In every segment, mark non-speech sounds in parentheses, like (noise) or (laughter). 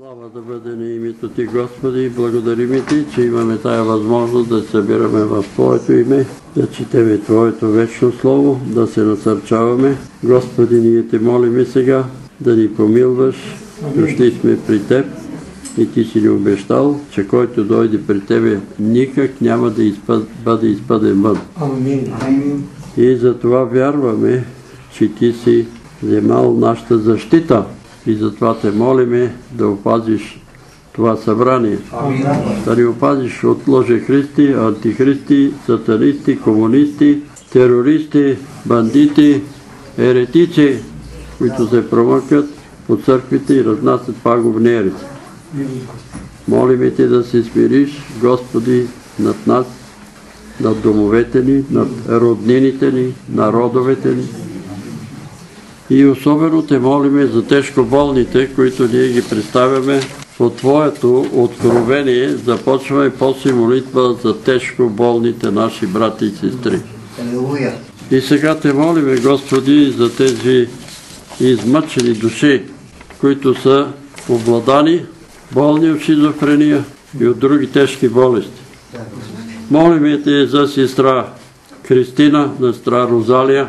Слава да бъде на името Ти, Господи, благодарим Ти, че имаме тая възможност да се събираме в Твоето име, да четеме Твоето вечно Слово, да се насърчаваме. Господи, ние Те молиме сега да ни помилваш. Дошли сме при Теб и Ти си ни обещал, че който дойде при Тебе никак няма да изпад, бъде изпаден вън. Амин. И затова вярваме, че Ти си вземал нашата защита и затова те молиме да опазиш това събрание. Да ни опазиш от лъже христи, антихристи, сатанисти, комунисти, терористи, бандити, еретици, които се промъкат по църквите и разнасят пагубни ерици. Молиме Те да се смириш, Господи, над нас, над домовете ни, над роднините ни, народовете ни. И особено Те молиме за тежко болните, които ние ги представяме по Твоето откровение. Започваме после молитва за тежко болните наши брати и сестри. И сега Те молиме, Господи, за тези измъчени души, които са обладани, болни от шизофрения и от други тежки болести. Молиме Те за сестра Кристина, сестра Розалия.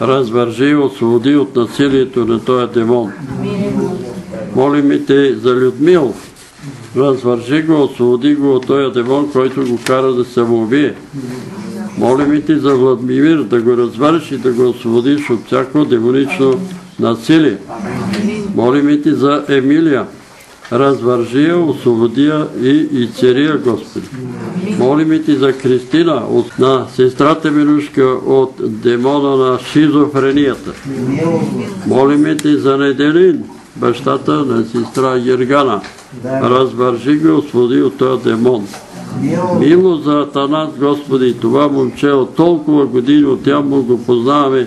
Развържи и освободи от насилието на този демон. Молиме Те за Людмил, развържи го, освободи го от този демон, който го кара да се самоубие. Молиме Те за Владимир, да го развършиш и да го освободиш от всяко демонично насилие. Молиме Ти за Емилия, развържи я, освободи я и изцери я, Господи. Молиме Ти за Кристина, от, на сестрата Минушка от демона на шизофренията. Молиме Ти за Неделин, бащата на сестра Гергана. Развържи го, освободи от този демон. Мило за Атанас, Господи, това момче от толкова години от му го познаваме.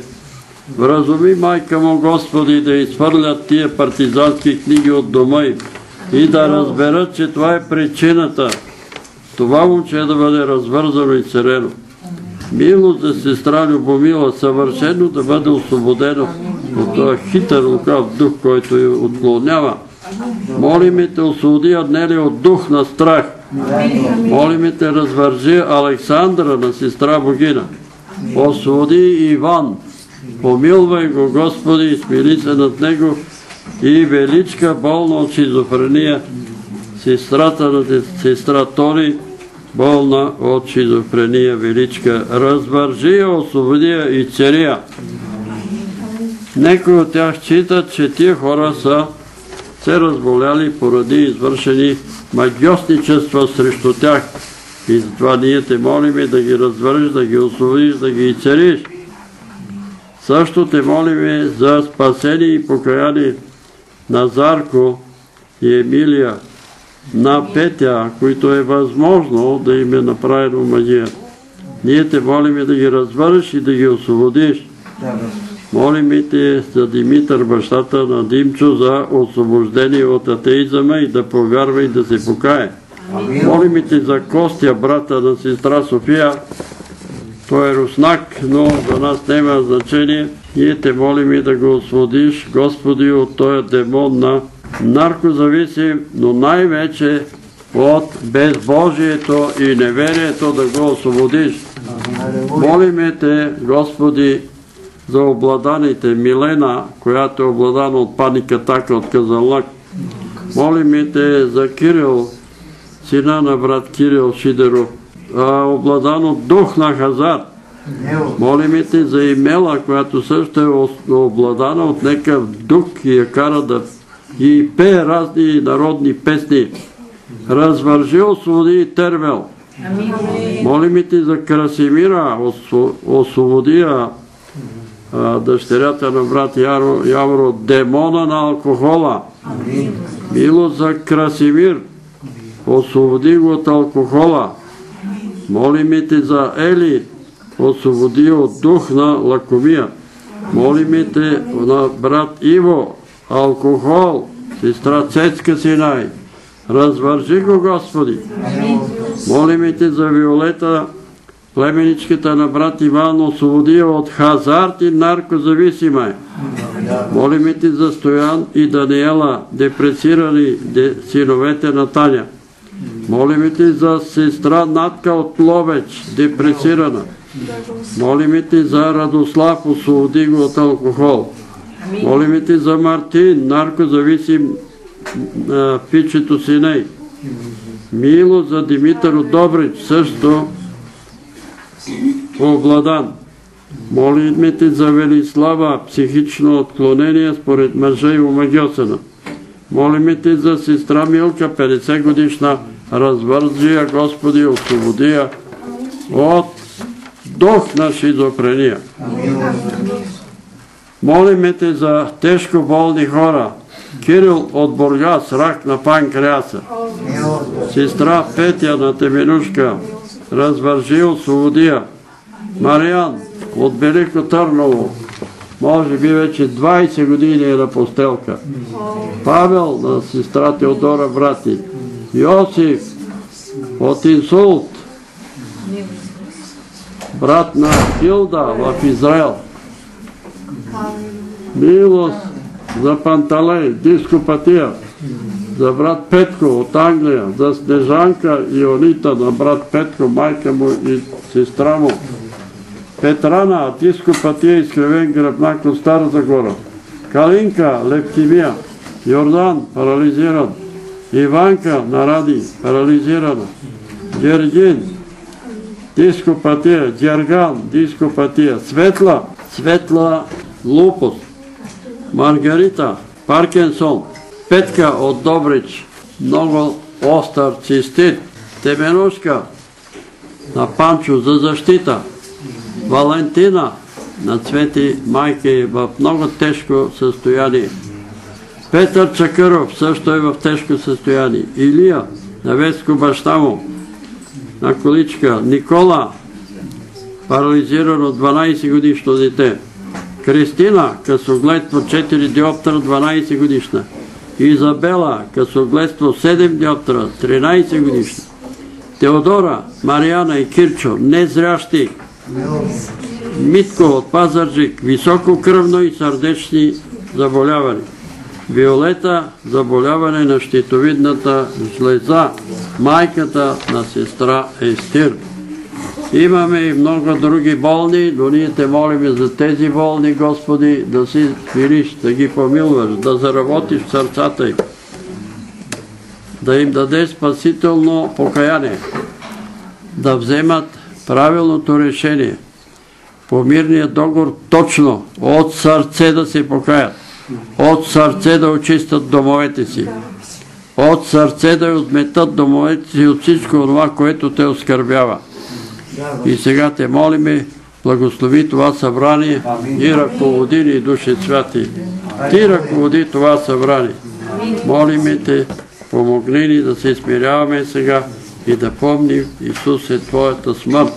Вразуми майка му, Господи, да изхвърлят тия партизански книги от дома им и да разберат, че това е причината. Това момче да бъде развързано и царено. Мило за сестра Любомила, съвършено да бъде освободена от този хитър лукав дух, който я отклонява. Молиме те, освободи Аднели от дух на страх. Молиме те, развържи Александра на сестра Богина. Освободи Иван. Помилвай го, Господи, и смили се над него. И Величка, болна от шизофрения, сестрата на сестра Тори, болна от шизофрения, Величка. Развържи я, освободи я и цария. Некои от тях считат, че тия хора са се разболяли поради извършени магиосничества срещу тях. И затова ние те молиме да ги развържиш, да ги освободиш, да ги изцелиш. Също те молиме за спасение и покаяние на Зарко и Емилия, на Петя, които е възможно да им е направено магия. Ние те молиме да ги развържиш и да ги освободиш. Господи. Молиме те за Димитър, бащата на Димчо, за освобождение от атеизъма и да повярва и да се покае. Амин. Молиме те за Костя, брата на сестра София. Той е руснак, но за нас няма значение. Ние те молиме да го освободиш, Господи, от този демон на наркозависим, но най-вече от безбожието и неверието да го освободиш. Молиме те, Господи, за обладаните Милена, която е обладана от паника така от Казанлък. Молиме те за Кирил, сина на брат Кирил Шидеров, обладан от дух на Хазар. Молиме те за Имела, която също е обладана от некъв дух и я кара да и пее разни народни песни. Развържи, освободи и Тервел. Молиме ти за Красимира, осво- освободи дъщерята на брат Явро, демона на алкохола. Милост за Красимир, освободи го от алкохола. Молиме те за Ели, освободи от дух на лакомия. Молиме те на брат Иво, алкохол, сестра Цецка Синай. Развържи го, Господи. Молиме те за Виолета племеничката на брат Иван освободия от хазарт и наркозависима е. Молиме ти за Стоян и Даниела, депресирани де, синовете на Таня. Молиме ти за сестра Натка от Ловеч, депресирана. Молиме ти за Радослав, освободи го от алкохол. Молиме ти за Мартин, наркозависим а, пичето синей. Мило за Димитър от Добрич, също обладан. Молиме ти за Велислава, психично отклонение според мъжа и омагиосена. Молиме ти за сестра Милка, 50 годишна, развързи я, Господи, освободи я от дух на шизофрения. Молиме те за тежко болни хора. Кирил от Бургас, рак на панкреаса. Сестра Петя на Теменушка, развържи освободия. Мариан от Велико Търново, може би вече 20 години е на постелка. Павел на сестра Теодора брати. Йосиф от инсулт. Брат на Хилда в Израел. Милост за Панталей, дископатия, за брат Петко от Англия, за Снежанка и Онита на брат Петко, майка му и сестра му. Петрана, дископатия, изкривен гръбнак от Стара Загора. Калинка, левкемия. Йордан, парализиран. Иванка, наради, парализирана. Гергин, дископатия. Джерган, дископатия. Светла, светла лупус. Маргарита, Паркинсон, Петка от Добрич, много остър цистит, Теменушка на Панчо за защита, Валентина на Цвети майка е в много тежко състояние. Петър Чакъров също е в тежко състояние. Илия на Веско баща му на количка. Никола парализирано 12 годишно дете. Кристина, късогледство 4 диоптра, 12 годишна. Изабела, късогледство 7 диоптра, 13 годишна. Теодора, Мариана и Кирчо, незрящи. Митко от Пазарджик, високо кръвно и сърдечни заболявания. Виолета, заболяване на щитовидната жлеза, майката на сестра Естир. Имаме и много други болни, но ние те молим за тези болни, Господи, да си смириш, да ги помилваш, да заработиш в сърцата им, да им даде спасително покаяние, да вземат правилното решение, по мирния договор точно, от сърце да се покаят, от сърце да очистят домовете си, от сърце да отметат домовете си от всичко това, което те оскърбява. И сега те молиме, благослови това събрание и ръководи ни, Душе Святи. Ти ръководи това събрание. Молиме те, помогни ни да се смиряваме сега и да помним, Исус е Твоята смърт.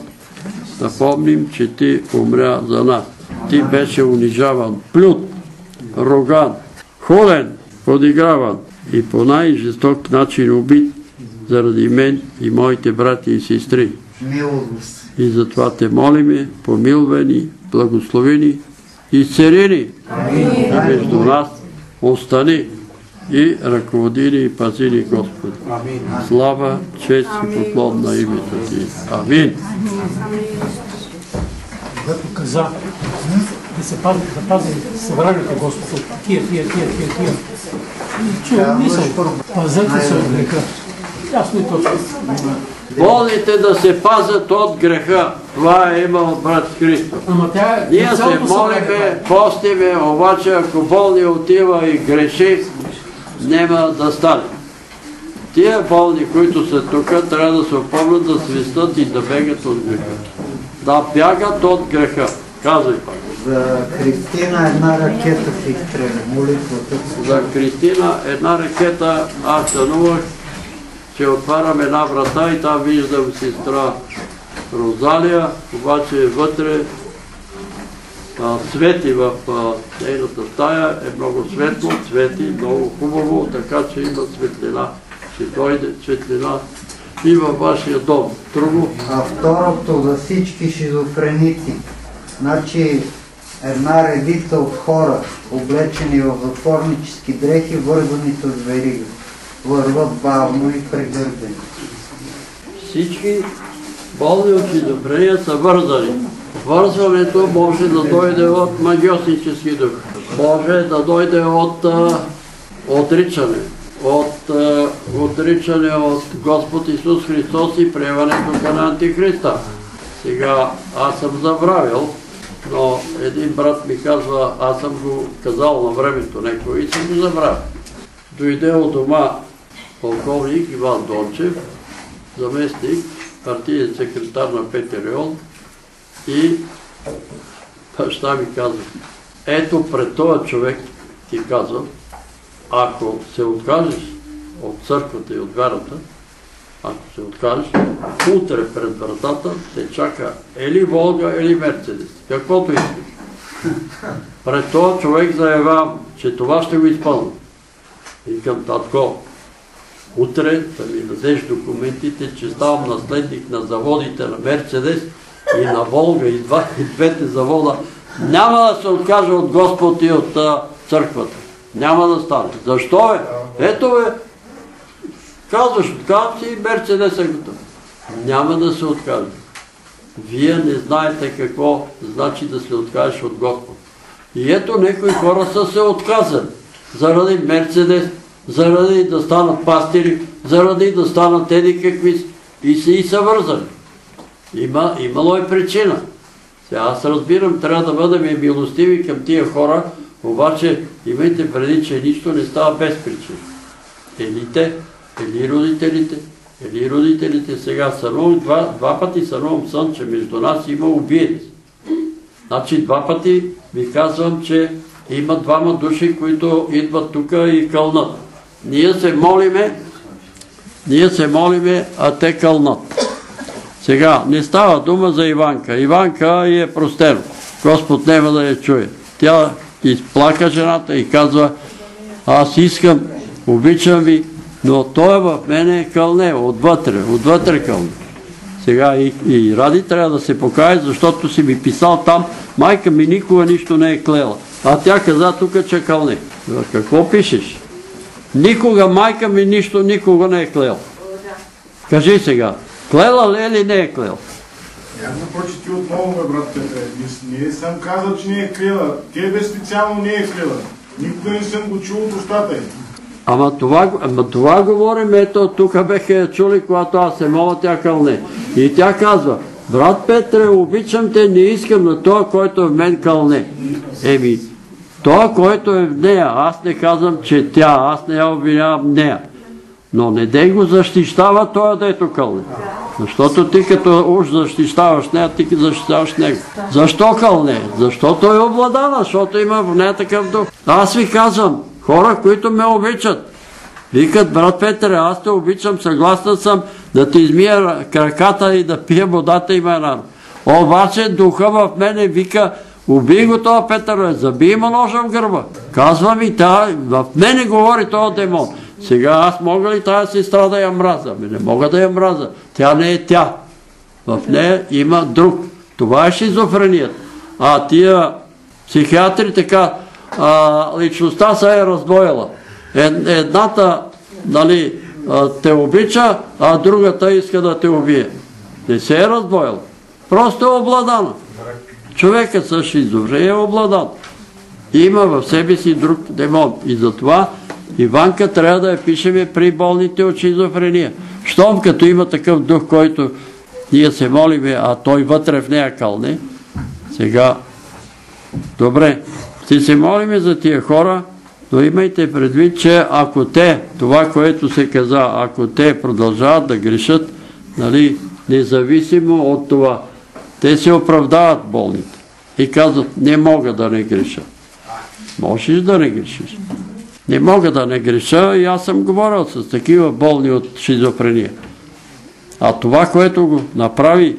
Да помним, че Ти умря за нас. Ти беше унижаван, плют, роган, хулен, подиграван и по най-жесток начин убит заради мен и моите брати и сестри. И затова те молиме, помилвай ни, благослови ни, изцери ни и между нас остани и ръководи ни и пази ни, Господи. Слава, чест и поклон на името Ти. Амин. Когато каза да се пази, да пази събранието Господ от тия, тия, тия, тия, тия. Чувам мисъл, пазете се от греха. Ясно и точно. Болните да се пазят от греха. Това е имал брат Христо. Е Ние се молиме, постиме, обаче ако болни отива и греши, няма да стане. Тия болни, които са тук, трябва да се опомнят да свистат и да бегат от греха. Да бягат от греха. Казвай пак. За Кристина една ракета се изстреля. Молитвата си. За Кристина една ракета, аз сънувах, че отварям една врата и там виждам сестра Розалия, обаче вътре а, свети в а, нейната стая, е много светло, свети, много хубаво, така че има светлина. Ще дойде светлина и във вашия дом. Друго? А второто за всички шизофреници. Значи една редица от хора, облечени в затворнически дрехи, вързани с верига. Върват бавно и прегърбени. Всички болни от шизофрения са вързани. Вързването може да дойде от магиоснически дух. Може да дойде от отричане. От отричане от Господ Исус Христос и приемането към Антихриста. Сега аз съм забравил, но един брат ми казва, аз съм го казал на времето некой и съм го забравил. Дойде от дома полковник Иван Дончев, заместник, партиен секретар на Петерион и баща ми казва, ето пред този човек ти казвам, ако се откажеш от църквата и от вярата, ако се откажеш, утре пред вратата те чака или Волга, или Мерцедес. Каквото искаш. Пред този човек заявявам, че това ще го изпълня. И към татко, утре да ми дадеш документите, че ставам наследник на заводите на Мерцедес и на Волга и, два, и двете завода. Няма да се откажа от Господ и от църквата. Няма да стане. Защо е? Ето бе, казваш, отказвам си и Мерцедес е готов. Няма да се откаже. Вие не знаете какво значи да се откажеш от Господ. И ето някои хора са се отказали заради Мерцедес, заради да станат пастири, заради да станат еди какви и са вързани. Има, имало е причина. Сега аз разбирам, трябва да бъдем милостиви към тия хора, обаче имайте преди, че нищо не става без причина. Или те, или родителите, или родителите сега сънувам, два, пъти сънувам сън, че между нас има убиец. Значи два пъти ви казвам, че има двама души, които идват тук и кълнат. Ние се молиме, ние се молиме, а те кълнат. Сега, не става дума за Иванка. Иванка е простено. Господ няма да я чуе. Тя изплака жената и казва, аз искам, обичам ви, но той в мене е кълне, отвътре, отвътре кълне. Сега и, и Ради трябва да се покае, защото си ми писал там, майка ми никога нищо не е клела. А тя каза тук, че кълне. Какво пишеш? Никога майка ми нищо никога не е клел. Кажи сега, клела ли е или не е клел? Явно почти ти отново, бе, брат Петре. Не, не съм казал, че не е крила. Тебе специално не е крила. Никога не съм го чул от устата й. Ама това, ама това говорим, ето тук беха я чули, когато аз се моля, тя кълне. И тя казва, брат Петре, обичам те, не искам на това, който е в мен кълне. Еми, това, който е в нея, аз не казвам, че тя, аз не я обвинявам нея. Но не дей го защищава това, дето кълне. Защото ти като уж защищаваш нея, ти защищаваш него. Защо кълне? Защото е обладана, защото има в нея такъв дух. Аз ви казвам, хора, които ме обичат, викат, брат Петре, аз те обичам, съгласна съм да ти измия краката и да пия водата и рано. Обаче духа в мене вика, убий го това Петър, забий му ножа в гърба. Казва ми, тя, в мене говори този демон. Сега аз мога ли тази сестра да я мраза? Ами не мога да я мраза. Тя не е тя. В нея има друг. Това е шизофреният. А тия психиатри така, личността се е раздвоила. Едната нали, те обича, а другата иска да те убие. Не се е раздвоила. Просто е обладана. Човекът с шизофрения е обладан. Има в себе си друг демон. И затова Иванка трябва да я пишеме при болните от шизофрения. Щом като има такъв дух, който ние се молиме, а той вътре в нея кълне, сега, добре, ще се молиме за тия хора, но имайте предвид, че ако те, това, което се каза, ако те продължават да грешат, нали, независимо от това, те се оправдават болните и казват, не мога да не греша. Можеш да не грешиш. Не мога да не греша и аз съм говорил с такива болни от шизофрения. А това, което го направи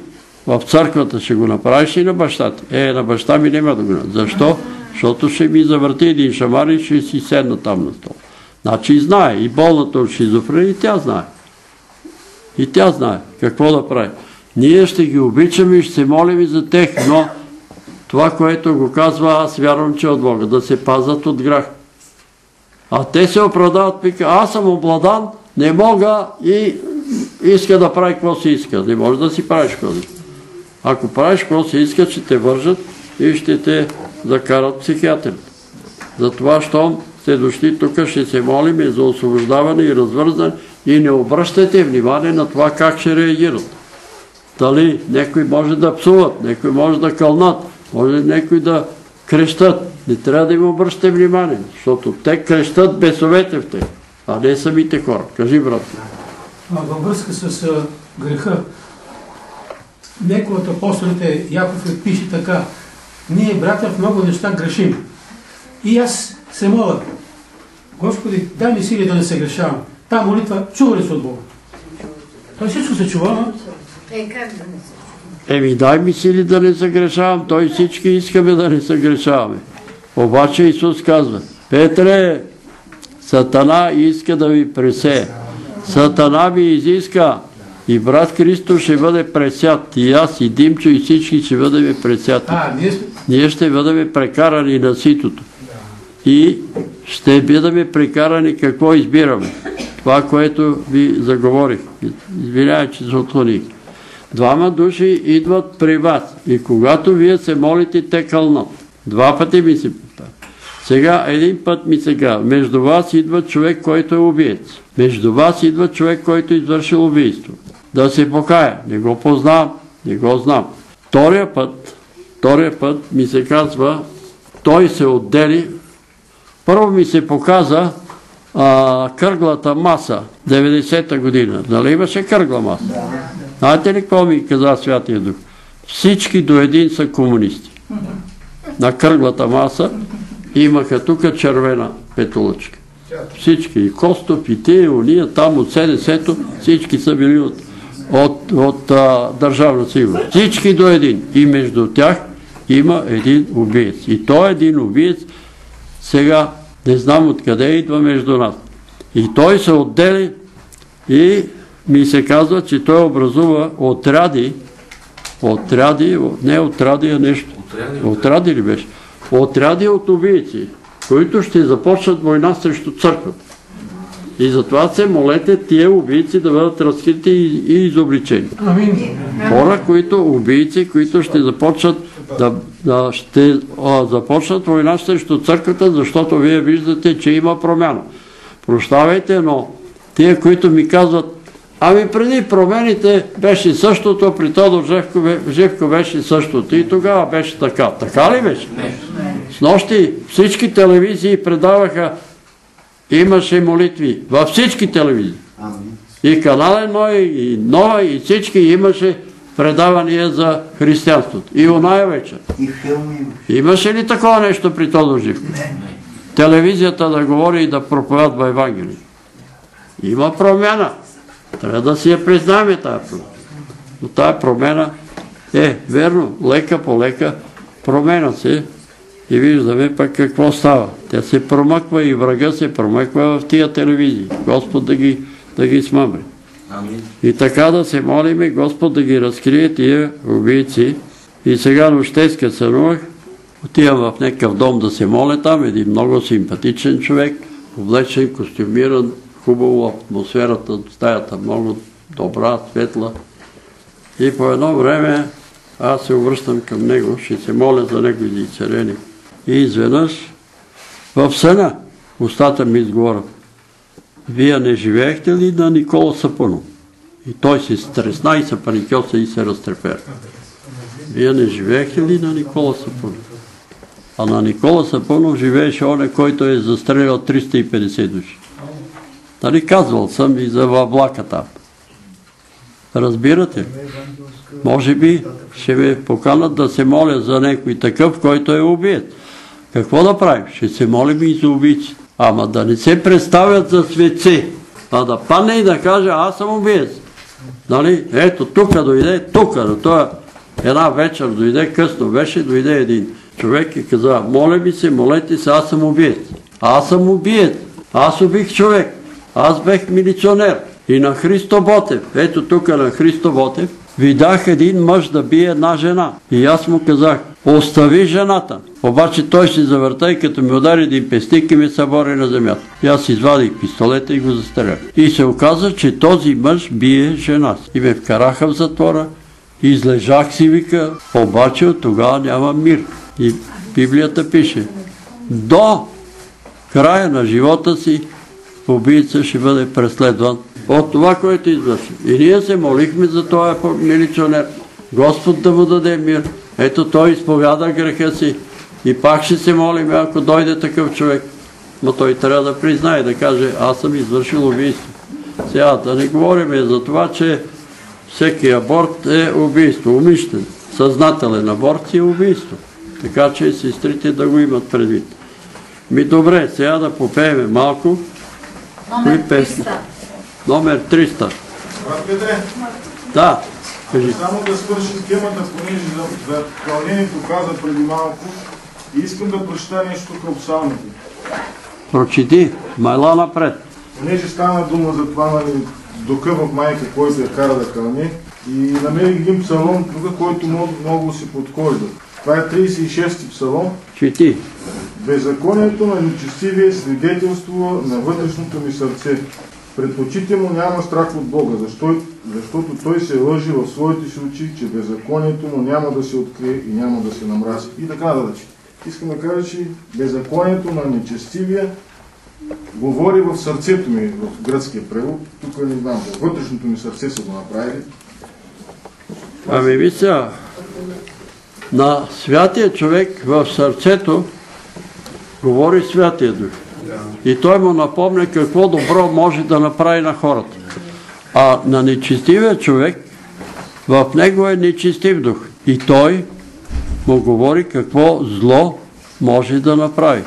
в църквата, ще го направиш и на бащата. Е, на баща ми няма да го направи. Защо? Защото ще ми завърти един шамар и ще си седна там на стол. Значи знае. И болната от шизофрения, тя знае. И тя знае какво да прави. Ние ще ги обичаме и ще се молим и за тех, но това, което го казва, аз вярвам, че от Бога, да се пазат от грях. А те се оправдават, пика, аз съм обладан, не мога и иска да прави какво си иска. Не може да си правиш какво Ако правиш какво си иска, ще те вържат и ще те закарат психиатрите. Затова, щом сте дошли тук, ще се молим за освобождаване и развързане и не обръщайте внимание на това как ще реагират. Дали някой може да псуват, някой може да кълнат, може някой да крещат. Не трябва да им обръщате внимание, защото те крещат бесовете в те, а не самите хора. Кажи, брат. Във връзка с греха, някой от апостолите Яков е пише така, ние, братя, в много неща грешим. И аз се моля, Господи, дай ми сили да не се грешавам. Та молитва чува ли се от Бога? Той всичко се чува, но... Е, как да не се Еми, дай ми сили да не съгрешавам. Той всички искаме да не съгрешаваме. Обаче Исус казва, Петре, Сатана иска да ви пресее. Сатана ви изиска и брат Христо ще бъде пресят. И аз, и Димчо, и всички ще бъдем пресяти. Ние ще бъдем прекарани на ситото. И ще бъдем прекарани какво избираме. Това, което ви заговорих. Извинявай, че се отклоних. Двама души идват при вас и когато вие се молите, те кълнат. Два пъти ми се. Сега един път ми сега. Между вас идва човек, който е убиец. Между вас идва човек, който е извършил убийство. Да се покая. Не го познавам, не го знам. Втория път, втория път ми се казва, той се отдели. Първо ми се показа а, кръглата маса, 90-та година. Нали имаше кръгла маса? Знаете ли какво ми каза Святия Дух? Всички до един са комунисти. На кръглата маса имаха тук червена петолъчка. Всички, и Костов, и тия, и уния, там от СДС-то, всички са били от, от, от а, държавна сигурност. Всички до един. И между тях има един убиец. И той един убиец сега не знам откъде идва между нас. И той се отдели и ми се казва, че той образува отряди, отряди, не отряди, а нещо. Отряди ли беше? Отряди от убийци, които ще започнат война срещу църквата. И затова се молете тия убийци да бъдат разкрити и, и изобличени. Амин. Хора, които убийци, които ще започнат да, да ще а, започнат война срещу църквата, защото вие виждате, че има промяна. Прощавайте, но тия, които ми казват, ами преди промените беше същото, при Тодор Живко, Живко беше същото и тогава беше така. Така ли беше? С нощи всички телевизии предаваха, имаше молитви във всички телевизии. И канал едно, и нова, и всички имаше предавания за християнството. И оная вечер. И филми. Имаше ли такова нещо при Тодор Живко? Телевизията да говори и да проповядва Евангелие. Има промяна. Трябва да си я признаем тази промяна. Но тази промяна е, верно, лека по лека променя се и виждаме пък какво става. Тя се промъква и врага се промъква в тия телевизии. Господ да ги, да ги смъмри. И така да се молиме Господ да ги разкрие тия убийци. И сега нощеска сънувах, отивам в някакъв дом да се моля там, един много симпатичен човек, облечен, костюмиран, хубаво атмосферата, стаята много добра, светла. И по едно време аз се обръщам към него, ще се моля за него и изцеление. И изведнъж в съна устата ми изговорят. Вие не живеехте ли на Никола Сапунов? И той се стресна и се паникьоса и се разтрепера. Вие не живеехте ли на Никола Сапунов? А на Никола Сапунов живееше оне, който е застрелял 350 души. Нали казвал съм и за влака там. Разбирате? Може би ще ме поканат да се моля за някой такъв, който е убиец. Какво да правим? Ще се молим и за убийци. Ама да не се представят за светци, а да падне и да каже, аз съм убиец. Нали? Ето, тук дойде, тук, това една вечер дойде, късно беше, дойде един човек и каза, моля ми се, молете се, аз съм убиец. Аз съм убиец. Аз убих човек. Аз бех милиционер. И на Христо Ботев, ето тук на Христо Ботев, видях един мъж да бие една жена. И аз му казах, остави жената. Обаче той се завърта и като ми удари един пестик и ми събори на земята. И аз извадих пистолета и го застрелях. И се оказа, че този мъж бие жена си. И ме вкараха в затвора. Излежах си, вика, обаче от тогава няма мир. И Библията пише, до края на живота си убийца ще бъде преследван от това, което извърши. И ние се молихме за този милиционер. Господ да му даде мир. Ето той изповяда греха си. И пак ще се молим, ако дойде такъв човек. Но той трябва да признае, да каже, аз съм извършил убийство. Сега да не говорим за това, че всеки аборт е убийство, умишлен. Съзнателен аборт е убийство. Така че сестрите да го имат предвид. Ми добре, сега да попееме малко. Номер 300. Номер 300. Брат Петре, Да, кажи. само да свършим темата, понеже за, за кълнението каза преди малко. И искам да прочета нещо в псалмите. Прочети, майла напред. Понеже стана дума за това, нали, до къв майка, който я кара да кълне. И намерих един псалом тук, който много, много си подхожда. Това е 36-ти псалом. Чети. Беззаконието на нечестивия свидетелство на вътрешното ми сърце. Пред очите му няма страх от Бога, защо, защото той се лъжи в своите си очи, че беззаконието му няма да се открие и няма да се намрази. И така да Искам да кажа, че беззаконието на нечестивия говори в сърцето ми, в гръцкия превод. Тук не знам, вътрешното ми сърце са го направили. Ами вися, на святия човек в сърцето говори святия дух. И той му напомня какво добро може да направи на хората. А на нечестивия човек в него е нечестив дух. И той му говори какво зло може да направи.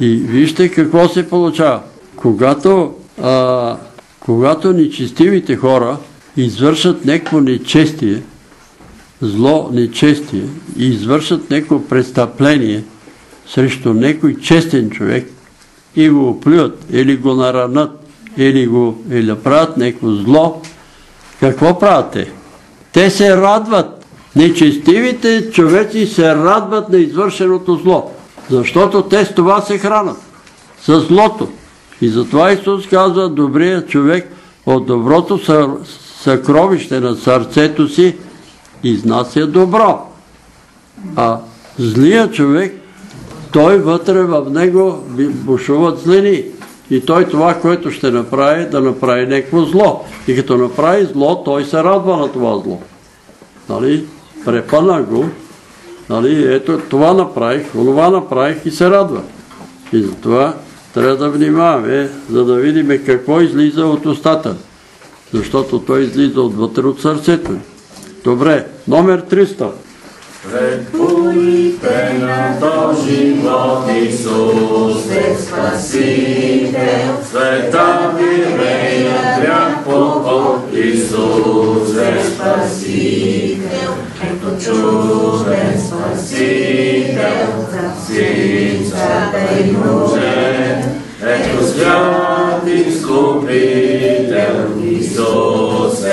И вижте какво се получава. Когато, а, когато нечестивите хора извършат някакво нечестие, зло нечестие извършат някакво престъпление срещу някой честен човек и го оплюят или го наранат или го или правят някакво зло, какво правят те? Те се радват. Нечестивите човеци се радват на извършеното зло, защото те с това се хранат. С злото. И затова Исус казва, добрият човек от доброто съкровище на сърцето си изнася добро. А злият човек, той вътре в него бушуват злини. И той това, което ще направи, да направи някакво зло. И като направи зло, той се радва на това зло. Нали? Препъна го. Нали? Ето, това направих, онова направих и се радва. И затова трябва да внимаваме, за да видим какво излиза от устата. Защото той излиза отвътре от сърцето. Добре, номер 300. Пред пулите на то живот Исус е Спасител, света мирея грях поход Исус е Спасител, ето чуден Спасител, синцата и нужен, ето свят изкупител, Исус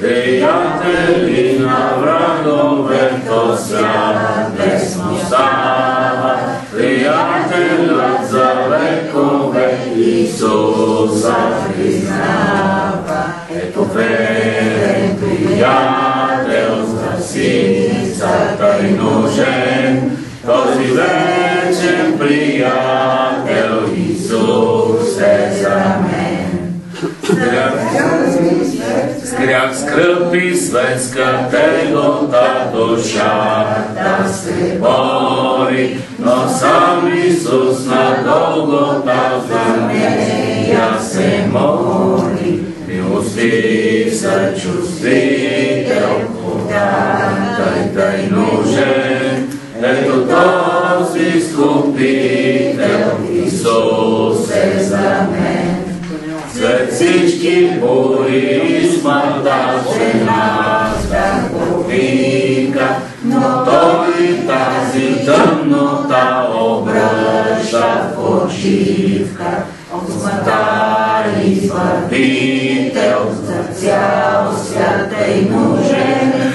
Create in avrando vento sia desmostava, create Lazareco ve Isus afrisnava, et opere priate ostasis satarinogem, così vecem priate, грях скръпи светска тегота душата се бори, но сам Исус на Голгота за нея се моли. Милости съчувствител, податай тъй нужен, ето този изкупител, Исус е за мен. След всички бури и смъртта, че нас да повика, но той тази тъмнота обръща в почивка. От смъртта Избавител за цял свят е нужен,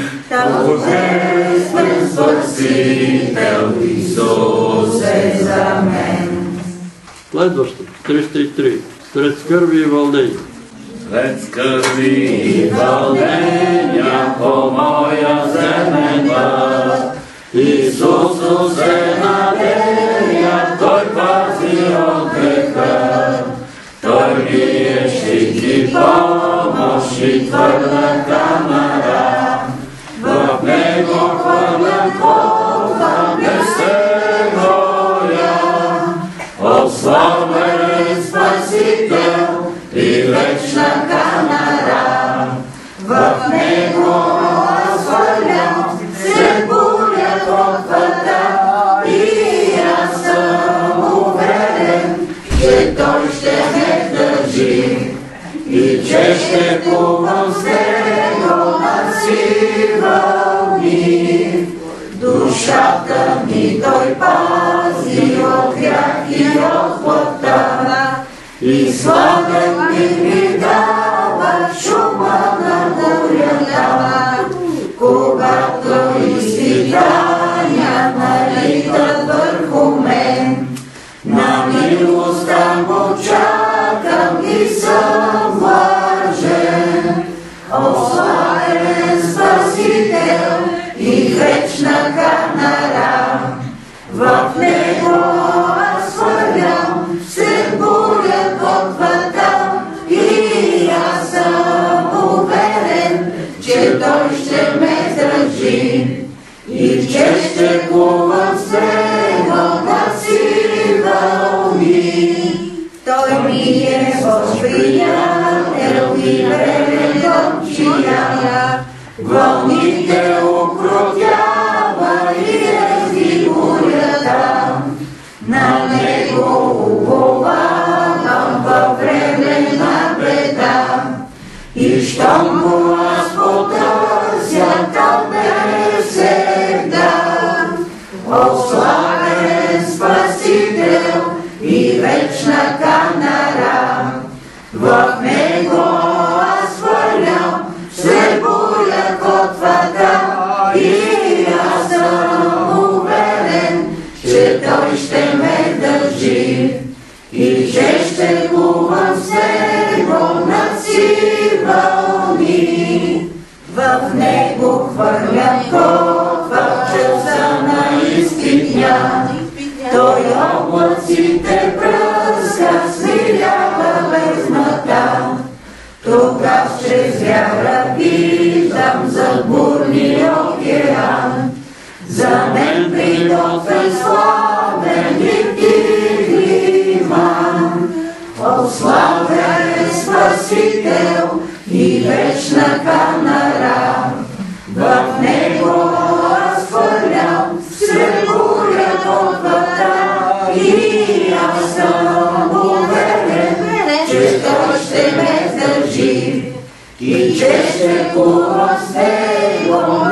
Божествен Спасител Исус е за мен. Следващото, 303. Сред скърби и вълнения. След скърби и вълнения по моя земен път, Исусу се надея, Той пази от греха. Той ми е щит помощ и твърда камара. В Него хвърлям кофа, и вечна камара. В Него хвърлям се буря от вода и аз съм уверен, че Той ще ме държи и че ще плувам с Него на си вълни. Душата ми Той пази от грях и от плътта и сладък ми ми дава шума на бурята, когато изпитания ще с него на си вълни. Той ми е Бог приятел и верен гончия, вълните го Той облаците пръска, смилява бездната. Тогав чрез вяра питам за бурния океан. За мен приготвен славен и тих лиман. Ославен Спасител и вечна канара. Че той ще ме държи и че ще плувам с него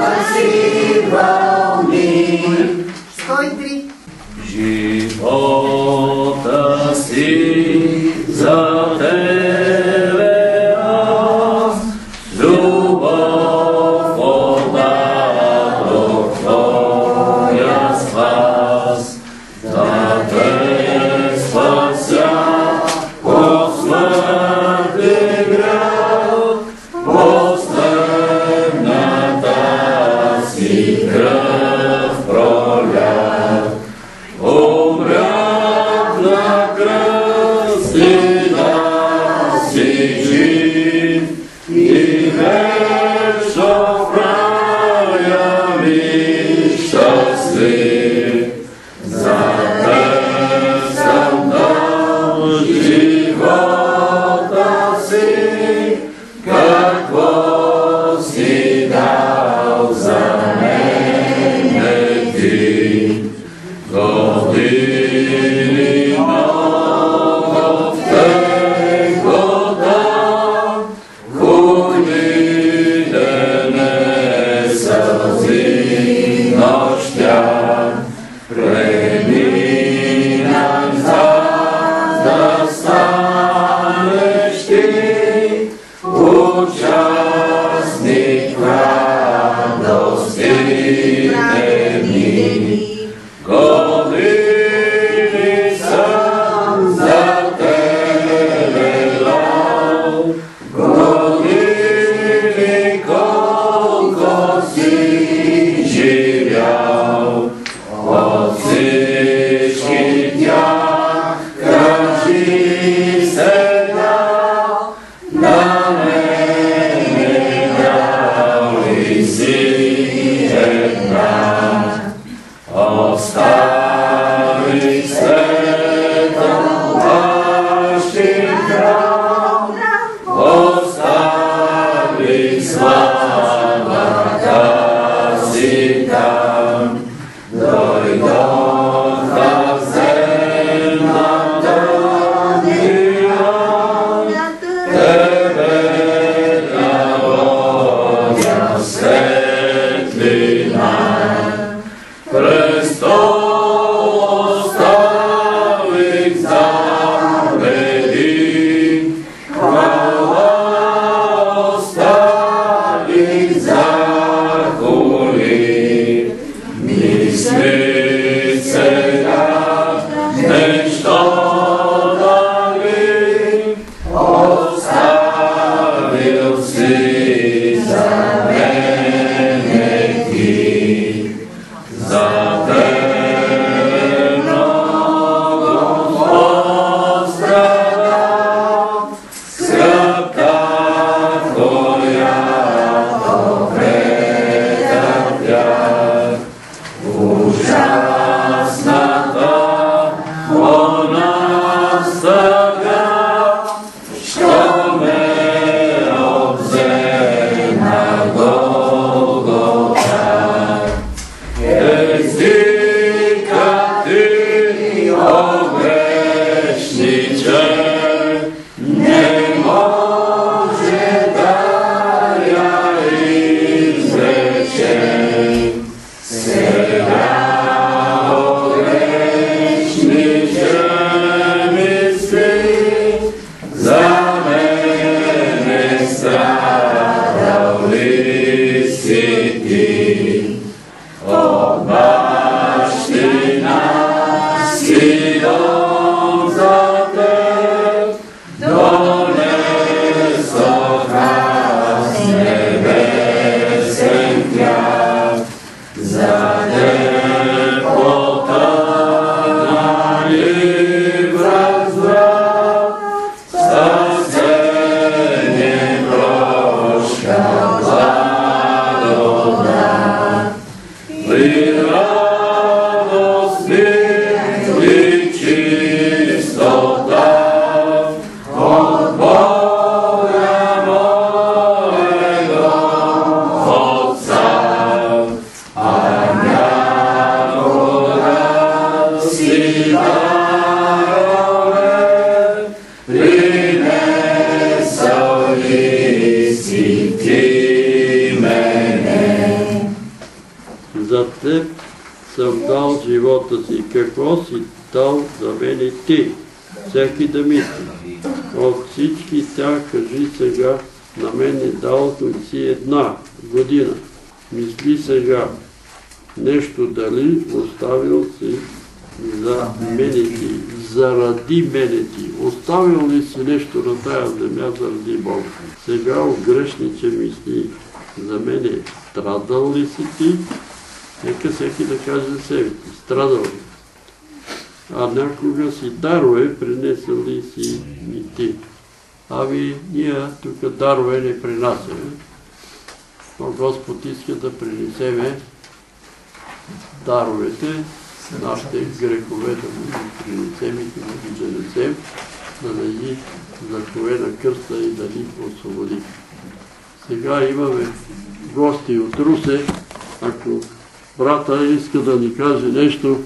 дал си една година. Мисли сега, нещо дали оставил си за мене ти, заради мене ти. Оставил ли си нещо на тая земя заради Бога? Сега о грешниче мисли, за мене страдал ли си ти? Нека всеки да каже за себе си, страдал ли? А някога си дарове принесъл ли си и ти? Ами ние тук дарове не принасяме, но Господ иска да принесеме даровете, нашите грехове да му ги принесем и да ги занесем, да да ги закове на кръста и да ни освободи. Сега имаме гости от Русе. Ако брата иска да ни каже нещо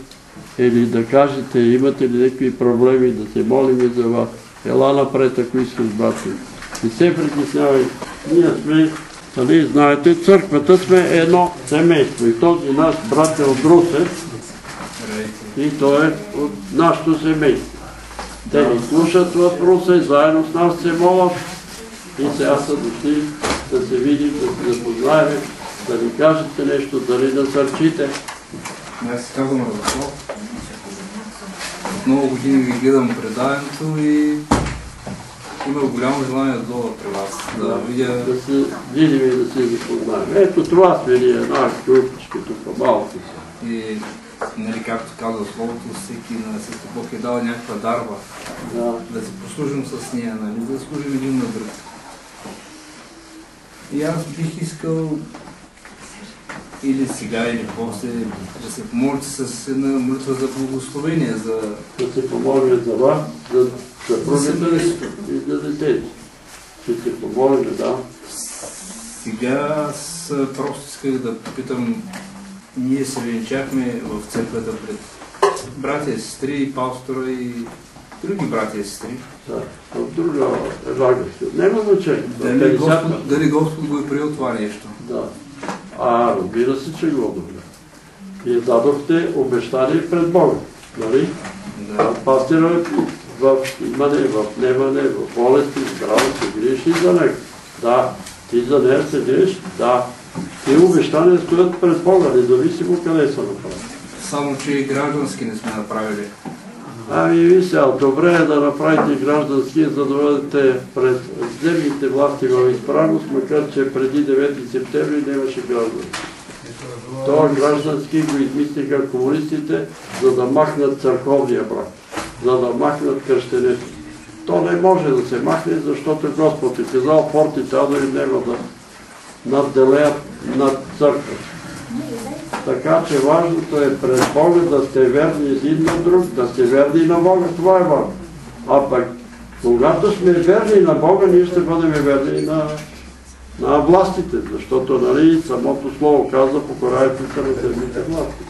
или да кажете, имате ли някакви проблеми, да се молим за вас, ела напред, ако искаш, брате. Не се притеснявай. Ние сме, нали знаете, църквата сме едно семейство. И този наш брат е от Русе, и той е от нашето семейство. Те ни слушат в Русе, заедно с нас се молят и сега са дошли да се видим, да се запознаем, да ни кажете нещо, дали да сърчите. Аз се казвам Радослав. От много години ви гледам предаването и има голямо желание да дойда при вас, да видя Да се видим и да се запознаем. Ето това ние, една групичка тук, малко. и нали, както казва Словото, всеки на Свето Бог е дал някаква дарба, Да. да се послужим с нея, нали, да служим един на друг. И аз бих искал или сега, или после да се помолите с една молитва за благословение, за Да се помолим за вас, за съпругата и за детето. Ще се помолим, да. Сега аз просто исках да попитам, ние се венчахме в църквата пред братя и сестри, пастора и други братя и сестри. Да. В друга рага. Няма значение. Дали 50 Господ, дали Господ го е приел това нещо? Да. А, разбира се, че го одобря. И дадохте обещание пред Бога. Нали? Да. Пастира в имане, в немане, в болести, здраво се и за него. Да. Ти за нея се грижиш? Да. Ти обещания стоят пред Бога, независимо къде са направени. Само, че и граждански не сме направили. Ами ви сега, добре е да направите граждански, за да бъдете пред земните власти в изправност, макар че преди 9 септември нямаше граждански. Това граждански го измислиха комунистите, за да махнат църковния брак, за да махнат кръщенето. То не може да се махне, защото Господ е казал, портите адори няма да надделеят над църквата. Така че важното е пред Бога да сте верни един на друг, да сте верни на Бога. Това е важно. А пък, когато сме верни на Бога, ние ще бъдем верни на, на властите, защото нали, самото слово казва, покорайте се на земните власти.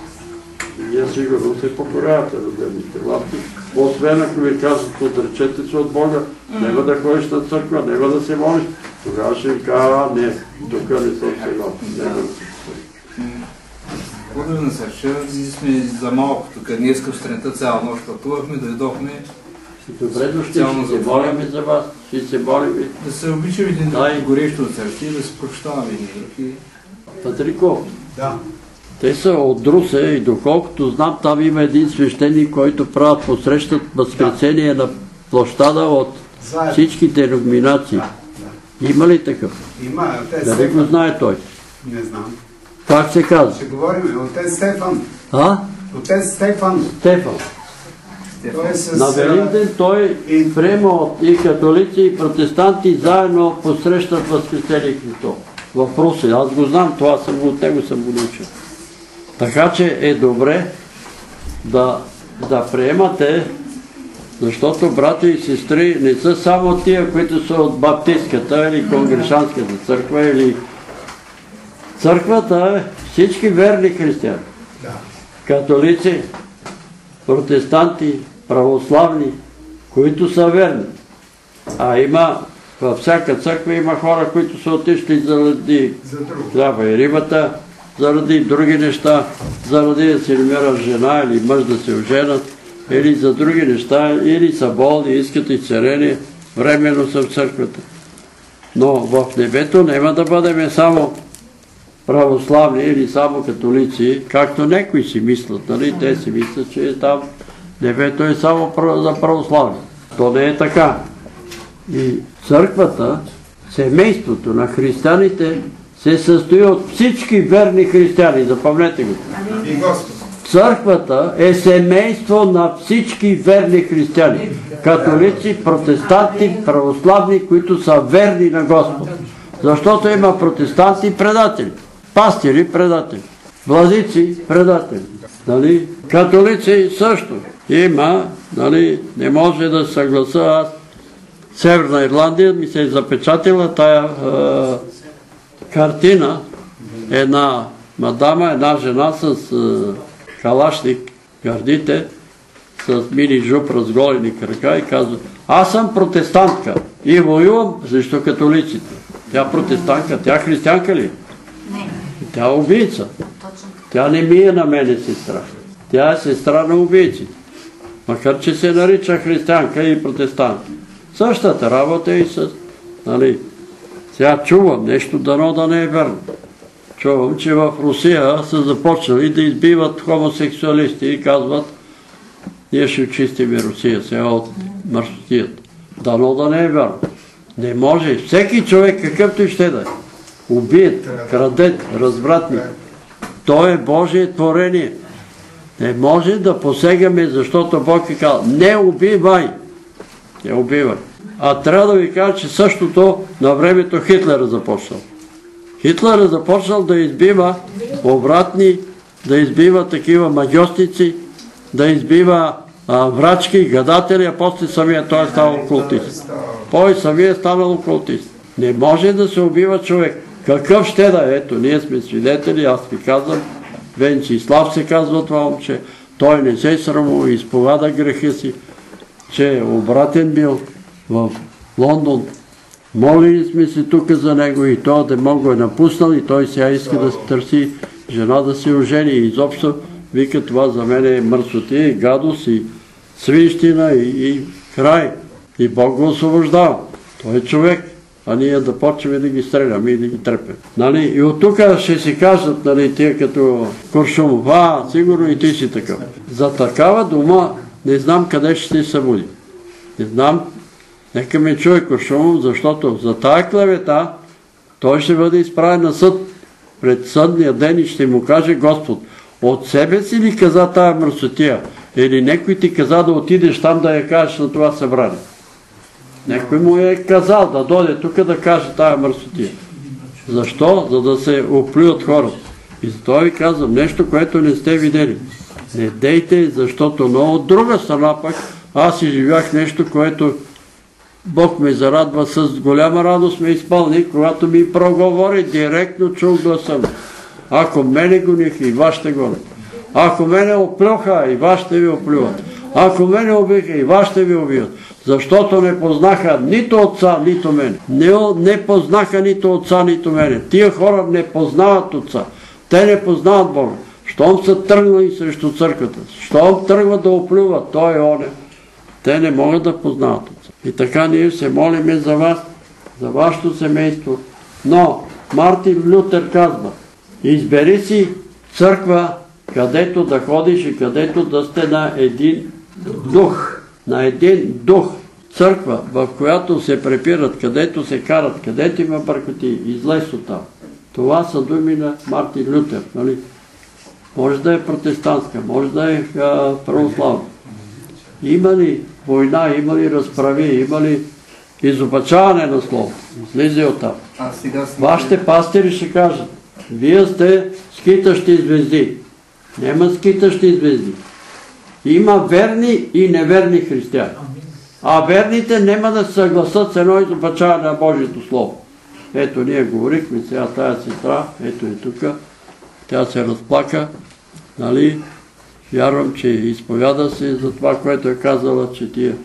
И вие сигурно се покорявате на земните власти. Освен ако ви казват, отречете се от Бога, няма да ходиш на църква, няма да се молиш. Тогава ще ви кажа, не, тук не съм съгласен. Какво да насърча? Ние сме за малко тук. Днес в страната цяла нощ пътувахме, дойдохме Добре дошли, ще се молим за вас, ще се молим и да се обичаме един друг горещо от сърце, да се прощаваме един друг. И Патрико. Да. Те са от Русе и доколкото знам, там има един свещеник, който правят посрещат възкресение на площада от Заедно. всичките номинации. Да, Има ли такъв? Има, Дали го знае той? Не знам. Как се казва? Ще говорим. Отец Стефан. А? Отец Стефан. Стефан. Той е с... На Великден той и- приема от и католици, и протестанти заедно посрещат Възкресение Христос. В Русе. Аз го знам, това съм го, от него съм го научил. Така че е добре да, да приемате, защото брати и сестри не са само тия, които са от баптистката или конгрешанската църква или църквата е всички верни християни католици, протестанти, православни, които са верни. А има, във всяка църква има хора, които са отишли заради трябва и рибата, заради други неща, заради да си намерят жена или мъж да се оженят, или за други неща, или са болни, искат изцеление, временно са в църквата. Но в небето няма да бъдем само православни или само католици, както някои си мислят, нали? Те си мислят, че там небето е само за православни. То не е така. И църквата, семейството на християните се състои от всички верни християни. Запомнете го. И. Църквата е семейство на всички верни християни. Католици, протестанти, православни, които са верни на Господ. Защото има протестанти предатели, пастири предатели, владици предатели. Нали? Католици също. Има, нали, не може да съгласа аз. Северна Ирландия ми се е запечатила тая е, картина. Една мадама, една жена с е, калашник, гърдите, с мини жуп, разголени крака и казва, аз съм протестантка и воювам срещу католиците. Тя протестантка, тя християнка ли? Не, Тя е убийца. Тя не ми е на мене сестра. Тя е сестра на убийци. Макар, че се нарича християнка и протестант. Същата работа е и с... Нали, сега чувам нещо, дано да не е верно. Чувам, че в Русия са започнали да избиват хомосексуалисти и казват ние ще очистим Русия сега от мърсотията. Дано да не е вярно. Не може. Всеки човек, какъвто и ще да е, убият, крадет, развратник, той е Божие творение. Не може да посегаме, защото Бог е казал, не убивай. Не убивай. А трябва да ви кажа, че същото на времето Хитлер е започнал. Хитлер е започнал да избива обратни, да избива такива магиостици, да избива врачки, гадатели, а после самия той е станал окултист. Той самия е станал окултист. Не може да се убива човек. Какъв ще да е? Ето, ние сме свидетели, аз ви казвам, Венцислав се казва това момче, той не се срамува, изповяда греха си, че е обратен бил в Лондон. Молили сме се тук за него и той да го е напуснал и той сега иска да се търси жена да се ожени и изобщо вика това за мен е мърсотия и гадост и свинщина и, и край. И Бог го освобождава. Той е човек, а ние да почваме да ги стреляме и да ги трепем. Нали? И от тук ще си кажат, нали, тия като Куршумов, а, сигурно и ти си такъв. За такава дума не знам къде ще се събуди. Не знам, нека ме чуе Куршумов, защото за тая клевета той ще бъде изправен на съд пред съдния ден и ще му каже Господ, от себе си ли каза тая мърсотия? Или някой ти каза да отидеш там да я кажеш на това събрание? Някой му е казал да дойде тук да каже тая мърсотия. Защо? За да се оплюят хората. И затова ви казвам нещо, което не сте видели. Не дейте, защото но от друга страна пък аз изживях нещо, което Бог ме зарадва с голяма радост ме изпълни, когато ми проговори, директно чух гласа му. Ако мене гониха и вас ще гонят. Ако мене оплюха и вас ще ви оплюват. Ако мене убиха и вас ще ви убиват. Защото не познаха нито отца, нито мене. Не, не познаха нито отца, нито мене. Тия хора не познават отца. Те не познават Бога. Щом са тръгнали срещу църквата, щом тръгват да оплюват, той е оня. Те не могат да познават отца. И така ние се молиме за вас, за вашето семейство. Но Мартин Лютер казва, избери си църква, където да ходиш и където да сте на един дух. На един дух. Църква, в която се препират, където се карат, където има бъркоти, излез от там. Това са думи на Мартин Лютер. Нали? Може да е протестантска, може да е а, православна. Има ли война, има ли разправи, има ли изопачаване на слово? Слизай от там. Вашите пастири ще кажат, вие сте скитащи звезди. Нема скитащи звезди. Има верни и неверни християни. А верните няма да се съгласат с едно изопачаване на Божието Слово. Ето, ние говорихме сега тая сестра, ето е тук, тя се разплака, нали? Вярвам, че изповяда се за това, което е казала, че тия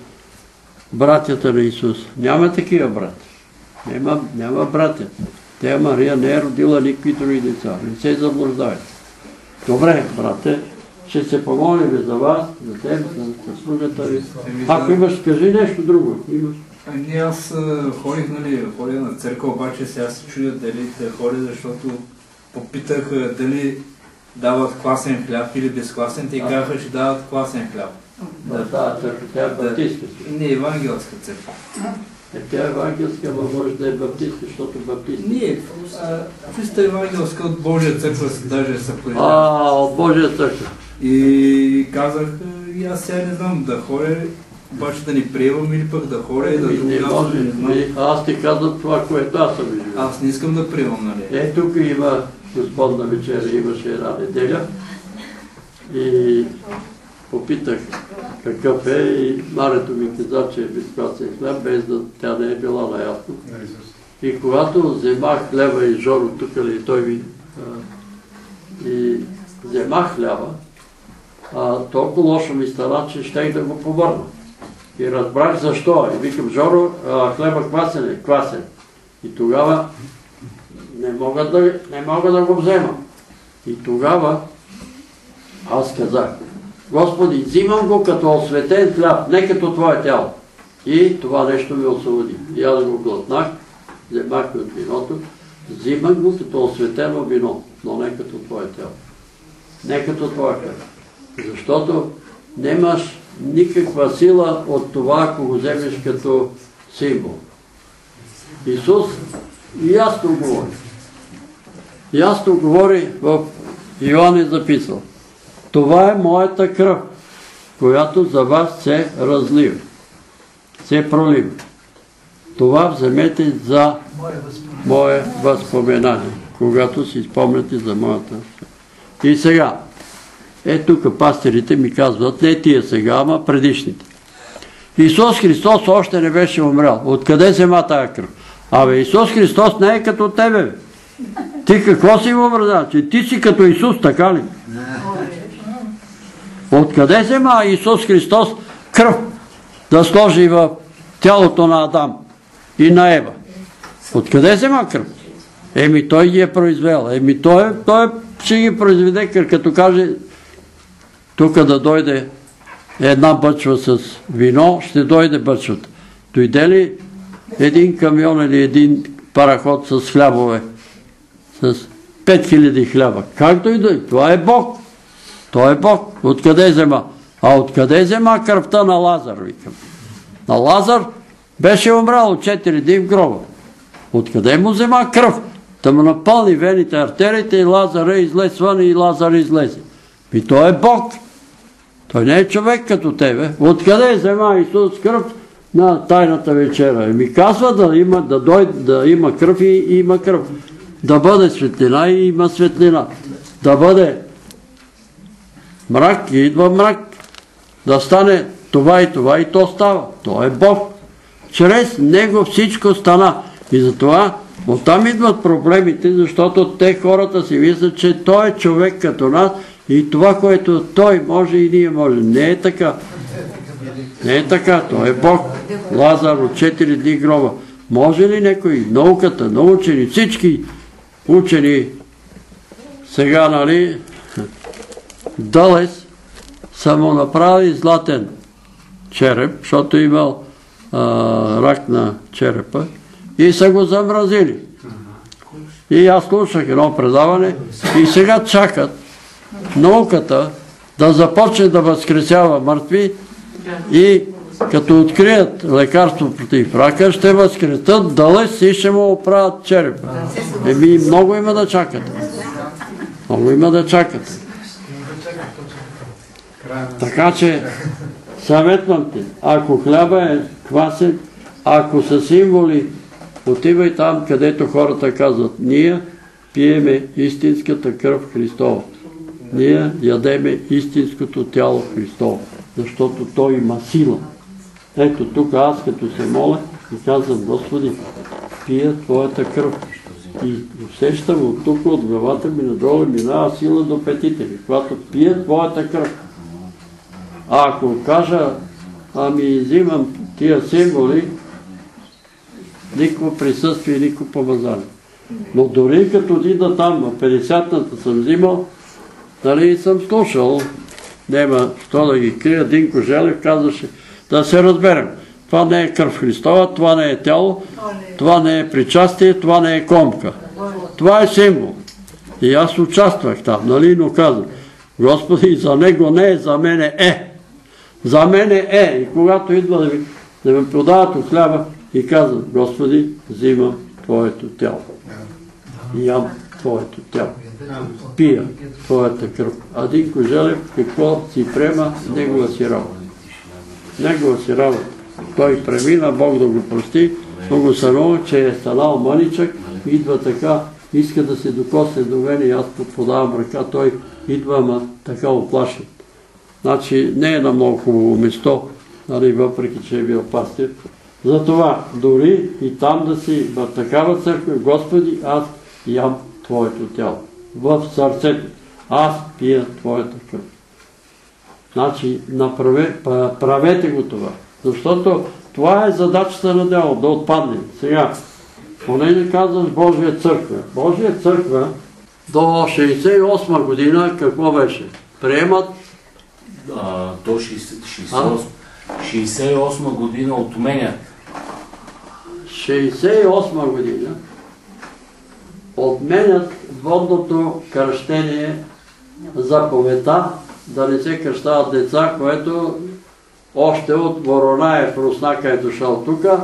братята на Исус. Няма такива брати. Няма, няма братя. Тя Мария не е родила никакви други деца. Не се заблуждавайте. Добре, брате, ще се помолим за вас, за теб, за съслугата ви. Ако имаш, кажи нещо друго. Имаш. Ами аз а, ходих, нали, ходя на църква, обаче сега се чудя дали те ходя, защото попитах а, дали дават класен хляб или безкласен, те казаха, че дават класен хляб. Да, да, църква, тя е баптистка. Не, евангелска църква. Е, тя е евангелска, но може да е баптистка, защото баптистка. Не, а, чиста евангелска от Божия църква даже са А, произнася. от Божия църква. И казах, и аз сега не знам да ходя, обаче да не приемам или пък да ходя и да Ами, друго Не може. не знам. Ми, Аз ти казвам това, което аз съм виждал. Аз не искам да приемам, нали? Е, тук има Господна вечеря, имаше една неделя и попитах какъв е и Марето ми каза, че е безплатен хляб, без да тя не е била наясно. И когато вземах хляба и Жоро тук ли, той ми а, и вземах хляба, толкова лошо ми стана, че щех да го повърна. И разбрах защо. И викам, Жоро, хлеба квасен е, квасен. И тогава не мога да, не мога да го взема. И тогава аз казах, Господи, взимам го като осветен хляб, не като Твое тяло. И това нещо ми освободи. И аз го глътнах, вземах от виното, взимах го като осветено вино, но не като Твое тяло. Не като Твое хляб. Защото нямаш никаква сила от това, ако го вземеш като символ. Исус ясно говори. Ясно говори в Йоан е записал. Това е моята кръв, която за вас се разлива, се пролива. Това вземете за мое възпоменание, когато си спомняте за моята. И сега, е тук пастирите ми казват, не тия сега, ама предишните. Исус Христос още не беше умрял. Откъде взема тая кръв? Абе, Исус Христос не е като тебе. бе. Ти какво си въобразява? Че ти си като Исус, така ли? Откъде взема Исус Христос кръв да сложи в тялото на Адам и на Ева? Откъде взема кръв? Еми той ги е произвел. Еми той, ще ги произведе, като каже тук да дойде една бъчва с вино, ще дойде бъчвата. Дойде ли един камион или един параход с хлябове? С 5000 хляба. Как дойде? Това е Бог. Той е Бог. Откъде взема? А откъде взема кръвта на Лазар, викам? На Лазар беше умрал от 4 дни в гроба. Откъде му взема кръв? Да му напълни вените, артериите и Лазара излез вън и Лазар излезе. И той е Бог. Той не е човек като тебе. Откъде взема Исус кръв на тайната вечера? Ми казва да има, да дойде, да има кръв и, и има кръв. Да бъде светлина и има светлина. Да бъде мрак и идва мрак. Да стане това и това и то става. Той е Бог. Чрез Него всичко стана. И затова оттам идват проблемите, защото те хората си мислят, че Той е човек като нас и това, което Той може и ние може. Не е така. Не е така. Той е Бог. Лазар от 4 дни гроба. Може ли някой, науката, научени, всички учени, сега, нали, (laughs) Дълес са му направили златен череп, защото е имал рак на черепа и са го замразили. И аз слушах едно предаване и сега чакат науката да започне да възкресява мъртви и като открият лекарство против рака, ще възкресят Дълес и ще му оправят черепа. Еми, много има да чакат. Много има да чакат. Така че, съветвам те, ако хляба е квасен, ако са символи, отивай там, където хората казват, ние пиеме истинската кръв Христова. Ние ядеме истинското тяло Христово, защото Той има сила. Ето тук аз като се моля и казвам, Господи, пия Твоята кръв. И усещам от тук, от главата ми надолу, минава сила до петите ми, когато пия Твоята кръв. А ако кажа, ами взимам тия символи, никакво присъствие, никакво помазание. Но дори като отида там, в 50-та съм взимал, нали съм слушал, няма що да ги крия, Динко Желев казваше, да се разберем. Това не е кръв Христова, това не е тяло, това не е причастие, това не е комка. Това е символ. И аз участвах там, нали, но казвам, Господи, за него не е, за мене е. За мене е. И когато идва да ми, да ми продават от хляба и казвам, Господи, взимам Твоето тяло. Ям Твоето тяло. Пия Твоята кръв. А Динко Желев какво си према? Негова си работа. Негова си работа. Той премина, Бог да го прости, но го сънува, че е станал мъничък, идва така, иска да се докосне до мен и аз подавам ръка, той идва, ама така оплашен. Значи не е на много хубаво место, нали, въпреки че е бил пастир. Затова дори и там да си в такава църква, Господи, аз ям Твоето тяло. В сърцето. Аз пия Твоята кръв. Значи, направе, правете го това. Защото това е задачата на дело, да отпадне. Сега, поне не казваш Божия църква. Божия църква до 68 година какво беше? Приемат а, до 68, 68 година отменят. 68 година отменят водното кръщение заповедта да не се кръщават деца, което още от Воронаев Руснака е дошъл тука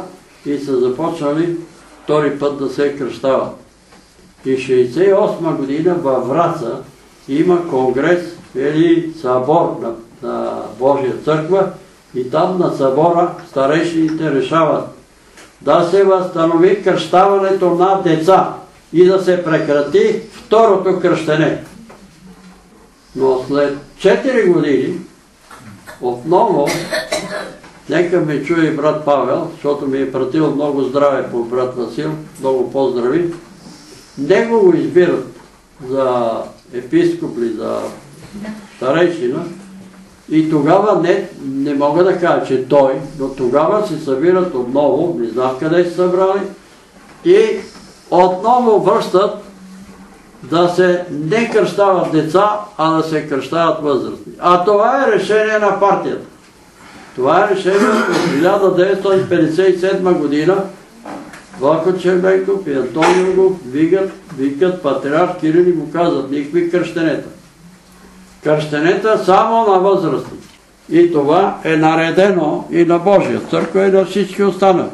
и са започнали втори път да се кръщават. И 68 година във Враца има конгрес или събор на Божия църква и там на събора старейшините решават да се възстанови кръщаването на деца и да се прекрати второто кръщене. Но след 4 години отново, нека ме чуе брат Павел, защото ми е пратил много здраве по брат Васил, много поздрави, него го избират за епископ ли, за старейшина и тогава не, не мога да кажа, че той, но тогава се събират отново, не знам къде се събрали, и отново връщат да се не кръщават деца, а да се кръщават възрастни. А това е решение на партията. Това е решение от 1957 година. Вако Чербеков и Антонио го викат, викат патриарх Кирил и му казват никакви кръщенета. Кръщенета само на възрастни. И това е наредено и на Божия църква и на всички останали.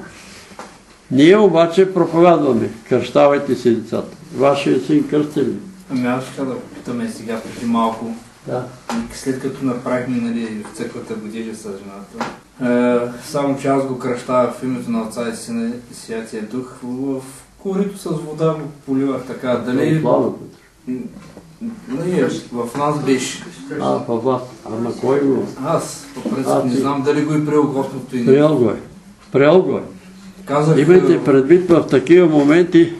Ние обаче проповядваме. Кръщавайте си децата. Вашия син кръсти ли? Ами аз ще да питаме сега преди малко. Да. След като направихме нали, в църквата годежа с жената, е, само че аз го кръщавах в името на Отца и Сина и Святия Дух, в корито с вода го поливах така. Дали... Не, в нас беше. А, във вас. Ама кой го? Аз, по принцип, не знам дали го и приел Господото и Приел го е. Приел го е. Казах, Имайте предвид в такива моменти,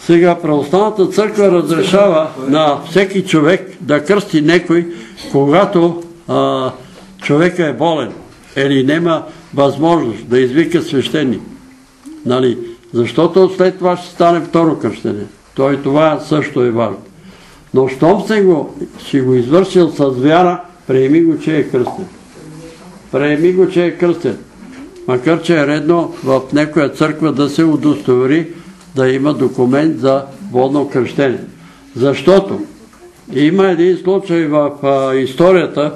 сега православната църква разрешава на всеки човек да кръсти некой, когато а, човека е болен или нема възможност да извика свещеник. Нали? Защото след това ще стане второ кръщене. Той това също е важно. Но щом се го, си го извършил с вяра, приеми го, че е кръстен. Приеми го, че е кръстен. Макар, че е редно в някоя църква да се удостовери да има документ за водно кръщение. Защото има един случай в историята,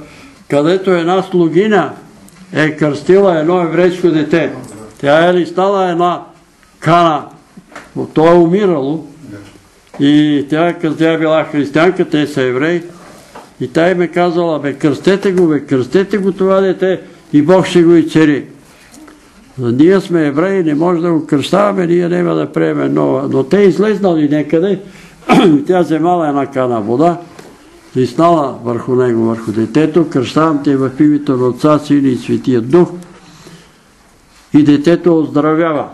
където една слугиня е кръстила едно еврейско дете. Тя е ли стала една кана, то е умирало и тя, е била християнка, те са евреи и тя им е казала, бе кръстете го, бе кръстете го това дете и Бог ще го и цери. Ние сме евреи, не може да го кръщаваме, ние няма да приемем нова. Но те излезнали некъде, (clears throat) тя вземала една кана вода, лиснала върху него, върху детето, кръщавам те в името на Отца, Сина и Светия Дух и детето оздравява.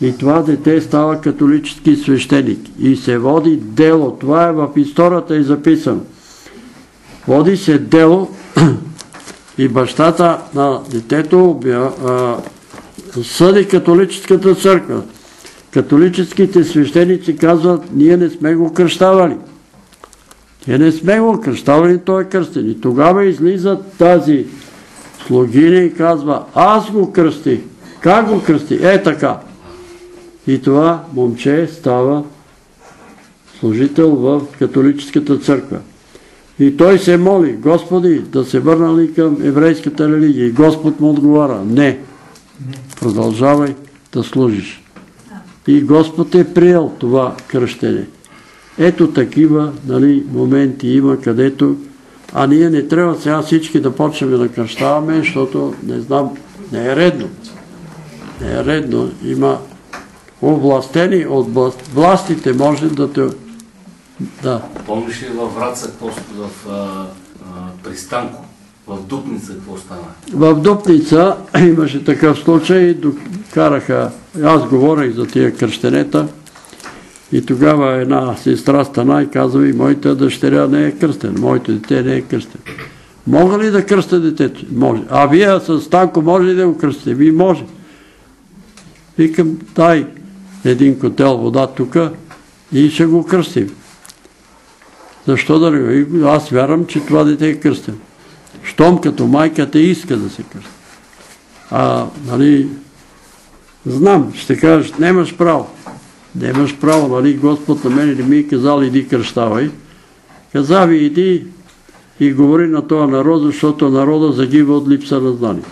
И това дете става католически свещеник. И се води дело. Това е в историята и записано. Води се дело (clears throat) и бащата на детето съди католическата църква. Католическите свещеници казват, ние не сме го кръщавали. Ние не сме го кръщавали, той е кръстен. И тогава излиза тази слугиня и казва, аз го кръстих. Как го кръсти? Е така. И това момче става служител в католическата църква. И той се моли, Господи, да се върна ли към еврейската религия? И Господ му отговаря, не. Продължавай да служиш. И Господ е приел това кръщене. Ето такива нали, моменти има, където а ние не трябва сега всички да почнем да кръщаваме, защото не знам, не е редно. Не е редно. Има областени от властите може да те... Да. Помниш ли във Враца, в а, а, Пристанко? В Дупница какво стана? В Дупница (clears throat) имаше такъв случай, караха, аз говорих за тия кръщенета и тогава една сестра стана и казва и моята дъщеря не е кръстен, моето дете не е кръстен. Мога ли да кръста детето? Може. А вие с танко може ли да го кръстите? Ви може. Викам, дай един котел вода тук и ще го кръстим. Защо да не? Аз вярвам, че това дете е кръстен щом като майката иска да се кръсти. А, нали, знам, ще кажеш, нямаш право. Нямаш право, нали, Господ на мен не ми е казал, иди кръщавай. Каза ви, иди и говори на този народ, защото народа загива от липса на знание.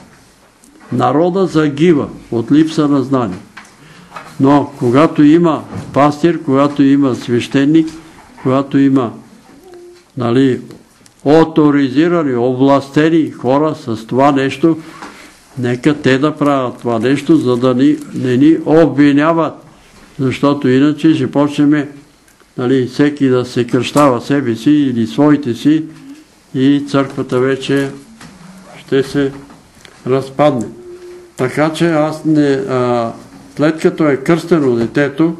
Народа загива от липса на знание. Но когато има пастир, когато има свещеник, когато има нали, авторизирани, областени хора с това нещо, нека те да правят това нещо, за да не ни обвиняват. Защото иначе ще почнем нали, всеки да се кръщава себе си или своите си и църквата вече ще се разпадне. Така че аз не, след като е кръстено детето,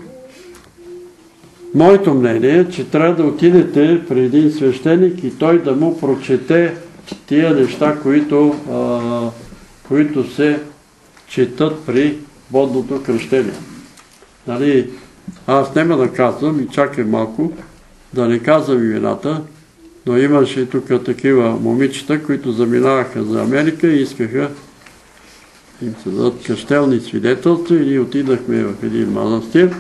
Моето мнение е, че трябва да отидете при един свещеник и той да му прочете тия неща, които, а, които се четат при водното кръщение. Нали, аз няма да казвам и чакай малко, да не казвам имената, но имаше тук такива момичета, които заминаваха за Америка и искаха им се дадат кръщелни свидетелства и ние отидахме в един манастир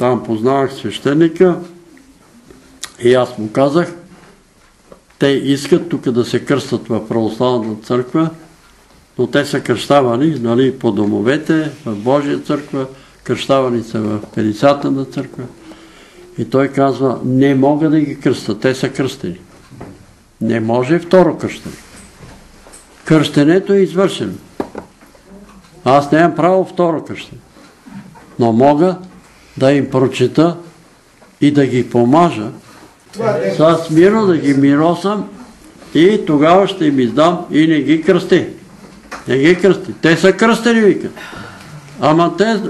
там познавах свещеника и аз му казах, те искат тук да се кръстат в православната църква, но те са кръщавани нали, по домовете, в Божия църква, кръщавани са в Пенисатната църква. И той казва, не мога да ги кръста, те са кръстени. Не може второ кръщане. Кръщенето е извършено. Аз нямам право второ кръщане. Но мога да им прочета и да ги помажа, с мирно да ги миросам и тогава ще им издам и не ги кръсти. Не ги кръсти. Те са кръстени, викат. Ама те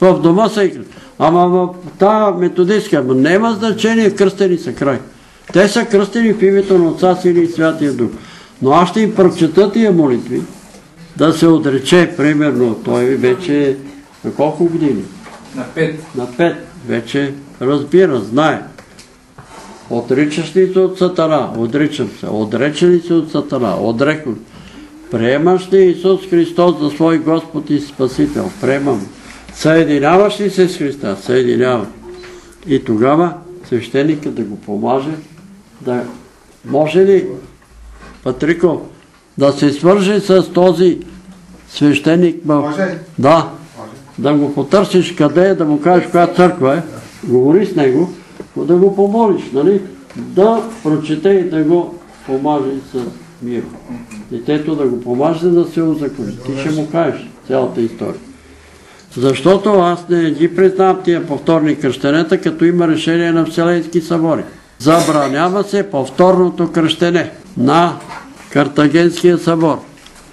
в дома са и кръстени. Ама в тази методистка, ама няма значение, кръстени са край. Те са кръстени в името на Отца, Сили и Святия Дух. Но аз ще им прочета тия молитви, да се отрече, примерно, той вече на колко години? На пет. На пет. Вече разбира, знае. Отричаш ли се от сатана? Отричам се. Отрече ли се от сатана? Отреквам. Приемаш ли Исус Христос за свой Господ и Спасител? Приемам. Съединяваш ли се с Христа? Съединявам. И тогава свещеникът да го помаже, да може ли, Патрико, да се свърже с този свещеник? Може. Да да го потърсиш къде е, да му кажеш коя църква е, говори с него, да го помолиш, нали? Да прочете и да го помаже с мир. Детето да го помаже да се узакони. Ти ще му кажеш цялата история. Защото аз не ги признавам тия повторни кръщенета, като има решение на Вселенски събори. Забранява се повторното кръщене на Картагенския събор.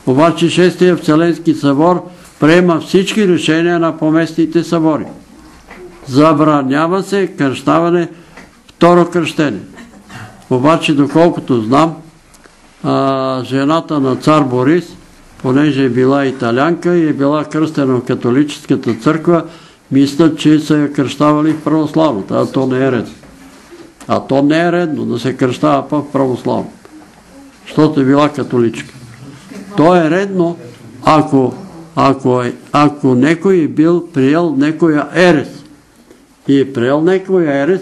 Обаче шестия Вселенски събор приема всички решения на поместните събори. Забранява се кръщаване второ кръщение. Обаче, доколкото знам, жената на цар Борис понеже е била италянка и е била кръстена в католическата църква, мислят, че са я кръщавали в православната, а то не е редно. А то не е редно да се кръщава в православно, защото е била католичка. То е редно, ако, ако, ако некой е бил приел некоя ерес и е приел некоя ерес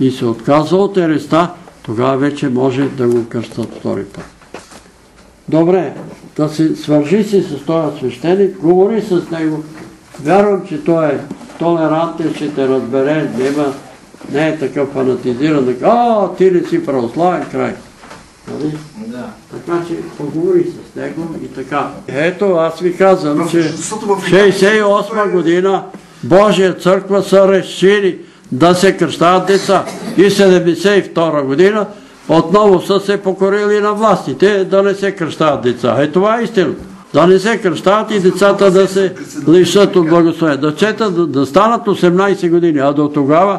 и се отказва от ереста, тогава вече може да го кръстат втори път. Добре, да се свържи си с този свещеник, говори с него. Вярвам, че той е толерантен, ще те разбере, не е такъв фанатизиран, а, ти не си православен край. Нали? Да. Така че поговори с него и така. Ето, аз ви казвам, че 68 година Божия църква са решили да се кръщават деца. И 72 година отново са се покорили на властите да не се кръщават деца. Е това е истина. Да не се кръщават и децата да се лишат от благословение. Децата да, да станат 18 години, а до тогава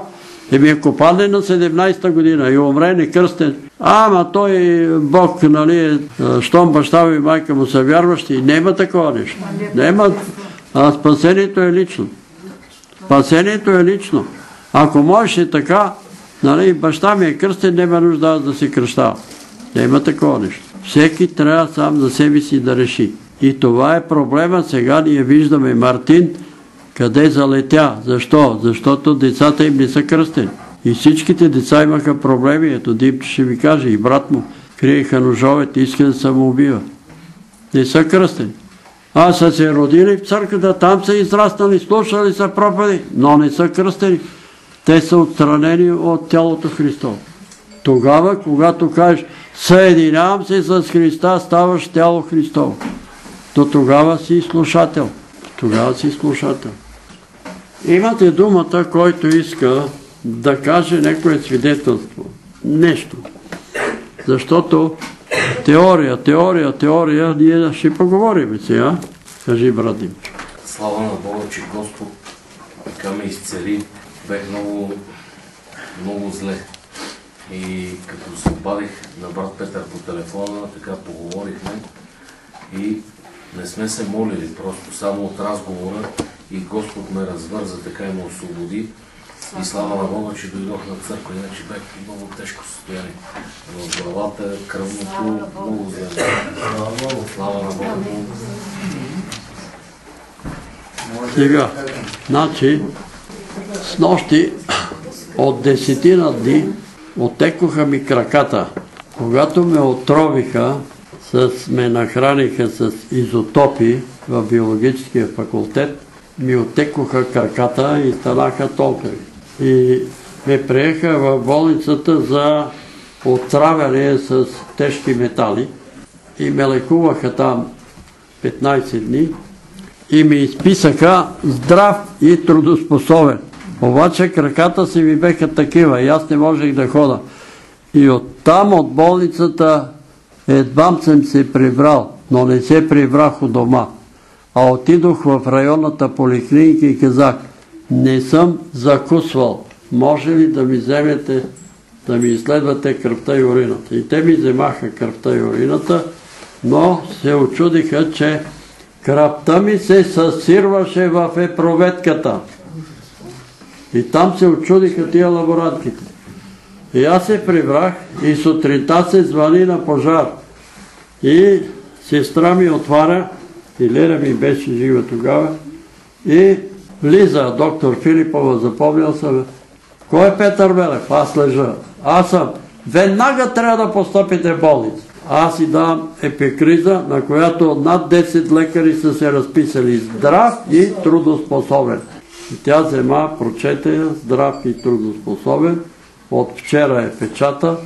Еми ако падне на 17-та година и умре некръстен, ама той Бог, нали, щом баща ми и майка му са вярващи, няма такова нещо. Няма, а спасението е лично. Спасението е лично. Ако можеше така, нали, баща ми е кръстен, няма нужда да се кръщава. Няма такова нещо. Всеки трябва сам за себе си да реши. И това е проблема. Сега ние виждаме Мартин, къде залетя. Защо? Защото децата им не са кръстени. И всичките деца имаха проблеми. Ето Димче ще ви каже. И брат му криеха ножовете, иска да самоубива. Не са кръстени. А са се родили в църквата, там са израснали, слушали са проповеди, но не са кръстени. Те са отстранени от тялото Христово. Тогава, когато кажеш, съединявам се с Христа, ставаш тяло Христово. То тогава си слушател. Тогава си слушател. Имате думата, който иска да каже некое свидетелство. Нещо. Защото теория, теория, теория, ние ще поговорим сега. Кажи, брат Димчо. Слава на Бога, че Господ така ме изцели. Бех много, много зле. И като се обадих на брат Петър по телефона, така поговорихме и не сме се молили, просто само от разговора и Господ ме развърза, така и ме освободи. И слава на Бога, че дойдох на църква, иначе бях в много тежко състояние. В главата, кръвното, много зле. Слава на Бога. Сега, значи, с нощи от десетина дни отекоха ми краката. Когато ме отровиха, с, ме нахраниха с изотопи в биологическия факултет, ми отекоха краката и станаха толкова. И ме приеха в болницата за отравяне с тежки метали и ме лекуваха там 15 дни и ми изписаха здрав и трудоспособен. Обаче краката си ми беха такива и аз не можех да хода. И оттам от болницата едвам съм се прибрал, но не се прибрах у дома. А отидох в районната поликлиника и казах, не съм закусвал. Може ли да ми вземете, да ми изследвате кръвта и урината? И те ми вземаха кръвта и урината, но се очудиха, че кръвта ми се съсирваше в епроветката. И там се очудиха тия лаборантките. И аз се прибрах и сутринта се звъни на пожар. И сестра ми отваря, и Лера ми беше жива тогава, и влиза доктор Филипова, запомнил съм. Кой е Петър Белев? Аз лежа. Аз съм. Веднага трябва да постъпите в болница. Аз си давам епикриза, на която над 10 лекари са се разписали здрав и трудоспособен. И тя взема, прочете я, здрав и трудоспособен. От вчера е печата.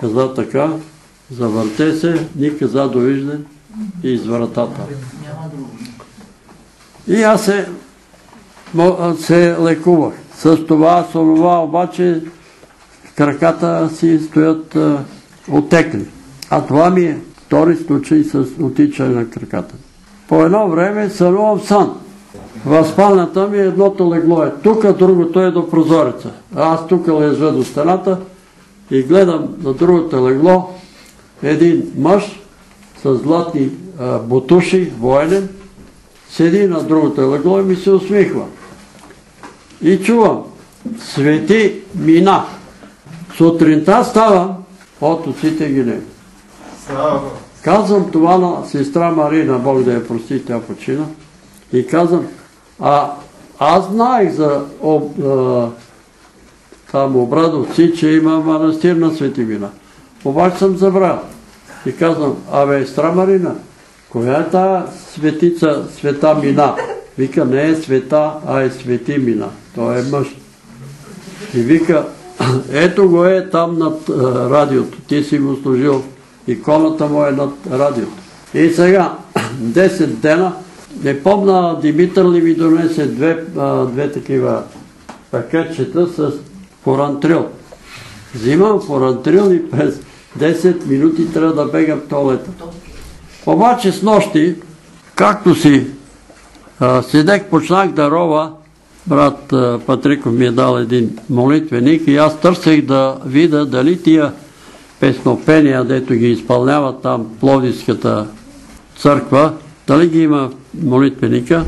Каза така, завърте се, ни каза довиждане из вратата. И аз се, се лекувах. С това, с това обаче краката си стоят а, отекли. А това ми е втори случай с отичане на краката. По едно време сънувам сън. В спалнята ми едното легло е тук, а другото е до прозореца. Аз тук лежа до стената и гледам на другото легло един мъж с златни а, Бутуши, военен, седи на другото легло и ми се усмихва. И чувам, свети мина. Сутринта ставам, от очите ги не. Казвам това на сестра Марина, Бог да я прости, тя почина. И казвам, а аз знаех за об, а, там обрадовци, че има манастир на Свети Мина. Обаче съм забрал. И казвам, абе, сестра Марина, коя е тая светица, света Мина? Вика, не е света, а е свети Мина. Той е мъж. И вика, ето го е там над радиото. Ти си го служил. Иконата му е над радиото. И сега, (clears throat) 10 дена, не помна, Димитър ли ми донесе две, две такива пакетчета с форантрил. Взимам форантрил и през 10 минути трябва да бегам в туалета. Обаче с нощи, както си а, седех, почнах да рова, брат а, Патриков ми е дал един молитвеник и аз търсех да видя дали тия песнопения, дето ги изпълняват там Пловдивската църква, дали ги има молитвеника.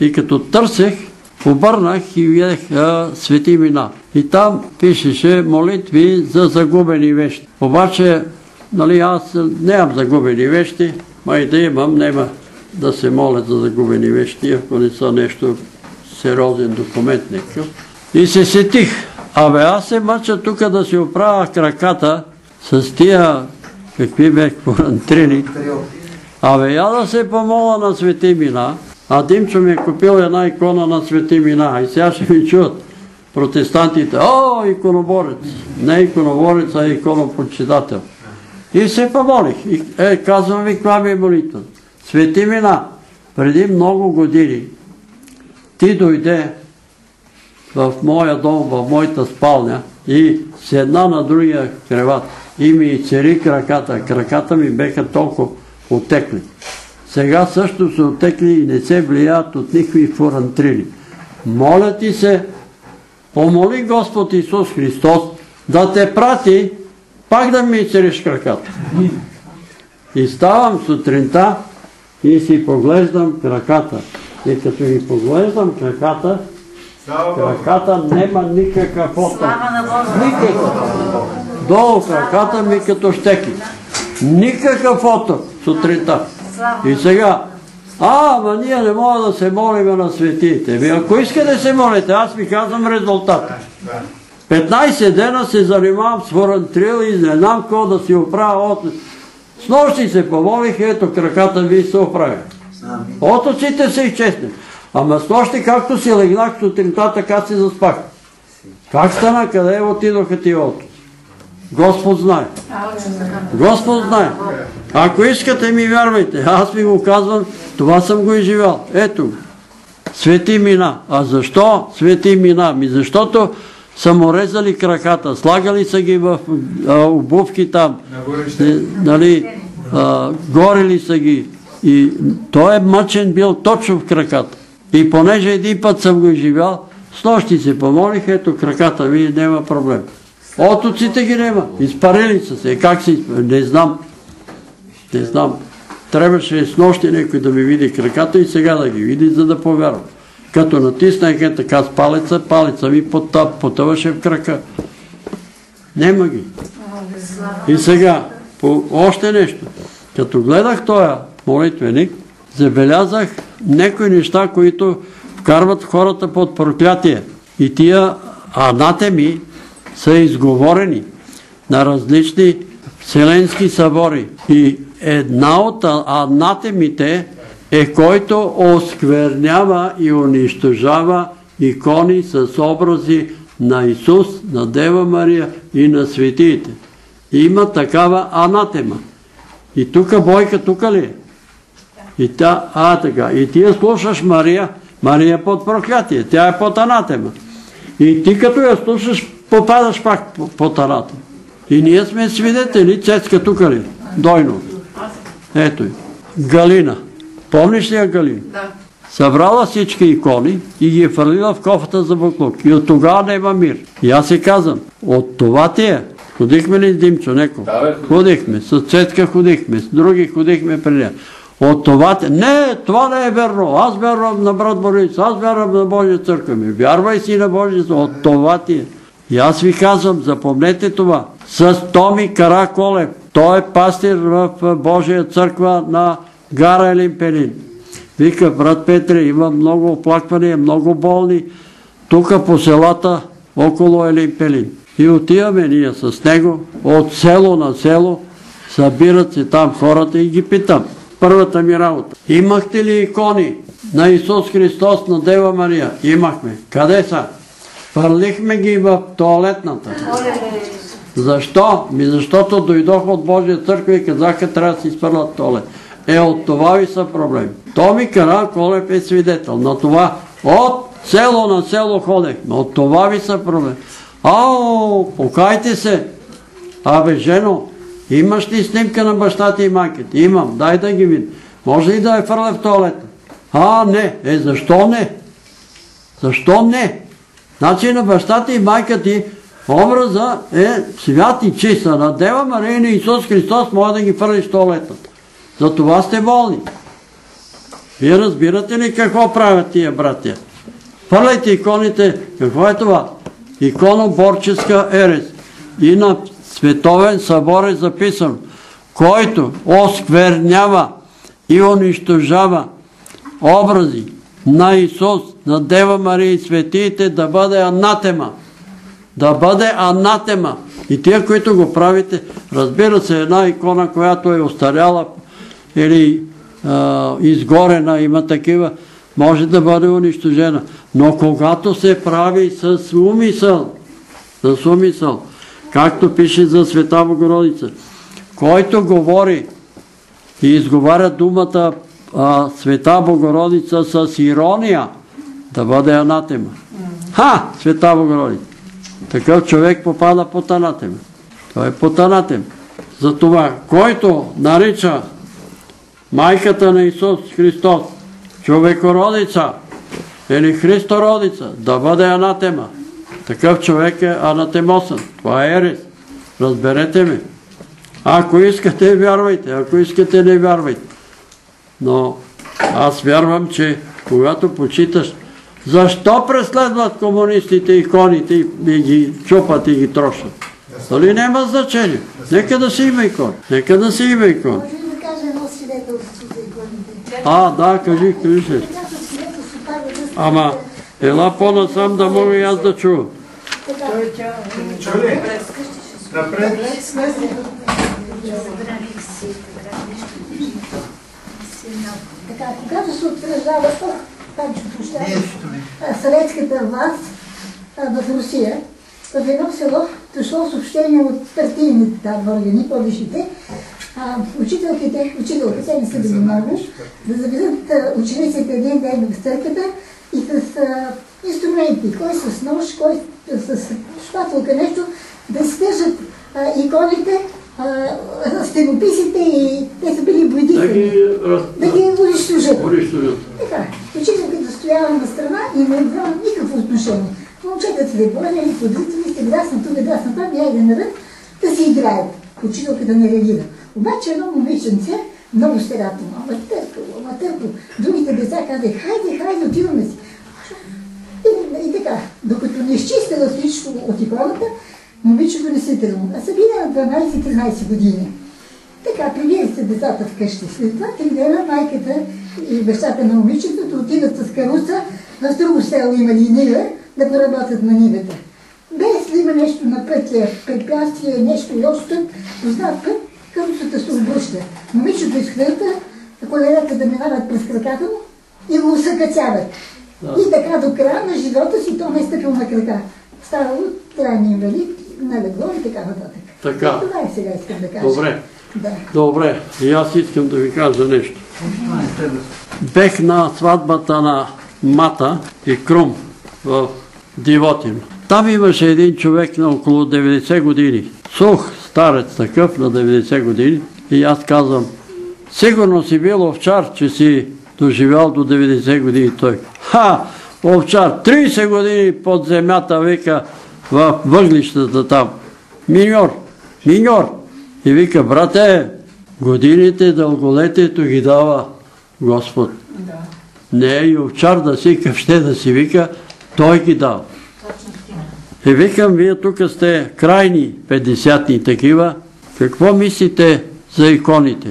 И като търсех, обърнах и видях а, свети мина. И там пишеше молитви за загубени вещи. Обаче, нали, аз нямам загубени вещи, май да имам, няма да се моля за загубени вещи, ако не са нещо сериозен документ някакъв. И се сетих, абе аз се мъча тук да си оправя краката с тия, какви бех (laughs) порантрини, Абе, я да се помола на Свети Мина, а Димчо ми е купил една икона на Свети Мина и сега ще ми чуят протестантите, о, иконоборец, не иконоборец, а иконопочитател. И се помолих. Е, казвам ви, каква ми е молитва. Свети Мина, преди много години ти дойде в моя дом, в моята спалня и седна на другия креват и ми цери краката. Краката ми беха толкова отекли. Сега също са отекли и не се влияят от никакви фурантрили. Моля ти се, помоли Господ Исус Христос да те прати пак да ми цериш краката. И ставам сутринта и си поглеждам краката. И като ги поглеждам краката, краката няма никакъв фото. Никакъв. Долу краката ми като щеки. Никакъв фото сутринта. И сега, а, ама ние не можем да се молиме на светите. Ви, ако иска да се молите, аз ви казвам резултата. 15 дена се занимавам с форантрил и не знам какво да си оправя от... С нощи се помолих, ето краката ви се оправя. От очите се изчезне. Ама с нощи, както си легнах сутринта, така си заспах. Как стана? Къде отидоха ти от? Господ знае. Господ знае. Ако искате ми вярвайте, аз ви го казвам, това съм го изживял. Ето, свети мина. А защо свети мина? Ми защото са му резали краката, слагали са ги в а, обувки там, е, нали, а, горили са ги. И той е мъчен бил точно в краката. И понеже един път съм го изживял, с нощи се помолих, ето краката ми, няма проблем. Отоците ги няма. Изпарили са се. Как се изпарили? Не знам. Не знам. Трябваше с нощи някой да ми види краката и сега да ги види, за да повярвам. Като натиснах е така с палеца, палеца ми потъваше в крака. Нема ги. И сега, още нещо. Като гледах този молитвеник, забелязах някои неща, които вкарват хората под проклятие. И тия анатеми са изговорени на различни вселенски събори. И една от анатемите е който осквернява и унищожава икони с образи на Исус, на Дева Мария и на светиите. Има такава анатема. И тук Бойка, тук ли е? И та, а така, и ти я слушаш Мария, Мария е под проклятие, тя е под анатема. И ти като я слушаш, попадаш пак под анатема. И ние сме свидетели, Цецка тук ли? Дойно. Ето Галина. Помниш ли я Галина? Да. Събрала всички икони и ги е фърлила в кофата за буклук. И от тогава няма мир. И аз си казвам, от това ти е. Ходихме ли с Димчо, неко? Да, бе, ходих. Ходихме, с Цветка ходихме, с други ходихме при нея. От това, те- не, това не е верно. Аз вярвам на брат Борис, аз вярвам на Божия църква ми. Вярвай си на Божия църква. От това ти е. И аз ви казвам, запомнете това. С Томи Караколев. Той е пастир в Божия църква на Гара Елимпелин. Вика, брат Петре, има много оплаквания, много болни. Тук по селата около Елимпелин. И отиваме ние с него от село на село, събират се там хората и ги питам. Първата ми работа. Имахте ли икони на Исус Христос, на Дева Мария? Имахме. Къде са? Фърлихме ги в туалетната. Защо? Ми защото дойдох от Божия църква и казаха, трябва да си изпърлят туалет. Е, от това ви са проблеми. Томи Каран Колев е свидетел на това. От село на село ходехме. От това ви са проблеми. Ао, покайте се. Абе, жено, имаш ли снимка на бащата и майката? Имам, дай да ги видим. Може ли да я фърля в туалета? А, не. Е, защо не? Защо не? Значи на бащата и майка ти образа е свят и чиста. На Дева Мария и Исус Христос може да ги фърлиш туалетната. За това сте болни. Вие разбирате ли какво правят тия братя? Фърляйте иконите. Какво е това? Иконоборческа ерес. И на Световен събор е записано, който осквернява и унищожава образи на Исус, на Дева Мария и светиите да бъде анатема. Да бъде анатема. И тия, които го правите, разбира се, една икона, която е остаряла или изгорена, има такива, може да бъде унищожена. Но когато се прави с умисъл, както пише за Света Богородица, който говори и изговаря думата Света Богородица с ирония, да бъде анатема. Ха! Света Богородица. Такъв човек попада под анатема. Той е под анатема. Затова, който нарича майката на Исус Христос човекородица или Христородица, да бъде анатема. Такъв човек е анатемосен. Това е ерес. Разберете ми. Ако искате, вярвайте. Ако искате, не вярвайте. Но аз вярвам, че когато почиташ, защо преследват комунистите иконите и, и ги чупат и ги трошат? Дали няма значение? Нека да си има икон. Нека да си има икон. Може ли да кажа едно свидетелство за иконите? А, да, кажи, кажи се. Ама, ела по-насам да мога и аз да чувам. Чули? Напред. Така, когато се утвърждава Нещо ми. а, съветската власт в Русия, в едно село дошло съобщение от партийните там органи, по-висшите, учителките, учителките не са били много, да заведат учениците един ден в църквата и с а, инструменти, кой с нож, кой с шпателка, нещо, да стежат иконите, стенописите и те са били ги да ги унищожат. Така, учителката стояла на страна и не е взела никакво отношение. Момчетата се борили, подрители, се драсна тук, драсна там, и айде навън, да си играят. Учителката не реагира. Обаче едно момиченце, много старателно, ама търкало, ама търкало. Другите деца казаха, хайде, хайде, отиваме си. И, и така, докато не изчистила всичко от иконата, момичето не се тръгна. А са били на 12-13 години. Така, прибият се децата вкъщи. След това три дена майката и бащата на момичетото отидат с каруца в друго село има ли нива, да поработят на нивата. Без да има нещо на пътя, препятствие, нещо лошо, познат път, каруцата се обръща. Момичето изхвърта, колелята да минават през краката му и го усъкъцяват. И така до края на живота си то не е стъпил на крака. Ставало трайни инвалид, на легло и така нататък. Така. Това е сега искам да кажа. Добре. Да. Добре, и аз искам да ви кажа нещо. Бех на сватбата на Мата и Крум в Дивотин. Там имаше един човек на около 90 години. Сух, старец такъв на 90 години. И аз казвам, сигурно си бил овчар, че си доживял до 90 години той. Ха! Овчар, 30 години под земята, вика, в въглищата там. Миньор, Миньор. И вика, брате, годините, дълголетието ги дава Господ. Не е и овчар да си, къвще да си вика, той ги дава. И викам, вие тук сте крайни 50 такива, какво мислите за иконите?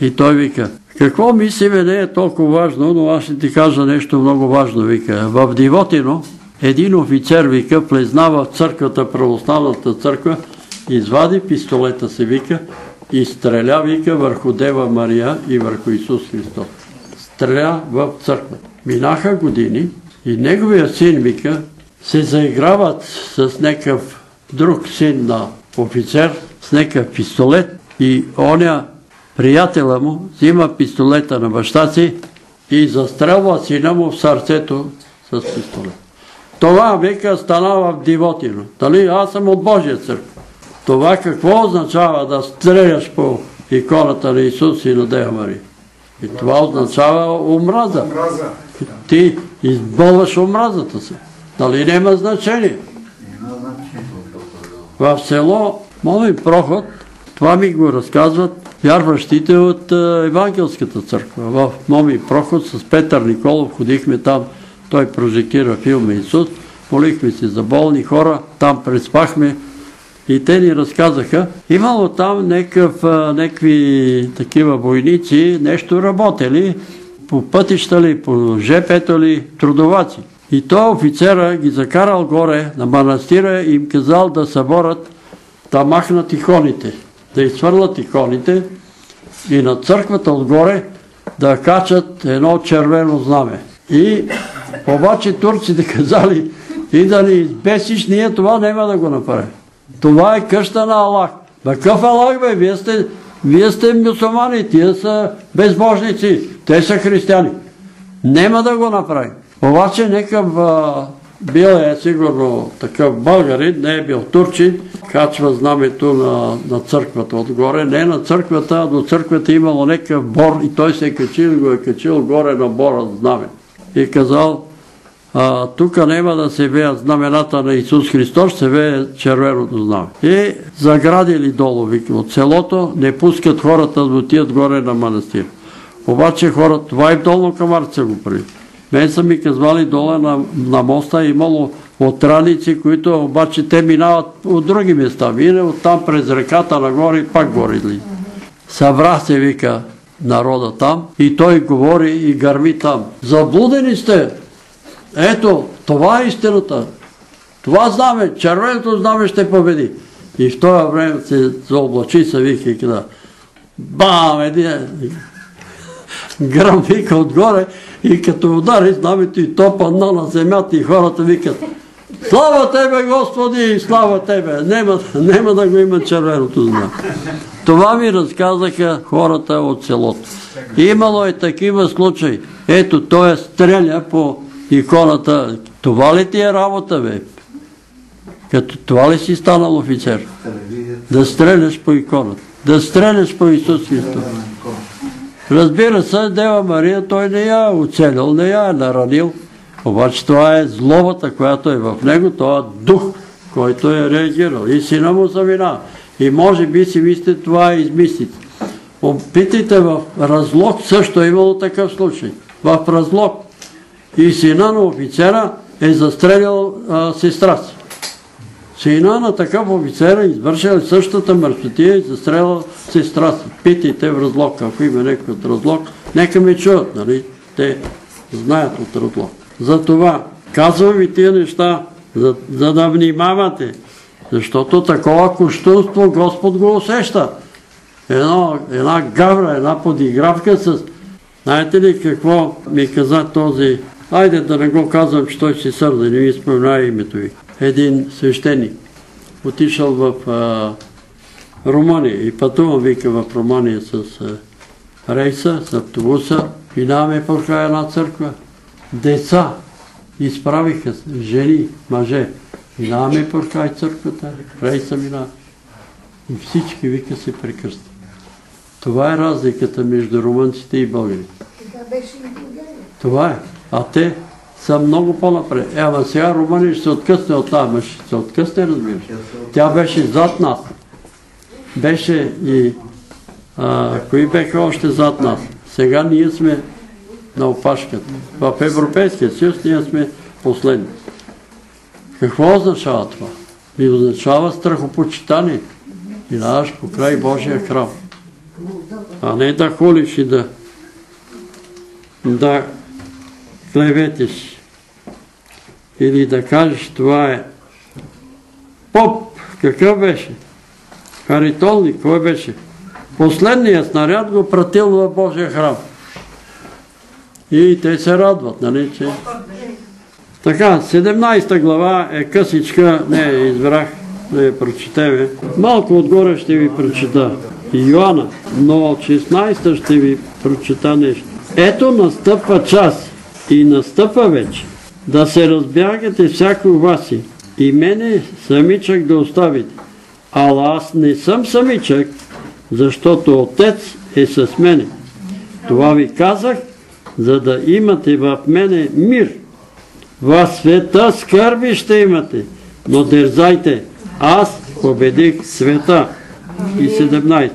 И той вика, какво мислиме не е толкова важно, но аз ще ти кажа нещо много важно, вика. В Дивотино един офицер, вика, влезнава в църквата, православната църква, извади пистолета си, вика, и стреля, вика, върху Дева Мария и върху Исус Христос. Стреля в църква. Минаха години и неговия син, вика, се заиграват с някакъв друг син на офицер, с някакъв пистолет и оня приятела му взима пистолета на баща си и застрелва сина му в сърцето с пистолет. Това, вика, стана в Дивотино. Дали аз съм от Божия църква. Това какво означава да стреляш по иконата на Исус и на Дея Мария? И това означава омраза. Ти избълваш омразата си. Дали няма значение? В село Моми Проход, това ми го разказват вярващите от Евангелската църква. В Моми Проход с Петър Николов ходихме там, той прожекира филма Исус, молихме се за болни хора, там преспахме и те ни разказаха, имало там някакви такива войници, нещо работели, по пътища ли, по жепето ли, трудоваци. И той офицера ги закарал горе на манастира и им казал да съборат, да махнат иконите, да изсвърлят иконите и на църквата отгоре да качат едно червено знаме. И обаче турците казали и да ни избесиш, ние това няма да го направим. Това е къща на Аллах. Какъв Аллах бе? Вие сте, вие сте са безбожници, те са християни. Нема да го направим. Обаче некъв бил е сигурно такъв българин, не е бил турчин, качва знамето на, църквата отгоре. Не на църквата, а до църквата имало някакъв бор и той се е качил го е качил горе на бора знаме. И казал, тук няма да се веят знамената на Исус Христос, се вее червеното знаме. И заградили долу от селото, не пускат хората да отият горе на манастир. Обаче хората, това и долно камарца го прави. Мен са ми казвали доле на, на моста е имало отраници, които обаче те минават от други места. Мине от там през реката нагоре и пак горе ли. Събра се, вика, народа там и той говори и гърми там. Заблудени сте! Ето, това е истината. Това знаме, червеното знаме ще победи. И в това време се заоблачи се вика и каза, бам, един гръм вика отгоре и като удари знамето и то падна на земята и хората викат Слава Тебе, Господи, слава Тебе! Нема, да го има червеното знаме. Това ми разказаха хората от селото. Имало е такива случаи. Ето, той е стреля по иконата. Това ли ти е работа, бе? Като това ли си станал офицер? Да стреляш по иконата. Да стреляш по Исус Христос. Разбира се, Дева Мария той не я оцелил, не я е наранил. Обаче това е злобата, която е в него, това дух, който е реагирал. И сина му замина. И може би си мислите, това е измислите. Опитайте в разлог, също е имало такъв случай. В разлог. И сина на офицера е застрелял сестра си. Сина на такъв офицер е извършил същата мъртвотия и застрелял сестра си. Питайте в разлог, ако има от разлог, нека ме чуят, нали? Те знаят от разлог. Затова казвам ви тия неща, за, да внимавате, защото такова кощунство Господ го усеща. Една гавра, една подигравка с... Знаете ли какво ми каза този... Айде да не го казвам, че той си сърда, не ми спомена името ви. Един свещеник. Отишъл в а, Румъния и пътувам, вика, в Румъния с рейса, с автобуса. Минаваме по една църква. Деца изправиха се, жени, мъже. Минаваме по край църквата, рейса минава. И всички, вика, се прекръсти. Това е разликата между румънците и българите. Това е. А те са много по-напред. Е, ама сега Румъния ще се откъсне от тази, ама ще се откъсне, разбираш. Тя беше зад нас. беше и а, кои беха още зад нас. Сега ние сме на опашката. В Европейския съюз ние сме последни. Какво означава това? Ми означава страхопочитание. И даваш по край Божия храм. А не да холиш и да да клеветиш или да кажеш това е поп, какъв беше? Харитолник, кой беше? Последният снаряд го пратил в Божия храм. И те се радват, нали, че... Така, 17 глава е късичка, не, избрах да я прочетеме. Малко отгоре ще ви прочета. Йоанна, но 16 ще ви прочета нещо. Ето настъпва час и настъпва вече да се разбягате всяко вас и мене самичък да оставите. Ала аз не съм самичък, защото Отец е с мене. Това ви казах, за да имате в мене мир. В света скърби ще имате, но дързайте, аз победих света. И 17.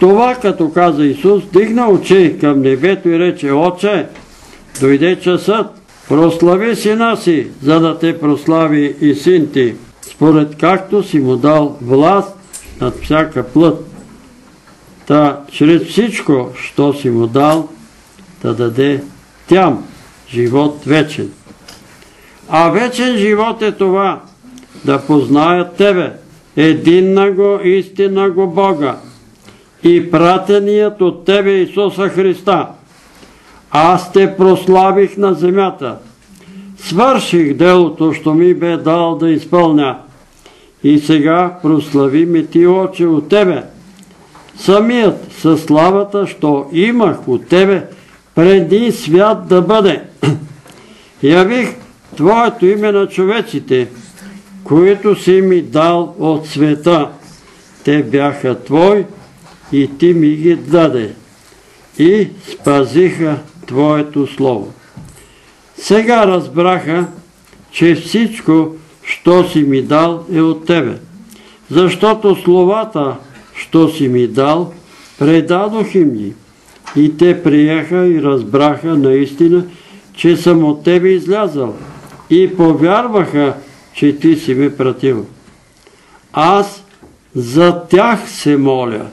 Това като каза Исус, дигна очи към небето и рече, Отче, дойде часът, прослави сина си, за да те прослави и син ти, според както си му дал власт над всяка плът. Та чрез всичко, що си му дал, да даде тям живот вечен. А вечен живот е това, да познаят Тебе, единна го, истина го Бога и пратеният от Тебе Исуса Христа. Аз те прославих на земята. Свърших делото, що ми бе дал да изпълня. И сега прослави ми ти очи от Тебе. Самият със славата, що имах от Тебе, преди свят да бъде. (clears throat) Явих Твоето име на човеците, които си ми дал от света. Те бяха Твой и Ти ми ги даде. И спазиха Твоето Слово. Сега разбраха, че всичко, що си ми дал, е от Тебе. Защото словата, що си ми дал, предадох им ги. И те приеха и разбраха наистина, че съм от Тебе излязал. И повярваха, че Ти си ме пратил. Аз за тях се моля.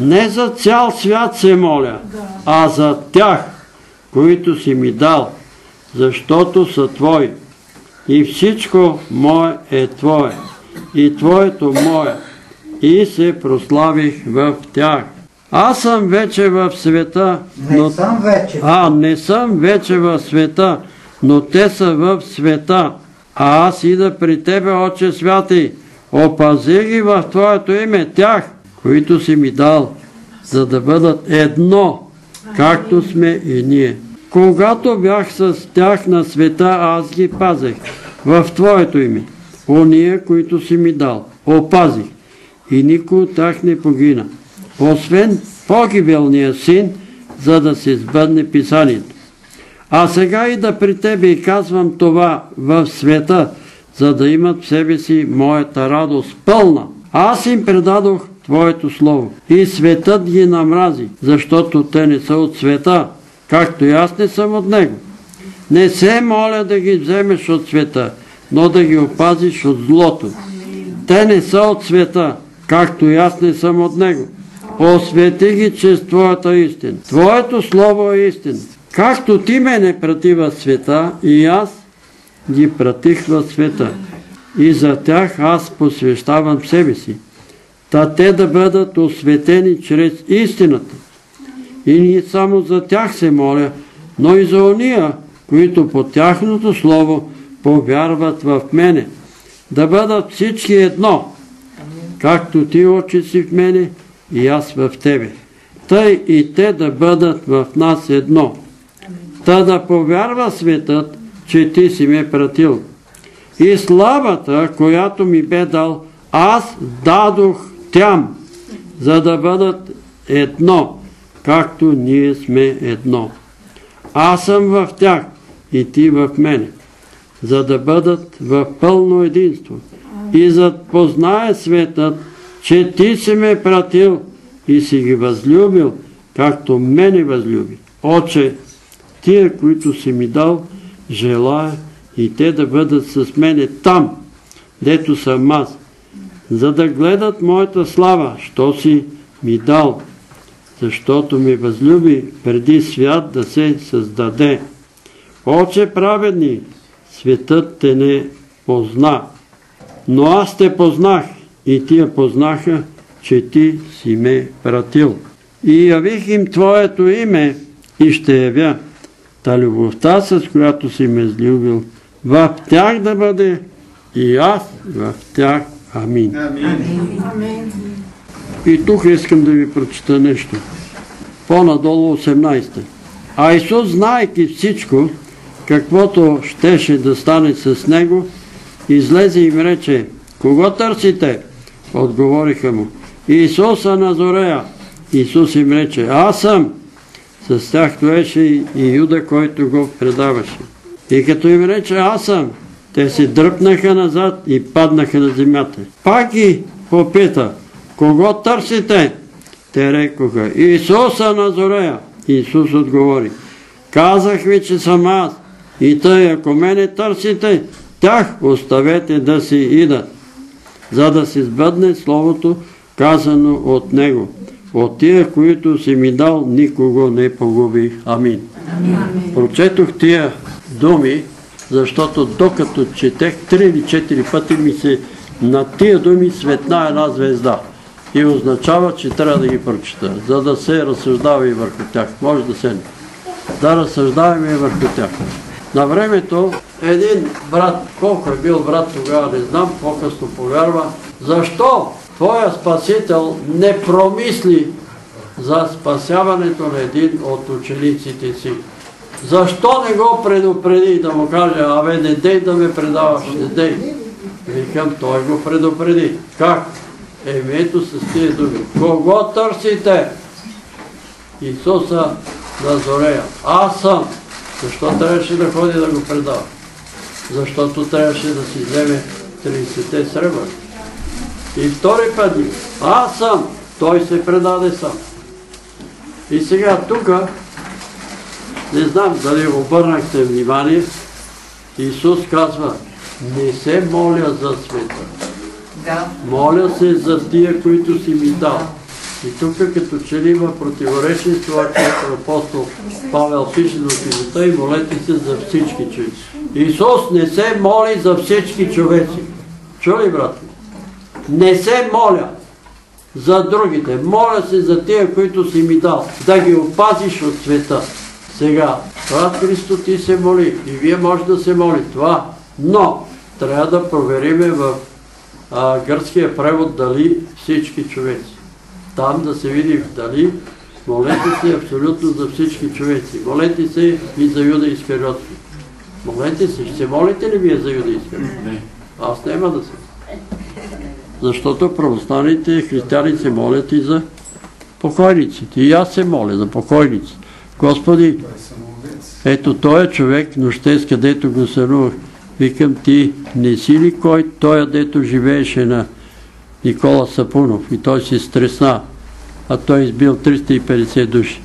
Не за цял свят се моля, а за тях, които си ми дал, защото са Твои. И всичко мое е Твое, и Твоето мое, и се прославих в тях. Аз съм вече в света, но... Не съм вече. А, не съм вече в света, но те са в света. А аз ида при Тебе, Отче Святи, опази ги в Твоето име, тях, които си ми дал, за да бъдат едно, както сме и ние. Когато бях с тях на света, аз ги пазех в Твоето име, ония, които си ми дал. Опазих и никой от тях не погина, освен погибелния син, за да се сбъдне писанието. А сега и да при Тебе и казвам това в света, за да имат в себе си моята радост пълна. Аз им предадох Твоето Слово. И светът ги намрази, защото те не са от света, както и аз не съм от него. Не се моля да ги вземеш от света, но да ги опазиш от злото. Те не са от света, както и аз не съм от него. Освети ги чрез Твоята истина. Твоето Слово е истина. Както Ти мене прати в света, и аз ги пратих в света. И за тях аз посвещавам себе си та те да бъдат осветени чрез истината. И не само за тях се моля, но и за ония, които по тяхното слово повярват в мене, да бъдат всички едно, както ти очи си в мене и аз в тебе. Тъй и те да бъдат в нас едно. Та да повярва светът, че ти си ме пратил. И славата, която ми бе дал, аз дадох тям, за да бъдат едно, както ние сме едно. Аз съм в тях и ти в мене, за да бъдат в пълно единство и за да познае светът, че ти си ме пратил и си ги възлюбил, както мене възлюби. Отче, тия, които си ми дал, желая и те да бъдат с мене там, дето съм аз, за да гледат моята слава, що си ми дал, защото ми възлюби преди свят да се създаде. Оче праведни, светът те не позна, но аз те познах и тия познаха, че ти си ме пратил. И явих им Твоето име и ще явя. Та любовта, с която си ме излюбил, в тях да бъде и аз в тях. Амин. Амин. И тук искам да ви прочита нещо. По-надолу 18. А Исус, знаеки всичко, каквото щеше да стане с него, излезе и им рече, кого търсите? Отговориха му. Исуса Назорея. Исус им рече, аз съм. С тях стоеше и Юда, който го предаваше. И като им рече, аз съм, те се дръпнаха назад и паднаха на земята. Пак ги попита, кого търсите? Те рекоха, Исуса Назорея. Исус отговори, казах ви, че съм аз. И тъй, ако мене търсите, тях оставете да си идат, за да се сбъдне Словото, казано от Него. От тия, които си ми дал, никого не погуби. Амин. Прочетох тия думи, защото докато четех три или четири пъти ми се на тия думи светна една звезда. И означава, че трябва да ги прочета, за да се разсъждава и върху тях. Може да се Да разсъждаваме и върху тях. На времето един брат, колко е бил брат тогава, не знам, по-късно повярва, защо твоя спасител не промисли за спасяването на един от учениците си? Защо не го предупреди да му каже, абе, не дей да ме предаваш, не дей. Викам, той го предупреди. Как? Еми ето с тия думи. Кого търсите? Исуса Назорея. Аз съм. Защо трябваше да ходи да го предава? Защото трябваше да си вземе 30-те сребър. И втори път аз съм. Той се предаде сам. И сега тук, не знам дали обърнахте внимание, Исус казва, не се моля за света. Моля се за тия, които си ми дал. И тук като че ли има противоречие с това, което апостол Павел пише до Тимота и молете се за всички човеци. Исус не се моли за всички човеци. Чули, брат? Не се моля за другите. Моля се за тия, които си ми дал. Да ги опазиш от света. Сега, брат Христо, ти се моли. И вие може да се моли това. Но, трябва да провериме в гръцкия превод дали всички човеци там да се види дали молете се абсолютно за всички човеци. Молете се и за Юда Искариотски. Молете се. Ще се молите ли вие за Юда Искариотски? Не. Аз няма да се. Защото православните християни се молят и за покойниците. И аз се моля за покойници. Господи, ето той е човек, нощес, където го сънувах. Викам ти, не си ли кой той, дето живееше на Никола Сапунов и той се стресна, а той избил 350 души.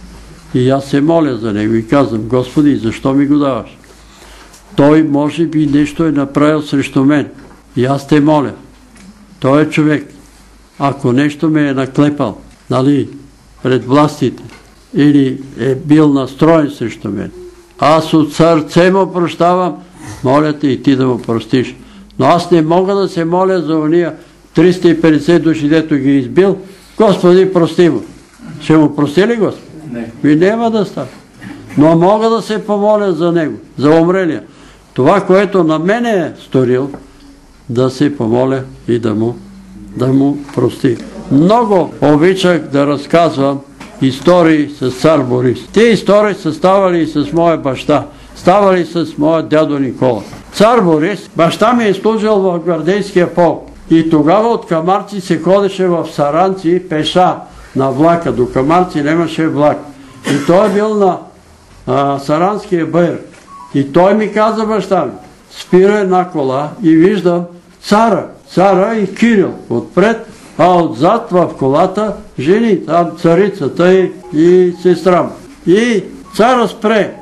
И аз се моля за него и казвам, Господи, защо ми го даваш? Той може би нещо е направил срещу мен. И аз те моля. Той е човек. Ако нещо ме е наклепал, нали, пред властите, или е бил настроен срещу мен, аз от сърце му прощавам, моля те и ти да му простиш. Но аз не мога да се моля за уния 350 души, дето ги е избил, Господи, прости му. Ще му прости ли Господ? Не. И няма да става. Но мога да се помоля за него, за умрелия. Това, което на мене е сторил, да се помоля и да му, да му прости. Много обичах да разказвам истории с цар Борис. Те истории са ставали и с моя баща, ставали с моя дядо Никола. Цар Борис, баща ми е служил в гвардейския полк. И тогава от Камарци се ходеше в Саранци пеша на влака. До Камарци нямаше влак. И той е бил на Саранския бър. И той ми каза баща ми, спира една кола и виждам цара, цара и Кирил отпред а отзад в колата жени, там царицата и, сестра. И цара спре.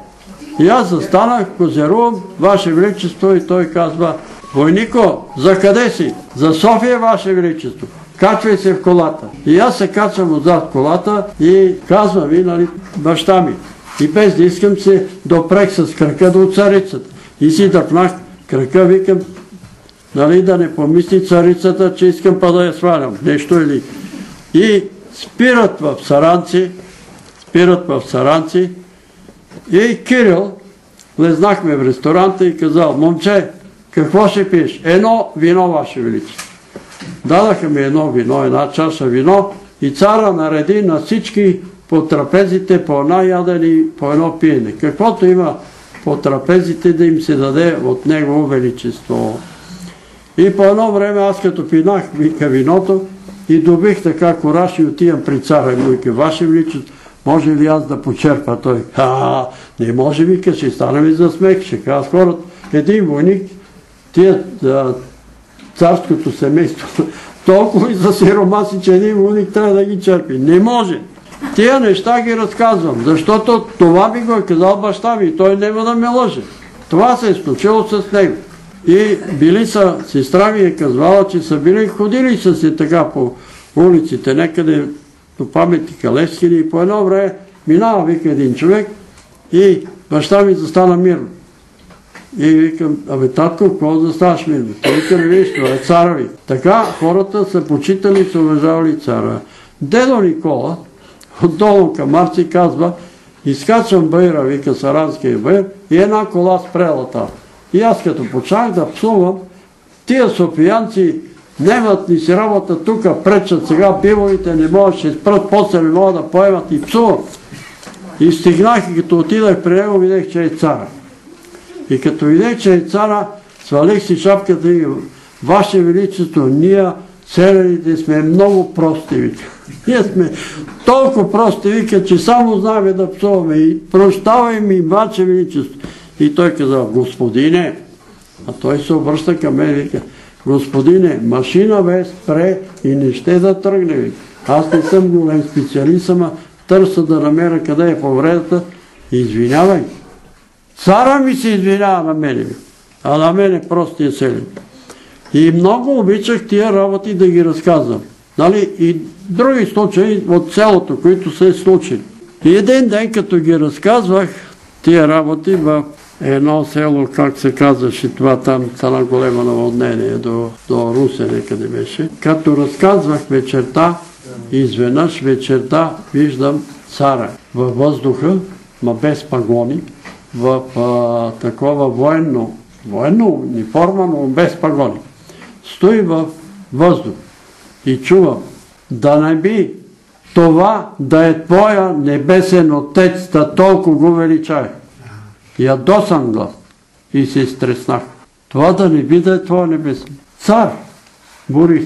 И аз застанах, козерувам, Ваше Величество, и той казва, Войнико, за къде си? За София, Ваше Величество. Качвай се в колата. И аз се качвам отзад колата и казвам, и нали, баща ми. И без да искам се допрех с крака до царицата. И си дъпнах крака, викам, нали да не помисли царицата, че искам па да я свалям. Нещо или. И спират в Саранци, спират в Саранци и Кирил, влезнахме в ресторанта и казал, момче, какво ще пиеш? Едно вино, Ваше Величество. Дадаха ми едно вино, една чаша вино и цара нареди на всички по трапезите по една ядене по едно пиене. Каквото има по трапезите да им се даде от Негово Величество. И по едно време аз като пинах вика виното и добих така кораж и отивам при цара и му вика, Ваше Величество, може ли аз да почерпа той? А, не може, вика, ще стане ми за смех, ще казват хората. Един войник, тия царското семейство, (laughs) толкова и за сиромаси, че един войник трябва да ги черпи. Не може. Тия неща ги разказвам, защото това ми го е казал баща ми и той няма да ме лъже. Това се е случило с него. И били са, сестра ми е казвала, че са били ходили са си така по улиците, некъде до паметника Левскини и по едно време минава, вика един човек и баща ми застана мирно. И викам, абе татко, какво заставаш мирно? Той вика, не виж, това е цара ви. Така хората са почитали и са уважавали цара. Дедо Никола, отдолу към Марци, казва, изкачвам байра, вика Саранския байр, и една кола спрела там. И аз като почнах да псувам, тия софиянци немат ни си работа тук, пречат сега бивовите, не могат, ще спрат, после не могат да поемат и псувам. И стигнах и като отидах при него, видех, че е цара. И като видех, че е цара, свалих си шапката и Ваше Величество, ние селените сме много прости, вика. Ние сме толкова прости, вика, че само знаем да псуваме. И прощавай ми, Ваше Величество. И той казал, господине, а той се обръща към мен и вика, господине, машина бе спре и не ще да тръгне. Вика. Аз не съм голем специалист, ама търса да намеря къде е повредата. Извинявай. Цара ми се извинява на мене, а на мене простия селен. И много обичах тия работи да ги разказвам. Нали? И други случаи от селото, които се е случили. И един ден, като ги разказвах, тия работи в едно село, как се казваше това там, стана голема наводнение до, до Русе, некъде беше. Като разказвах вечерта, изведнъж вечерта виждам цара във въздуха, ма без пагони, в а, такова военно, военно униформа, но без пагони. Стои в въздух и чувам, да не би това да е Твоя небесен Отец, да толкова го величай. Ядосан глас и се стреснах. Това да не би да е Твоя небесен. Цар Борис.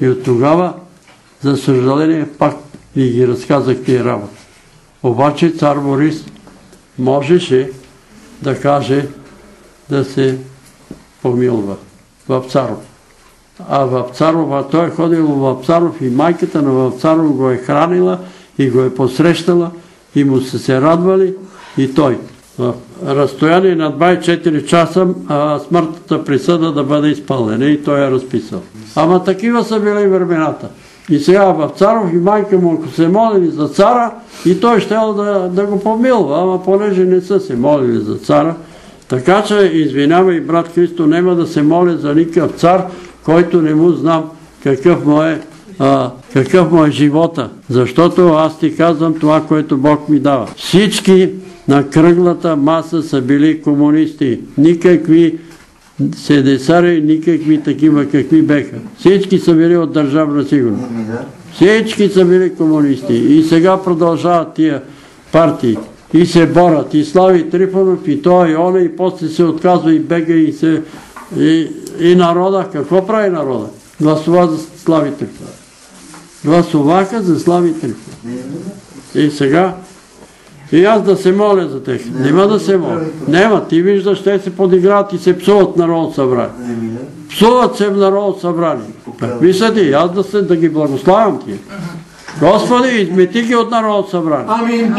И от тогава, за съжаление, пак ви ги разказах тия работи. Обаче цар Борис можеше да каже да се помилва в Царов. А в Царов, той е ходил в Царов и майката на в Царов го е хранила и го е посрещала и му се се радвали и той. В разстояние на 24 часа а, смъртната присъда да бъде изпълнена и той е разписал. Ама такива са били времената. И сега в Царов и майка му, ако се молили за цара, и той ще да, да го помилва, ама понеже не са се молили за цара. Така че, извинявай, брат Христо, няма да се моля за никакъв цар, който не му знам е, какъв му е живота. Защото аз ти казвам това, което Бог ми дава. Всички на кръглата маса са били комунисти. Никакви седесари, никакви такива какви беха. Всички са били от държавна сигурност. Всички са били комунисти. И сега продължават тия партии. И се борят. И Слави Трифонов, и той, и оне, и после се отказва, и бега, и се... И, и народа, какво прави народа? Гласува за Слави Трифонов. Гласуваха за Слави Трифонов. И сега И аз да се моля за тях. Нема да се моля. Нема. Ти виждаш, те се подиграват и се псуват в Народно събрание. Псуват се в Народно събрание. Са ти? Аз да, се, да ги благославям ти. Господи, измети ги от Народно събрание. Амин.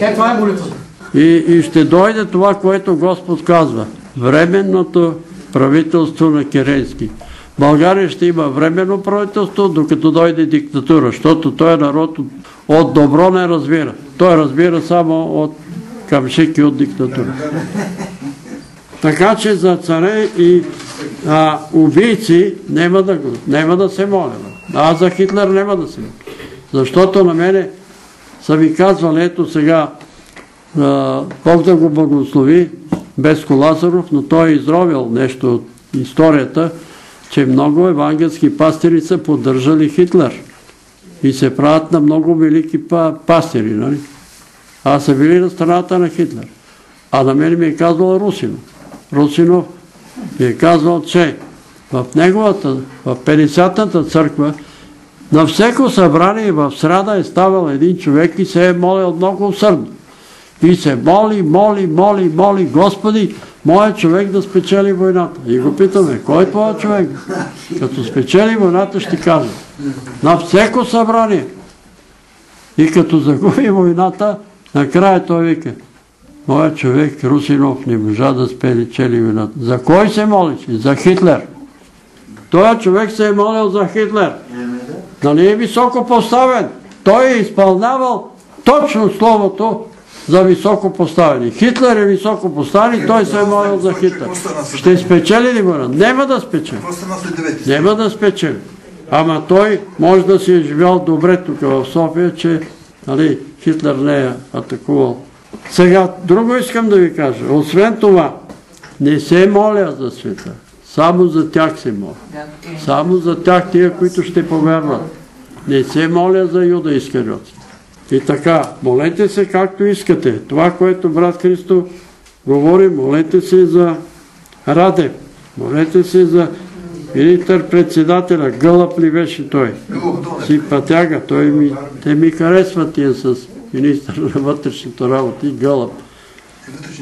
Е, това е молитвата. И, и ще дойде това, което Господ казва. Временното правителство на Керенски. България ще има временно правителство, докато дойде диктатура, защото той е народ от, от добро не разбира. Той разбира само от камшики от диктатура. Така че за царе и убийци няма да, се моля. А за Хитлер няма да се моля. Защото на мене са ми казвали, ето сега Бог да го благослови, Беско Лазаров, но той е изровил нещо от историята, че много евангелски пастири са поддържали Хитлер и се правят на много велики пастири, нали? А са били на страната на Хитлер. А на мен ми е казвал Русинов. Русинов ми е казвал, че в неговата, в 50-та църква, на всеко събрание в среда е ставал един човек и се е молил много усърдно. И се моли, моли, моли, моли, Господи, моят човек да спечели войната. И го питаме, кой е твоят човек? Като спечели войната ще каже. На всеко събрание. И като загуби войната, накрая той вика, моят човек Русинов не можа да спечели войната. За кой се молиш? За Хитлер. Той човек се е молил за Хитлер. Нали е високо поставен? Той е изпълнявал точно словото за високо поставени. Хитлер е високо поставен и той се е молил за Хитлер. Ще спечели ли война? Нема да спечели. Нема да спечели. Ама той може да си е живял добре тук в София, че нали, Хитлер не е атакувал. Сега, друго искам да ви кажа. Освен това, не се моля за света. Само за тях се моля. Само за тях тия, които ще повярват. Не се моля за Юда Искариотски. И така, молете се както искате. Това, което брат Христо говори, молете се за Радев. Молете се за министър-председателя. Гълъб ли беше той? Си пътяга. Той ми, те ми харесват тия с министър на вътрешната работа и Гълъб.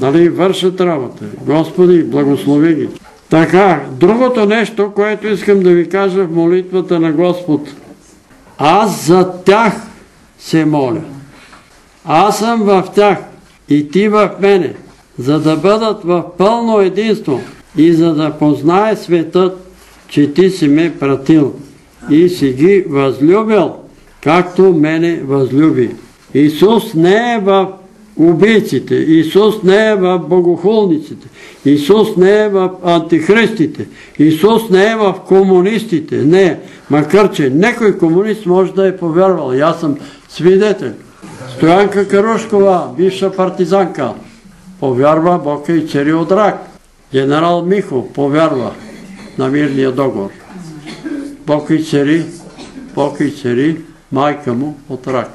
Нали, вършат работа. Господи, благослови ги. Така, другото нещо, което искам да ви кажа в молитвата на Господ. Аз за тях се моля. Аз съм в тях и ти в мене, за да бъдат в пълно единство и за да познае светът, че ти си ме пратил и си ги възлюбил, както мене възлюби. Исус не е в убийците, Исус не е в богохулниците, Исус не е в антихристите, Исус не е в комунистите, не, макар че некой комунист може да е повярвал. Аз съм свидетел. Стоянка Карушкова, бивша партизанка, повярва Бока и цари от рак. Генерал Михо повярва на мирния договор. Бока и цари, Бока и цари, майка му от рак.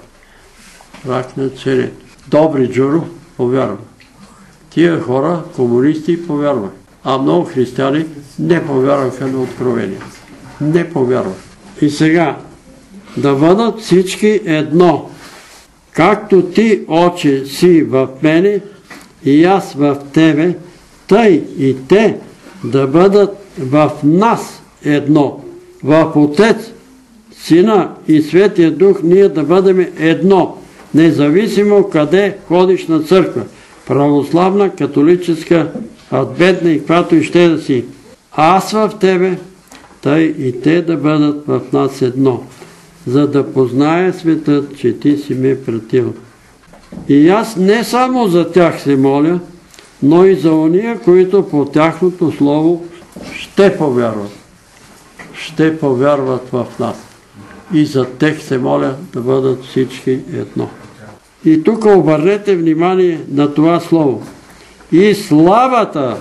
Рак на цари. Добри Джуро повярва. Тия хора, комунисти, повярваха. А много християни не повярваха на откровение. Не повярваха. И сега, да бъдат всички едно. Както ти, Отче, си в мене и аз в тебе, тъй и те да бъдат в нас едно. В Отец, Сина и Светия Дух ние да бъдем едно, независимо къде ходиш на църква. Православна, католическа, адвентна и каквато и ще да си. Аз в тебе, тъй и те да бъдат в нас едно за да познае светът, че ти си ме пратил. И аз не само за тях се моля, но и за ония, които по тяхното слово ще повярват. Ще повярват в нас. И за тех се моля да бъдат всички едно. И тук обърнете внимание на това слово. И славата,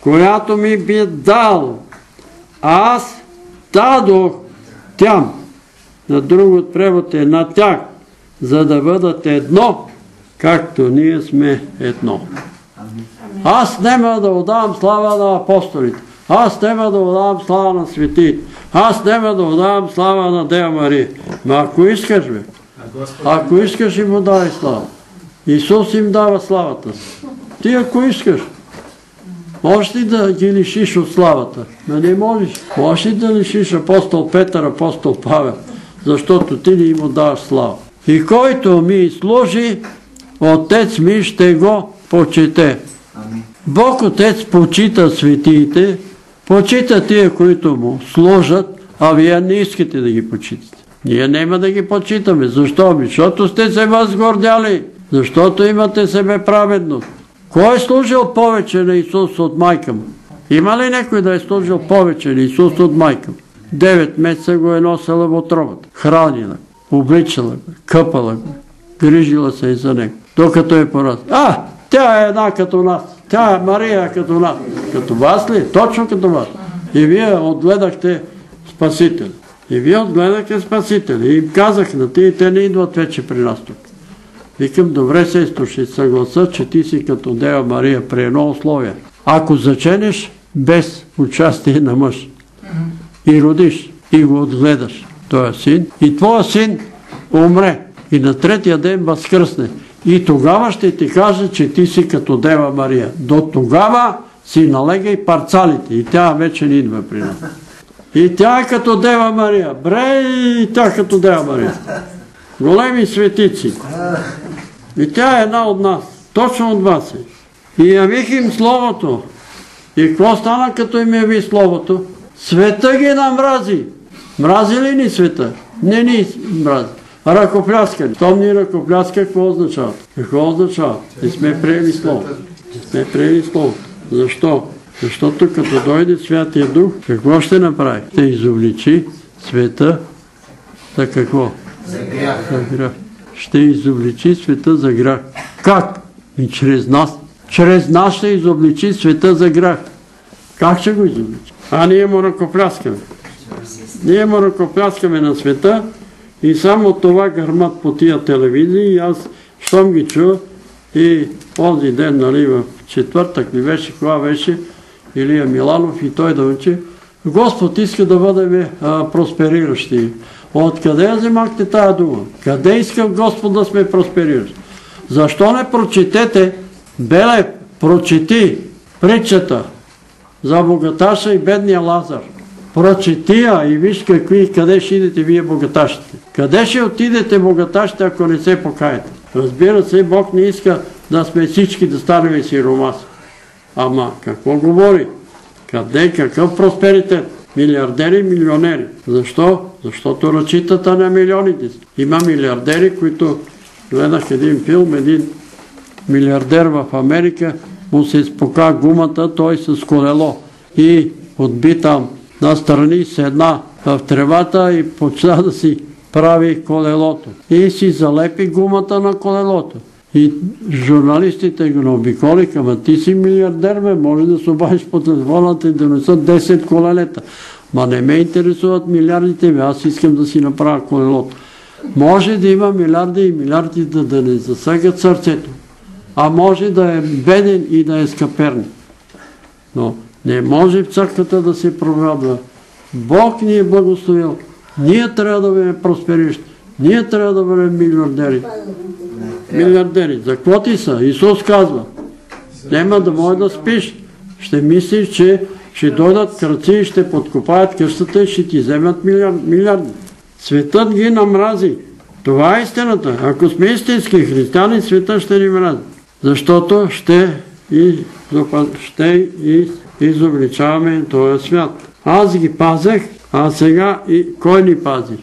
която ми би дал, аз дадох тям на друг превод е на тях, за да бъдат едно, както ние сме едно. Аз няма да отдавам слава на апостолите. Аз няма да отдавам слава на светите. Аз няма да отдавам слава на Дева Мария. Ако искаш, бе, ако искаш и му дай слава. Исус им дава славата си. Ти ако искаш, можеш ли да ги лишиш от славата? Но не можеш. Можеш ли да лишиш апостол Петър, апостол Павел? Защото ти не им даваш слава. И който ми служи, Отец ми ще го почете. Бог Отец почита светиите, почита тия, които му служат, а вие не искате да ги почитате. Ние няма да ги почитаме. Защо? Защото сте се възгордяли. Защото имате себе праведност. Кой е служил повече на Исус от майка му? Има ли някой да е служил повече на Исус от майка му? Девет месеца го е носила в отробата. Хранила, обличала го, къпала го, грижила се и за него. Докато е пораз. А, тя е една като нас. Тя е Мария като нас. Като вас ли? Точно като вас. И вие отгледахте Спасител. И вие отгледахте Спасител. И им казах на ти, и те не идват вече при нас тук. Викам, добре сестро, ще съгласа, че ти си като Дева Мария при едно условие. Ако заченеш без участие на мъж и родиш и го отгледаш, този син, и твоя син умре и на третия ден възкръсне. И тогава ще ти кажа, че ти си като Дева Мария. До тогава си налегай парцалите и тя вече не идва при нас. И тя е като Дева Мария. Бре, и тя като Дева Мария. Големи светици. И тя е една от нас. Точно от вас е. И явих им Словото. И какво стана като им яви Словото? Света ги намрази. Мрази ли ни света? Не ни мрази. Ръкопляскане. Том ни ръкопляска, какво означава? Какво означава? Не сме приели Слово. Не сме приели Слово. Защо? Защото като дойде Святия Дух, какво ще направи? Ще изобличи света за какво? За грях. За грях. Ще изобличи света за грях. Как? И чрез нас. Чрез нас ще изобличи света за грях. Как ще го изобличи? А ние му ръкопляскаме. Ние му ръкопляскаме на света и само това гърмат по тия телевизии и аз, щом ги чуя и този ден, нали, в четвъртък ли беше, кога беше, Илия Миланов и той да учи, Господ иска да бъдем проспериращи. Откъде я вземахте тая дума? Къде иска Господ да сме проспериращи? Защо не прочетете, Беле, прочети притчата за богаташа и бедния Лазар. Прочети я и виж какви, къде ще идете вие богаташите. Къде ще отидете богаташите, ако не се покаете? Разбира се, Бог не иска да сме всички да станем сиромаси. Ама какво говори? Къде, какъв просперитет? Милиардери, милионери. Защо? Защото ръчитата на милионите. Има милиардери, които гледах един филм, един милиардер в Америка, му се изпока гумата, той с колело и отби там настрани седна в тревата и почна да си прави колелото. И си залепи гумата на колелото. И журналистите го наобиколиха, ама ти си милиардер, бе, може да се обадиш по телефоната и да несат 10 колелета. Ма не ме интересуват милиардите, бе, аз искам да си направя колелото. Може да има милиарди и милиарди да, не засегат сърцето, а може да е беден и да е скъперни. Но не може в църквата да се провядва. Бог ни е благословил. Ние трябва да бъдем просперищи. Ние трябва да бъдем милиардери. Милиардери. За какво ти са? Исус казва. Нема да може да спиш. Ще мислиш, че ще дойдат кръци и ще подкопаят къщата и ще ти вземат милиарди. Светът ги намрази. Това е истината. Ако сме истински християни, светът ще ни мрази. Защото ще изобличаваме този свят. Аз ги пазех, а сега кой ни пази?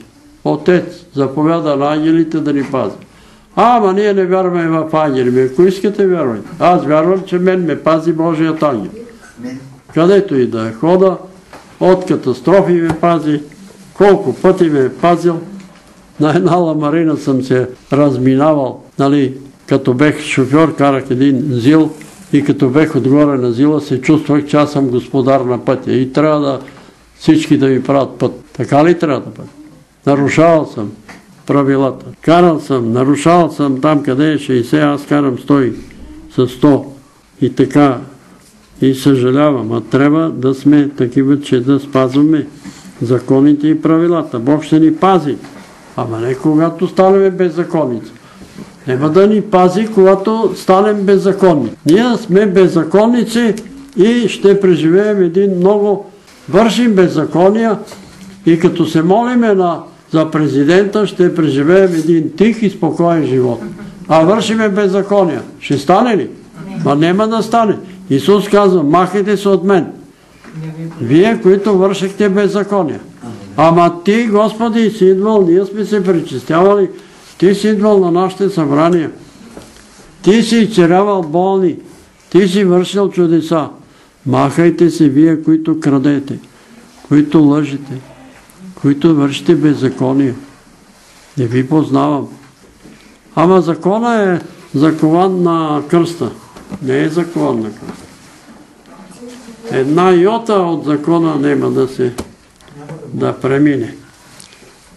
Отец заповяда на ангелите да ни пази. А, ама ние не вярваме в ангели. Ако искате, вярвайте. Аз вярвам, че мен ме пази Божият ангел. Където и да е хода, от катастрофи ме пази, колко пъти ме е пазил. На една ламарина съм се разминавал, нали, като бех шофьор, карах един зил и като бех отгоре на зила, се чувствах, че аз съм господар на пътя и трябва да всички да ми правят път. Така ли трябва да бъде? Нарушавал съм правилата. Карал съм, нарушавал съм там къде е 60, аз карам 100 с 100 и така. И съжалявам, а трябва да сме такива, че да спазваме законите и правилата. Бог ще ни пази. Ама не когато станем беззаконници. Няма да ни пази, когато станем беззаконни. Ние сме беззаконници и ще преживеем един много вършим беззакония и като се молиме на, за президента, ще преживеем един тих и спокоен живот. А вършиме беззакония. Ще стане ли? Ма няма да стане. Исус казва, махайте се от мен. Вие, които вършихте беззакония. Ама ти, Господи, си идвал, ние сме се причистявали, ти си идвал на нашите събрания. Ти си изцерявал болни. Ти си вършил чудеса. Махайте се вие, които крадете, които лъжите, които вършите беззаконие. Не ви познавам. Ама закона е закован на кръста. Не е закован на кръста. Една йота от закона няма да се да премине.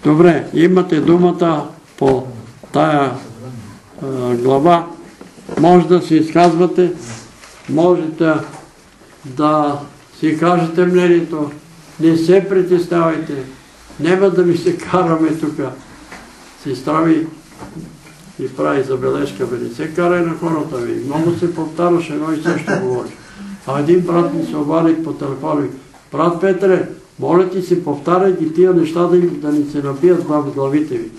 Добре, имате думата по тая глава. Може да се изказвате, можете да си кажете мнението. Не се притеснявайте. Нема да ми се караме тук. Сестра ми и прави забележка, бе, не се карай на хората ви. Много се повтаряш едно и също говориш. А един брат ми се обади по телефона. Брат Петре, моля ти се, повтаряй ги тия неща да, да ни се набият в главите ви.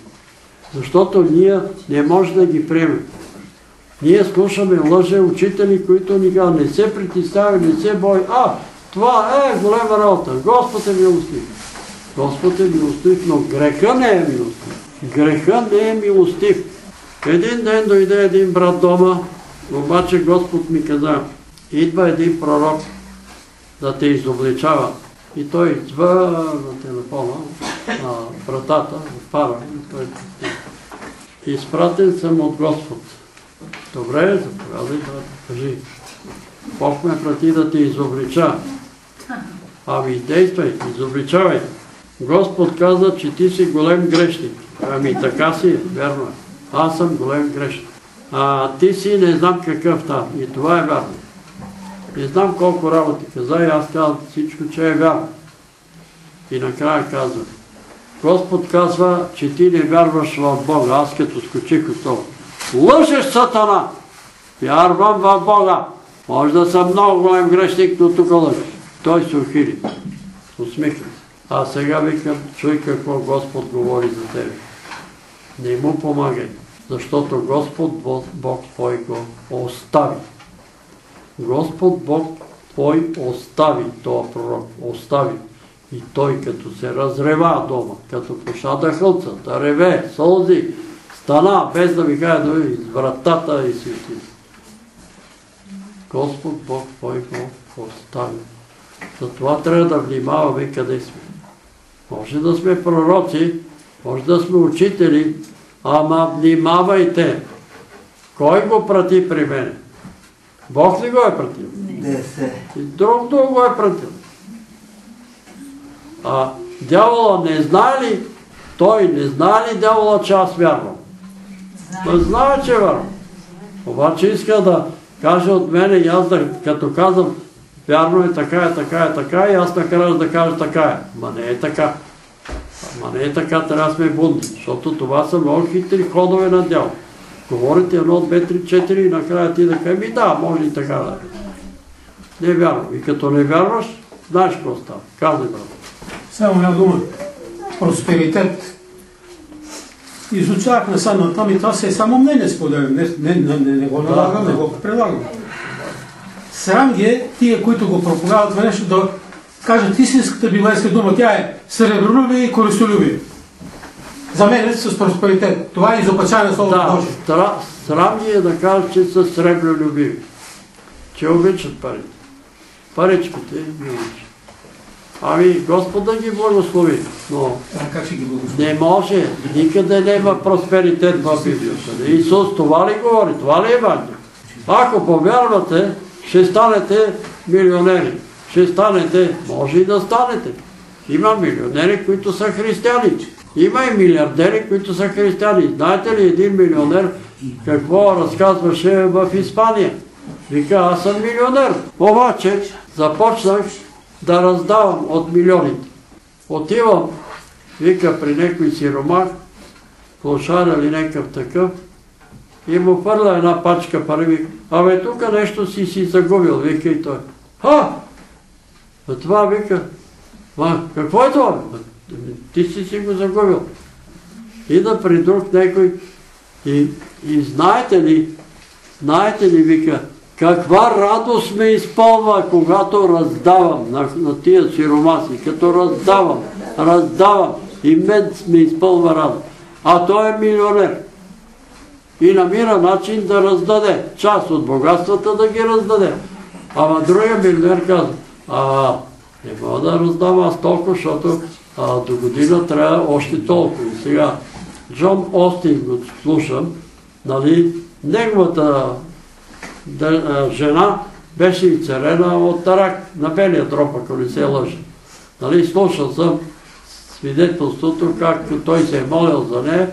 Защото ние не може да ги приемем. Ние слушаме лъже учители, които ни казват, не се притеснявай, не се бой. А, това е голема работа. Господ е милостив. Господ е милостив, но греха не е милостив. Греха не е милостив. Един ден дойде един брат дома, обаче Господ ми каза, идва един пророк да те изобличава. И той звъна на телефона на братата, в пара. И той Изпратен съм от Господ. Добре, заповядай да кажи. Бог ме прати да те изоблича. Ами действай, изобличавай. Господ каза, че ти си голем грешник. Ами така си, верно е. Аз съм голем грешник. А ти си не знам какъв там. И това е вярно. Не знам колко работи каза и аз казвам всичко, че е вярно. И накрая казвам, Господ казва, че ти не вярваш в Бога. Аз като скочих от това. Лъжеш сатана! Вярвам в Бога. Може да съм много голем грешник, но тук лъжеш. Той се ухили. Усмихна. А сега викам, чуй какво Господ говори за тебе. Не му помагай, защото Господ Бог твой го остави. Господ Бог твой остави този пророк. Остави. И той като се разрева дома, като поша да хълца, да реве, сълзи, стана, без да ми каже да из вратата и си отиде. Господ Бог твой го остави. Затова трябва да внимаваме къде сме. Може да сме пророци, може да сме учители, ама внимавайте. Кой го прати при мене? Бог ли го е пратил? Не се. И друг друг го е пратил. А дявола не знае ли, той не знае ли дявола, че аз вярвам? Той знае, че вярвам. Обаче иска да каже от мене и аз да, като казвам, вярно е така, е така, е така и аз накрая да кажа така е. Ма не е така. Ма не е така, трябва да сме будни, защото това са много хитри ходове на дявол. Говорите едно, две, три, четири и накрая ти да кажа, ми да, може и така да Не вярвам. И като не вярваш, знаеш какво става. Казвай, брат. Само една дума. Просперитет. Изучавах на сам там и това се е само мнение споделям. Не, не, не, не, не го налагам, не го предлагам. Срам ги е тия, които го проповядат това нещо да кажат истинската библейска дума. Тя е сребролюбие и користолюбие. За мен е с просперитет. Това е изопачане Словото да, Божие. Стра, срам ги е да кажат, че са сребролюбиви. Че обичат парите. Паричките ги обичат. Ами Господ да ги благослови, но благослови? не може, никъде няма просперитет в Библията. Исус това ли говори? Това ли е Евангелие? Ако повярвате, ще станете милионери. Ще станете, може и да станете. Има милионери, които са християни. Има и милиардери, които са християни. Знаете ли един милионер какво разказваше в Испания? Вика, аз съм милионер. Обаче започнах да раздавам от милионите. Отивам, вика при някой сиромах, клошар или някакъв такъв, И му хвърля една пачка пари. Вика, абе, тук нещо си си загубил, вика и той. Ха! А това вика, ма, какво е това? Ти си си го загубил. И да при друг някой. И, и знаете ли, знаете ли, вика, каква радост ме изпълва, когато раздавам на, на тия сиромаси, като раздавам, раздавам и мен ме изпълва радост. А той е милионер и намира начин да раздаде част от богатствата да ги раздаде. Ама другия милионер казва, не мога да раздам аз толкова, защото до година трябва още толкова. И сега Джон Остин го слушам, нали, неговата жена беше и царена от Тарак, на белия троп, ако не се лъжа. Нали, слушал съм свидетелството, как той се е молил за нея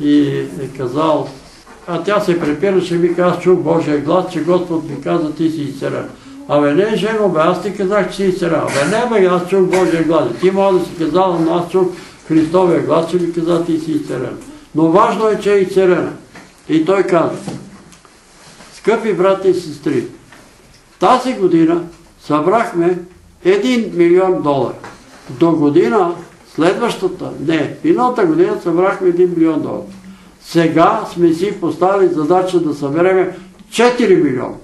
и е казал, а тя се препираше, ми аз чух Божия глас, че Господ ми каза, ти си изцелен. Абе не, жено, бе, аз ти казах, че си изцелен. Абе не, бе, аз чух Божия глас. Ти мога да си казала, но аз чух Христовия глас, че ми каза, ти си изцелен. Но важно е, че е изцелена. И той каза, скъпи брати и сестри, тази година събрахме 1 милион долара. До година, следващата, не, миналата година събрахме 1 милион долара. Сега сме си поставили задача да събереме 4 милиона.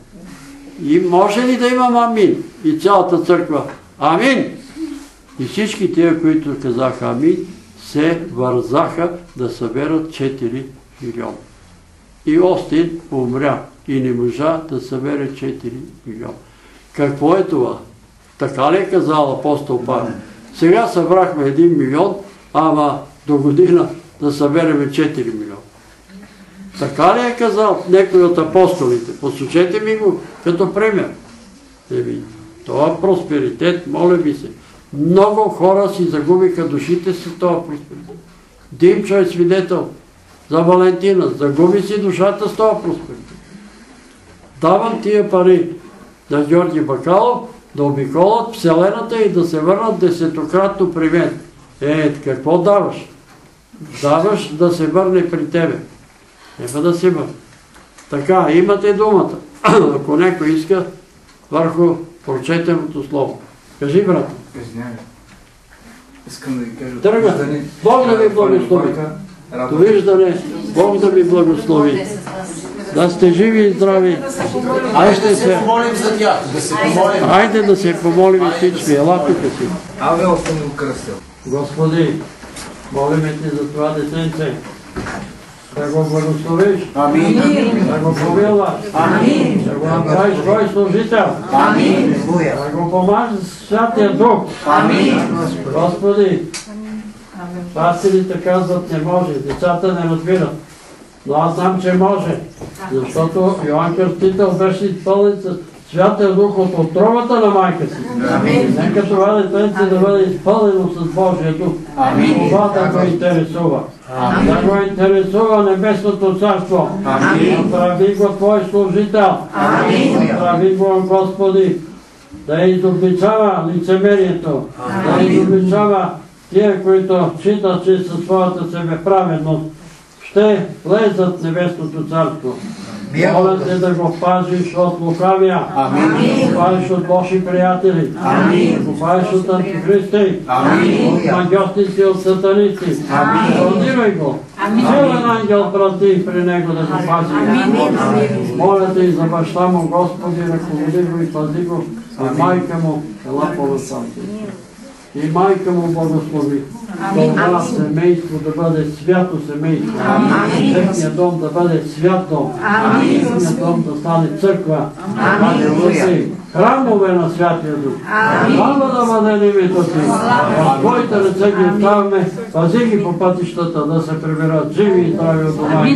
И може ли да имам амин? И цялата църква. Амин! И всички тия, които казаха амин, се вързаха да съберат 4 милиона. И Остин умря и не можа да събере 4 милиона. Какво е това? Така ли е казал апостол Павел? Сега събрахме 1 милион, ама до година да събереме 4 милиона. Така ли е казал някой от апостолите? Послушайте ми го като пример. Еми, това просперитет, моля ви се, много хора си загубиха душите си това просперитет. Димчо е свидетел за Валентина, загуби си душата с това просперитет. Давам тия пари на Георги Бакалов да обиколят Вселената и да се върнат десетократно при мен. Е, какво даваш? Даваш да се върне при тебе. Нека да се върне. Така, имате думата. (clears throat) Ако някой иска, върху прочетеното слово. Кажи, брат. Извинявай. Искам да ви кажа... Тръгва. Бог да ви благослови. Довиждане. Бог да ви благослови. Да сте живи и здрави. Айде да се помолим за тях. Айде да се помолим всички. Ела тук си. Авел съм го кръстил. Господи, молиме Ти за това детенце. Да го благословиш. Амин. Да го помилваш. Амин. Да го направиш твой служител. Амин. Да го помажеш с Святия Дух. Амин. Господи, пастирите казват не може, децата не разбират. Но аз знам, че може. Защото Йоанн Кръстител беше изпълнен с Святия Дух от отровата на майка си. Амин. Нека това детенце да бъде изпълнено с Божия Дух. Амин. Това да го интересува. Да го интересува Небесното Царство. Направи го Твой служител. Направи го, Господи, да изобличава лицемерието, да изобличава тия, които считат, че със своята себеправедност ще влезат в Небесното Царство. Моля те да го пазиш от лукавия, Амин. да го пазиш от лоши приятели, Амин. да го пазиш от антихристи, Амин. от магиостици, от сатанисти. Амин. Бронирай го. Силен ангел прати при него да го пази. Моля те и за баща му, Господи, ръководи го и пази го. И майка му, ела по си. И майка му благослови. Това семейство да бъде свято семейство. Техният дом да бъде свят дом. Техният дом да стане църква. Алелуя. Храмове на Святия Дух. Слава да бъде името Ти. В Твоите ръце ги оставяме. Пази ги по пътищата да се приберат живи и здрави от дома.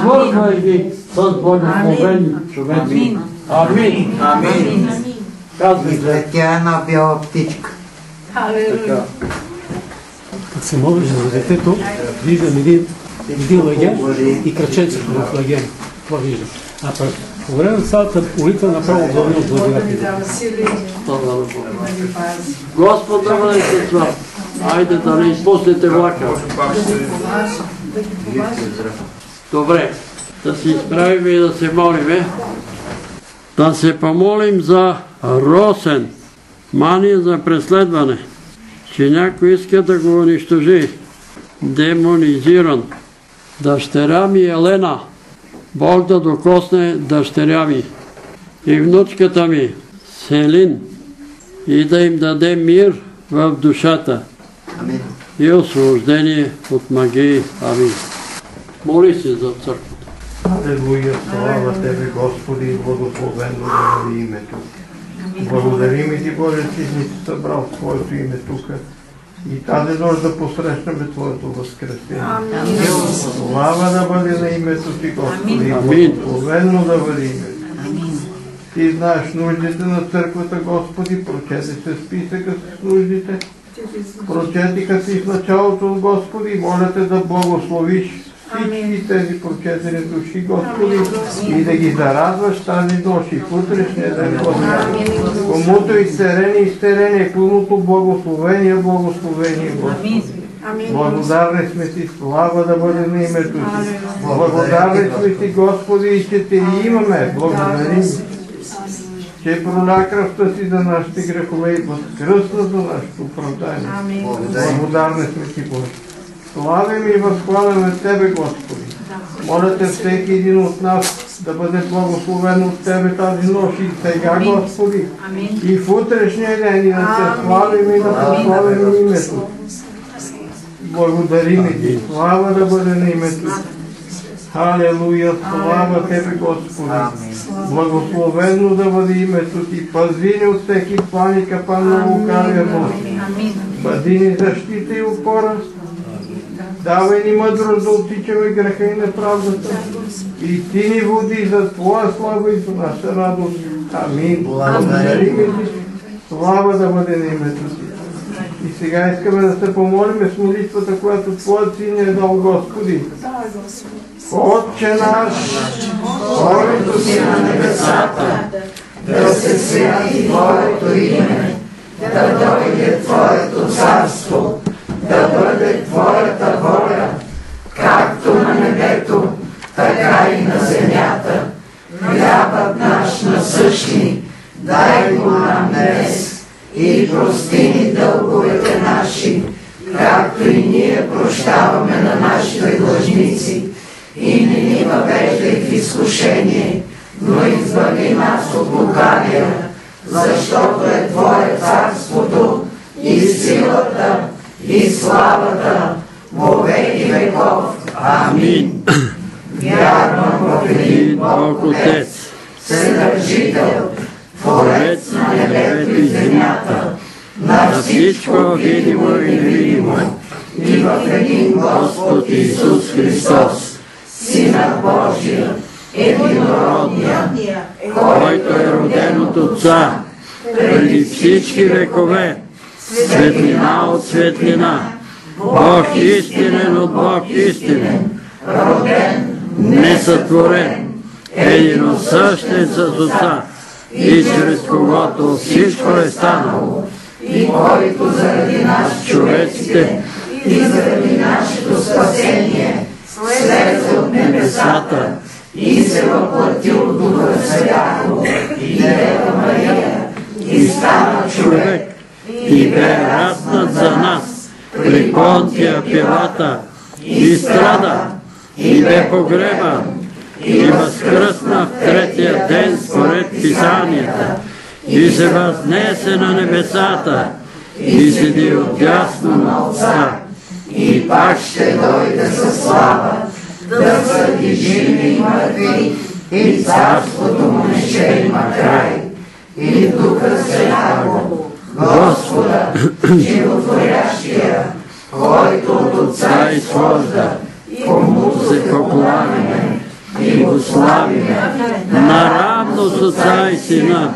Свързвай ги с благословени човеци. Амин. Амин. Казвай. Излетя една бяла птичка. Така. Като се молиш за детето, виждам един, един лаген и кръченцето в лаген. Това виждам. А пък по време на цялата молитва направо вълни от Бога. Господ да бъде с вас. Айде да не изпуснете влака. Добре, да се изправим и да се молиме. Да се помолим за Росен. Мания за преследване. Че някой иска да го унищожи. Демонизиран. Дъщеря ми Елена. Бог да докосне дъщеря ми. И внучката ми Селин. И да им даде мир в душата. И освобождение от магии. Амин. Моли се за църквата. Алелуя, слава Тебе, Господи, и благословено да бъде името. Благодарим Ти, Боже, че си събрал в Твоето име тук. И тази нощ да посрещнем Твоето възкресение. Слава да бъде на името Ти, Господи, и благословено да бъде името. Ти знаеш нуждите на църквата, Господи, прочети се списъка с нуждите. Прочетиха си в началото, Господи, моля Те да благословиш всички тези прочетени души, Господи, и да ги зарадваш тази нощ и в утрешния ден, Господи. Комуто изцерение, изцерение, пълното благословение, благословение, Господи. Благодарни сме Ти, слава да бъде на името Ти. Благодарни сме Ти, Господи, и че Те имаме. Благодарим че проля кръвта си за нашите грехове и възкръсна за нашето оправдание. Благодарни сме Ти, Боже. Славим и възхваляме Тебе, Господи. Моля Те всеки един от нас да бъде благословен от Тебе тази нощ и сега, Господи. И в утрешния ден и да Те славим и да прославим името. Благодарим Ти. Слава да бъде на името. Халелуя, слава Тебе, Господи. Благословено да бъде името Ти. Пази ни от всеки план и капан на лукавия Бог. Бъди ни защита и опора. Давай ни мъдрост да отичаме греха и неправдата. И Ти ни води за Твоя слава и за наша радост. Амин. Благодарим Ти. Слава да бъде на името Ти. И сега искаме да се помолим с молитвата, която Твоят Син е дал Господи. Отче наш, който си на небесата, да се свети Твоето име, да дойде Твоето царство, да бъде Твоята воля, както на небето, така и на земята. Хлябът наш насъщни, дай го нам днес и прости ни дълговете наши, както и ние прощаваме на нашите длъжници. И не ни въвеждай в изкушение, но избави нас от лукавия, защото е Твое царството и силата и славата во веки веков. Амин. Вярвам в един Бог Отец, Вседържител, Творец на небето и земята, на всичко видимо и невидимо, и в един Господ Исус Христос, Сина Божия, единородния, който е роден от Отца, преди всички векове, светлина от светлина, Бог истинен от Бог истинен, роден, несътворен, единосъщен с Отца, и чрез когото всичко е станало, и който заради нас човеците и заради нашето спасение слезе от небесата и се въплати от Духа Святого и Дева Мария и стана човек и бе разнат за нас при Понтия Пилата и страда и бе погребан и възкръсна в третия ден според Писанията и се възнесе на небесата и седи отдясно на Отца и пак ще дойде със слава да съди живи и мъртви и царството му не ще има край. И Духа Святаго, Господа, животворящия, който от Отца изхожда, кому се покланяме и го славиме, наравно с Отца и Сина,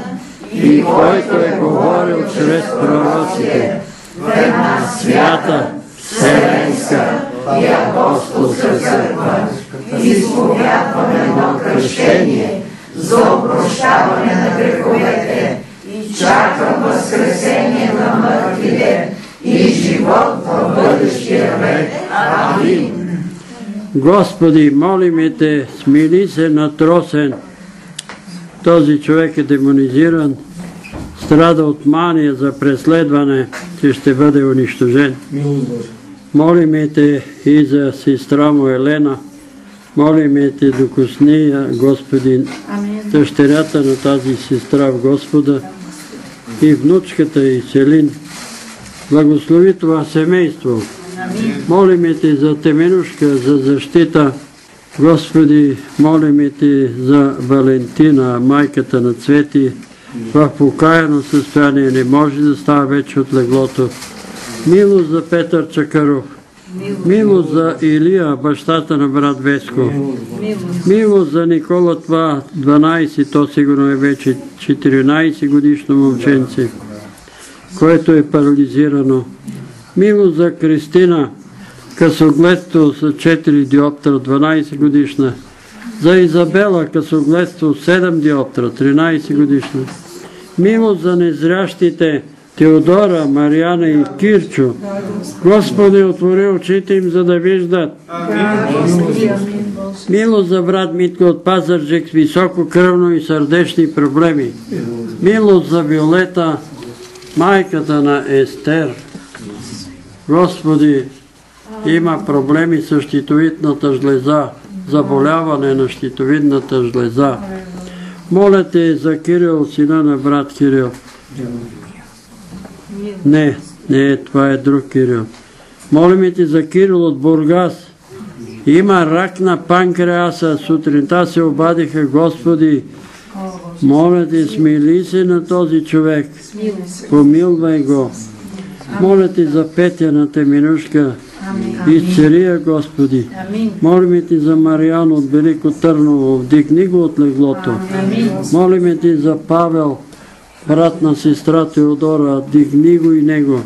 и който е говорил чрез пророците, в една свята, вселенска. И апостолска църква, изповядваме едно кръщение за опрощаване на греховете и чакам възкресение на мъртвите и живот в бъдещия век. Амин. Господи, молиме Те, смили се на Тросен. Този човек е демонизиран, страда от мания за преследване, че ще бъде унищожен. Молиме Те и за сестра му Елена. Молиме Те, докосни Господи, дъщерята на тази сестра в Господа и внучката и Селин. Благослови това семейство. Молиме Те за Теменушка, за защита. Господи, молиме Те за Валентина, майката на Цвети, в покаяно състояние не може да става вече от леглото. Милост за Петър Чакаров. Милост за Илия, бащата на брат Веско. Милост за Никола това 12, то сигурно е вече 14 годишно момченце, което е парализирано. Милост за Кристина, късогледство с 4 диоптра, 12 годишна. За Изабела, късогледство 7 диоптра, 13 годишна. Милост за незрящите Теодора, Мариана и Кирчо. Господи, отвори очите им, за да виждат. Милост за брат Митко от Пазарджик с високо кръвно и сърдечни проблеми. Милост за Виолета, майката на Естер. Господи, има проблеми с щитовидната жлеза, заболяване на щитовидната жлеза. Моля те за Кирил, сина на брат Кирил. Не, не, това е друг Кирил. Молиме ти за Кирил от Бургас. Има рак на панкреаса. Сутринта се обадиха, Господи, моля ти, смили се на този човек. Помилвай го. Моля ти за Петя на Теминушка. Изцели я, Господи. Молиме ти за Мариан от Велико Търново. Вдигни го от леглото. Молиме ти за Павел, брат на сестра Теодора. Дигни го и него.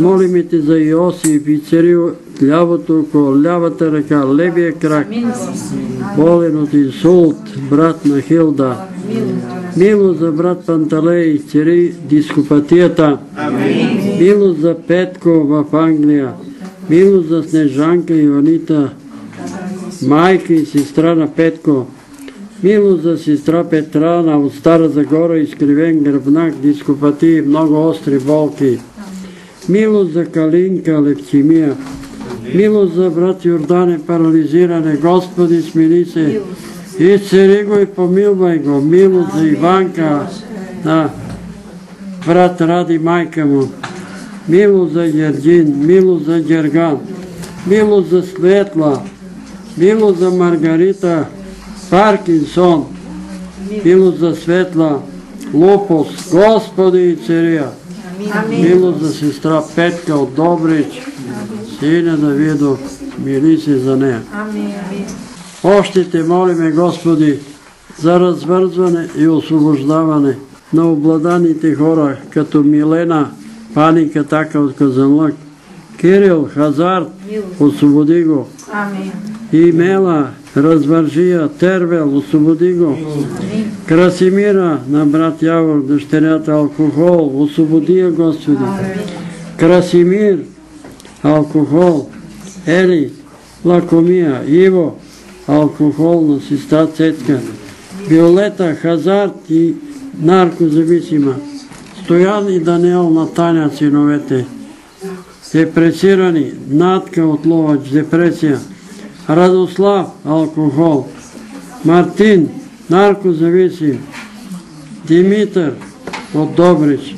Молиме ти за Йосиф и цари лявото око, лявата ръка, левия крак. Болен от инсулт, брат на Хилда. Милост за брат Панталей, цари дископатията. Милост за Петко в Англия. Милост за Снежанка и Ванита, майка и сестра на Петко. Милост за сестра Петрана от Стара Загора, изкривен гръбнак, дископатии много остри болки. Милост за Калинка, левкемия. Милост за брат Йордане, парализиране. Господи, смили се. Изцери го и помилвай го. Милост за Иванка, брат Ради, майка му. Милост за Гергин, милост за Герган, милост за Светла, милост за Маргарита, Паркинсон, милост за Светла, Лупос, Господи и Цария, милост за сестра Петка от Добрич, сина Давидов, мили се за нея. Още те молиме, Господи, за развързване и освобождаване на обладаните хора, като Милена, Паника така от Казанлък, Кирил, Хазарт, освободи го. И Мела, развържи я, Тервел, освободи го. Красимира на брат Явор, дъщерята алкохол, освободи я, Господи. Красимир, алкохол, Ели, лакомия, Иво, алкохол на сестра Цетка, Виолета, хазарт и наркозависима. Стоян и Даниел на Таня, синовете. Депресирани, Натка от Ловач, депресия. Радослав, алкохол. Мартин, наркозависим. Димитър от Добрич.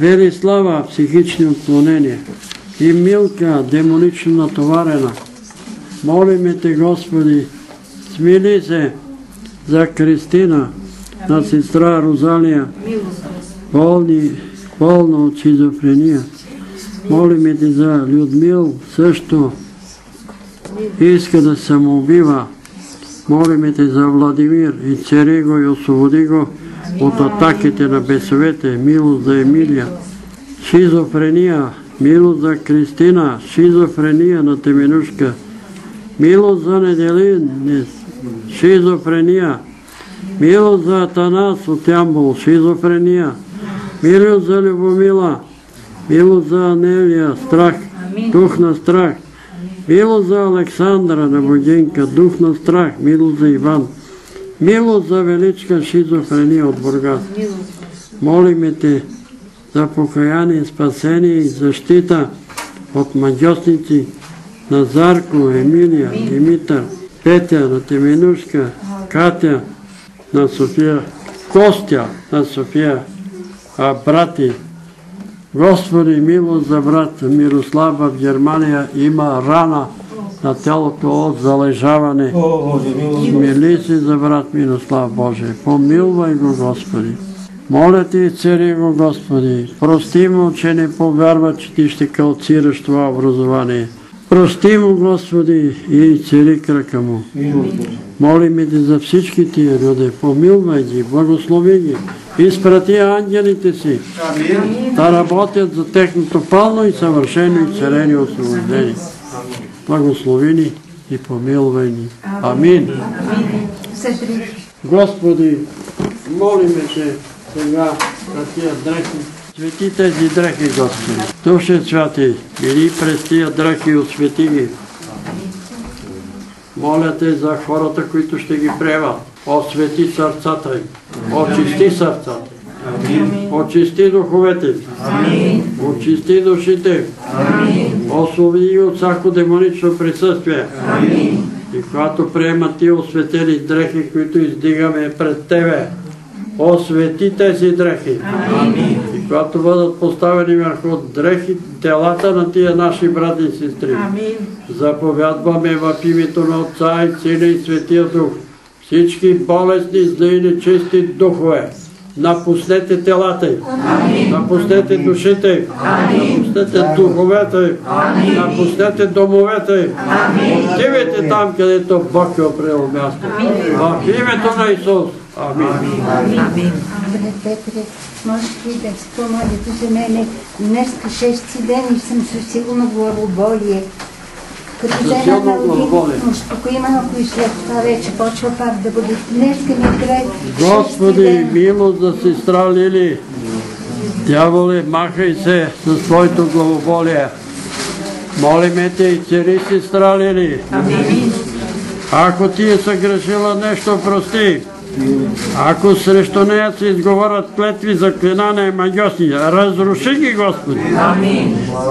Велислава, психични отклонения. И Милка, демонично натоварена. Молиме те, Господи, смили се за Кристина, на сестра Розалия, болни, болна от шизофрения. Молиме те за Людмил също. Иска да самоубива. Молиме те за Владимир и цари го и освободи го от атаките на бесовете. Милост за Емилия. Шизофрения. Милост за Кристина. Шизофрения на Теменушка. Милост за Неделин. Шизофрения. Милост за Атанас от Ямбол. Шизофрения. Милост за Любомила. Милост за Анелия. Страх. Дух на страх. Милост за Александра на Богинка, дух на страх, милост за Иван, милост за величка шизофрения от Бургас. Молиме те за покаяние, спасение и защита от магиосници на Зарко, Емилия, Димитър, Петя, на Теменушка, Катя, на София, Костя, на София, а брати, Господи, милост за брат Мирослава в Германия има рана на тялото от залежаване. Мили си за брат Мирослав Боже. Помилвай го, Господи. Моля ти, цари го, Господи. Прости му, че не повярва, че ти ще калцираш това образование. Прости му, Господи, и цари крака му. Молиме те за всички тия люди. Помилвай ги, благослови ги. Изпрати ангелите си да работят за техното пълно и съвършено и царени освобождение. Благослови ни и помилвай ни. Амин. Господи, молиме Те сега на тия дрехи. Свети тези дрехи, Господи. Душе святи, мини през тия дрехи и освети ги. Моля Те за хората, които ще ги приемат. Освети сърцата им. Очисти сърцата им. Очисти духовете им. Очисти душите им. Освободи ги от всяко демонично присъствие. И когато приемат тия осветени дрехи, които издигаме пред Тебе, освети тези дрехи. И когато бъдат поставени върху дрехи, телата на тия наши брати и сестри. Заповядваме в името на Отца и Сина и Светия Дух. Всички болестни, зли и нечисти духове. Напуснете телата им. Напуснете душите им. Напуснете духовете им. Напуснете домовете им. Отивайте там, където Бог е определил място. В името на Исус. Амин. Брат Петре, можеш ли да си помолите за мене? Днеска шести ден и съм със силно главоболие. Като взема силно на главоболие. успокои малко и след това вече почва пак да бъде. Днеска ми е край. Господи, милост за сестра Лили. Дяволе, махай се със своето главоболие. Молиме те и цари сестра Лили. Ако ти е съгрешила нещо, прости. Ако срещу нея се изговорят клетви за клинане и магиосни, разруши ги, Господи.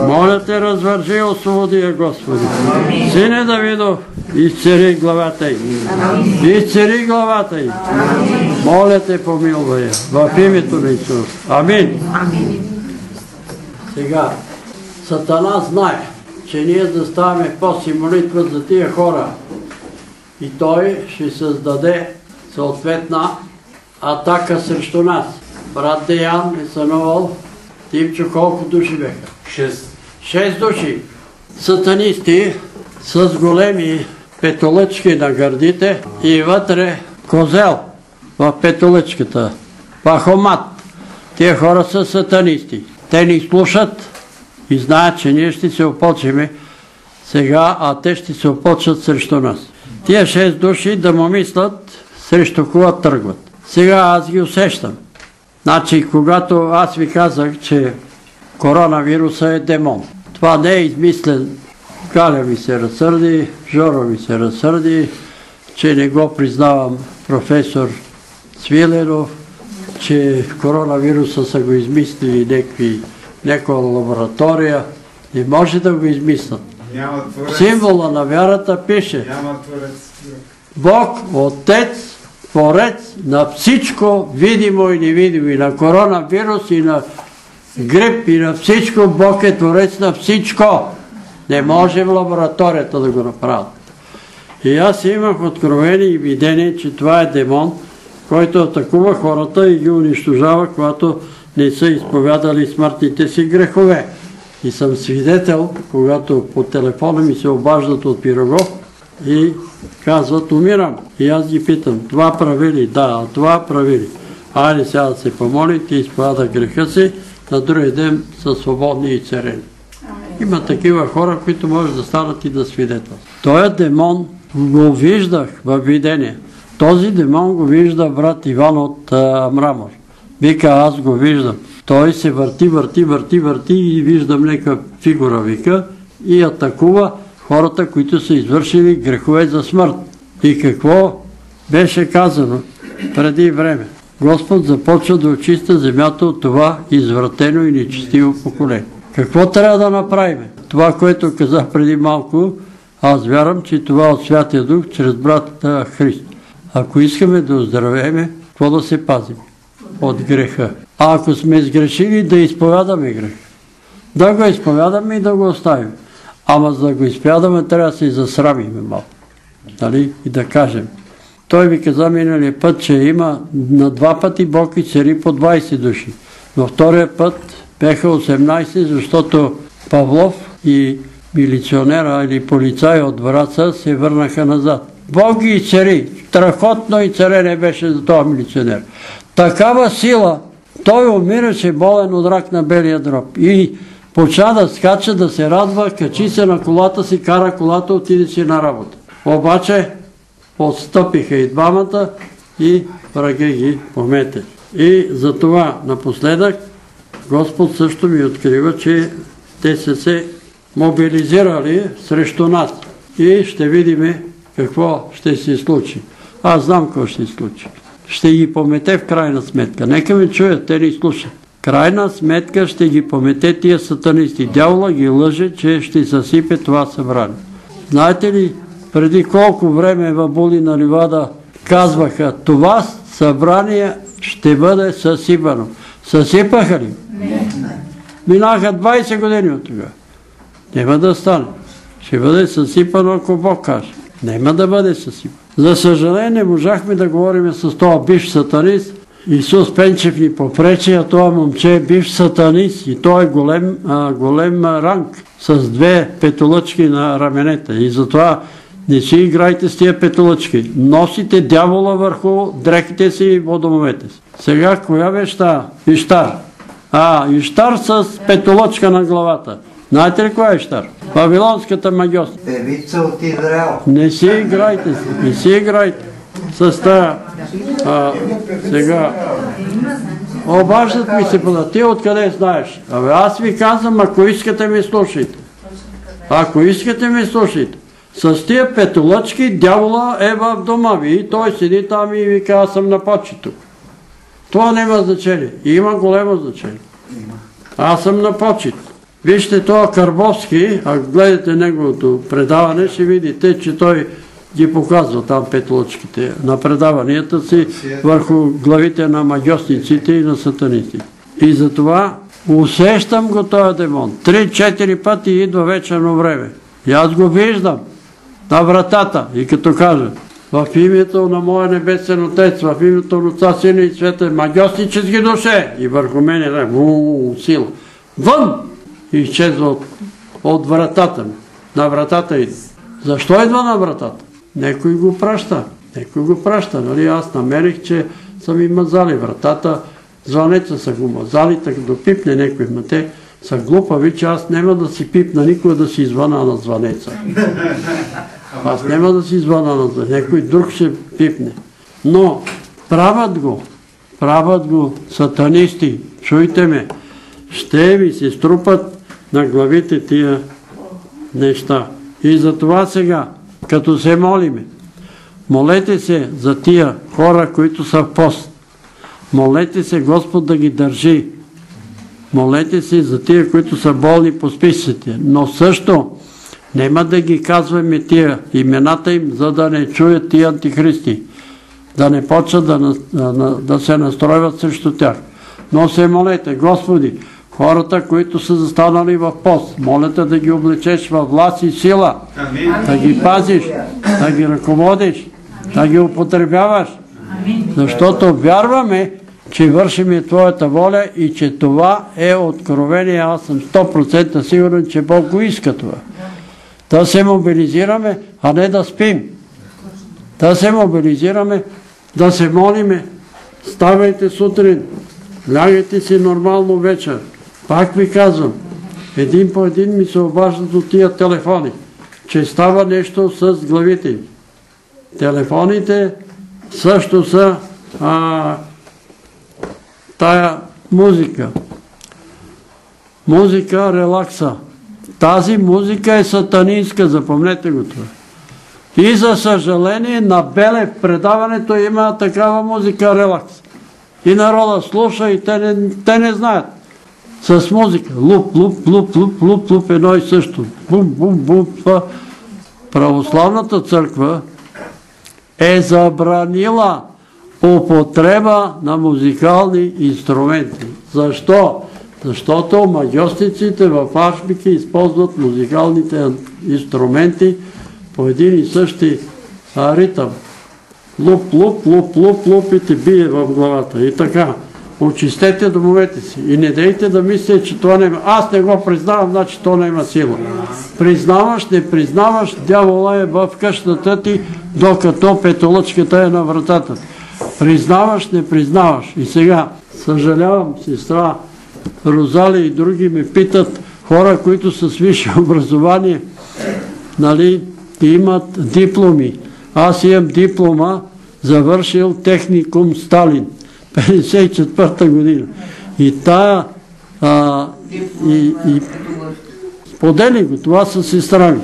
Моля те, развържи и освободи я, Господи. Сине Давидов, изцери главата й. Изцери главата й. Моля те, помилвай я. В името на Исус. Амин. Сега, Сатана знае, че ние заставаме пост и молитва за тия хора. И той ще създаде съответна атака срещу нас. Брат Деян е сънувал, Тимчо колко души беха? Шест. Шест души. Сатанисти с големи петолъчки на гърдите и вътре козел в петолъчката. Пахомат. Тия хора са сатанисти. Те ни слушат и знаят, че ние ще се опочиме сега, а те ще се опочат срещу нас. Тия шест души да му мислят срещу кога тръгват. Сега аз ги усещам. Значи, когато аз ви казах, че коронавируса е демон, това не е измислен. Галя ми се разсърди, Жоро ми се разсърди, че не го признавам професор Свиленов, че коронавируса са го измислили някакви, някаква лаборатория. Не може да го измислят. Символа на вярата пише. Бог, Отец, Творец на всичко видимо и невидимо, и на коронавирус, и на грип, и на всичко. Бог е Творец на всичко. Не може в лабораторията да го направят. И аз имах откровение и видение, че това е демон, който атакува хората и ги унищожава, когато не са изповядали смъртните си грехове. И съм свидетел, когато по телефона ми се обаждат от Пирогов и казват, умирам. И аз ги питам, това прави ли? Да, това прави ли? Айде сега да се помолите, изповяда греха си, на другия ден са свободни и царени. Има такива хора, които може да станат и да свидетелстват. Той демон го виждах в видение. Този демон го вижда брат Иван от а, Мрамор. Вика, аз го виждам. Той се върти, върти, върти, върти и виждам нека фигура, вика, и атакува хората, които са извършили грехове за смърт. И какво беше казано преди време? Господ започва да очиста земята от това извратено и нечестиво поколение. Какво трябва да направим? Това, което казах преди малко, аз вярвам, че това от Святия Дух, чрез брата Христ. Ако искаме да оздравеме, какво да се пазим? От греха. А ако сме сгрешили, да изповядаме грех. Да го изповядаме и да го оставим. Ама за да го изповядаме, трябва да се засрамиме малко. Нали? И да кажем. Той ви каза миналия път, че има на два пъти Бог и цари по 20 души. Но втория път беха 18, защото Павлов и милиционера или полицай от Враца се върнаха назад. Бог ги цари. Страхотно и царе не беше за този милиционер. Такава сила, той умираше болен от рак на белия дроб. И почна да скача, да се радва, качи се на колата си, кара колата, отиде си на работа. Обаче отстъпиха и двамата и враги ги помете. И затова напоследък Господ също ми открива, че те са се мобилизирали срещу нас. И ще видим какво ще се случи. Аз знам какво ще се случи. Ще ги помете в крайна сметка. Нека ме чуят, те ни слушат. Крайна сметка ще ги помете тия сатанисти. Дявола ги лъже, че ще съсипе това събрание. Знаете ли, преди колко време в Булина Ливада казваха, това събрание ще бъде съсипано. Съсипаха ли? Не. Минаха 20 години от тогава. Няма да стане. Ще бъде съсипано, ако Бог каже. Нема да бъде съсипано. За съжаление, можахме да говорим с този бивш сатанист. Исус Пенчев ни попречи, а това момче е бивш сатанист и той е голем, а, голем ранг с две петолъчки на раменете. И затова не си играйте с тия петолъчки. Носите дявола върху дрехите си и водомовете си. Сега, коя беше та? Иштар. А, Иштар с петолъчка на главата. Знаете ли кой е Иштар? Вавилонската магиоса. Певица от Израел. Не си играйте, не си играйте с тая. Сега, обаждат ми се пада. Ти откъде знаеш? Абе, аз ви казвам, ако искате ми слушайте. Ако искате ми слушайте. С тия петолъчки дявола е в дома ви и той седи там и ви казва, съм на почи тук. Това няма значение. Има големо значение. Аз съм на почет. Вижте това Карбовски, ако гледате неговото предаване, ще видите, че той ги показва там петлочките на предаванията си върху главите на магиосниците и на сатанистите. И затова усещам го този демон. Три-четири пъти идва вечерно време. И аз го виждам на вратата и като кажа в името на моя небесен Отец, в името на Отца, Сина и Света, магиоснически душе и върху мене да, сила. Вън! Изчезва от, от вратата ми. На вратата идва. Защо идва на вратата? Некой го праща. Некой го праща. Нали? Аз намерих, че са ми мазали вратата. Звънеца са го мазали, така да пипне некой. Ма те са глупави, че аз няма да си пипна никога да си извъна на звънеца. (laughs) Аз няма да си звъна на звънеца. Некой друг ще пипне. Но правят го. Правят го сатанисти. Чуйте ме. Ще ви се струпат на главите тия неща. И за това сега, като се молиме, молете се за тия хора, които са в пост. Молете се Господ да ги държи. Молете се за тия, които са болни по списъците. Но също няма да ги казваме тия имената им, за да не чуят тия антихристи. Да не почват да, се настройват срещу тях. Но се молете, Господи, хората, които са застанали в пост. Молята да ги облечеш във власт и сила, да ги пазиш, да ги ръководиш, да ги употребяваш. Защото вярваме, че вършиме Твоята воля и че това е откровение. Аз съм 100% сигурен, че Бог го иска това. Да се мобилизираме, а не да спим. Да се мобилизираме, да се молиме. Ставайте сутрин, лягайте си нормално вечер. Пак ви казвам, един по един ми се обаждат от тия телефони, че става нещо с главите Телефоните също са тая музика. Музика, релакса. тази музика е сатанинска, запомнете го това. И за съжаление на Беле в предаването има такава музика релакс. И народа слуша и те не знаят. С музика. Луп, луп, луп, луп, луп, луп, едно и също. Бум, бум, бум. Православната църква е забранила употреба на музикални инструменти. Защо? Защото магиостиците в Ашбики използват музикалните инструменти по един и същи ритъм. Луп, луп, луп, луп, луп и те бие в главата. И така. Очистете домовете си. И не дейте да мислите, че това не. Аз не го признавам, значи то не има сила. Признаваш, не признаваш, дявола е в къщата ти, докато петолъчката е на вратата. Признаваш, не признаваш. И сега, съжалявам, сестра Розали и други ме питат, хора, които са с висше (laughs) образование, нали, имат дипломи. Аз имам диплома, завършил техникум Сталин, 54-та година. И тая, а, го, това са сестра ми.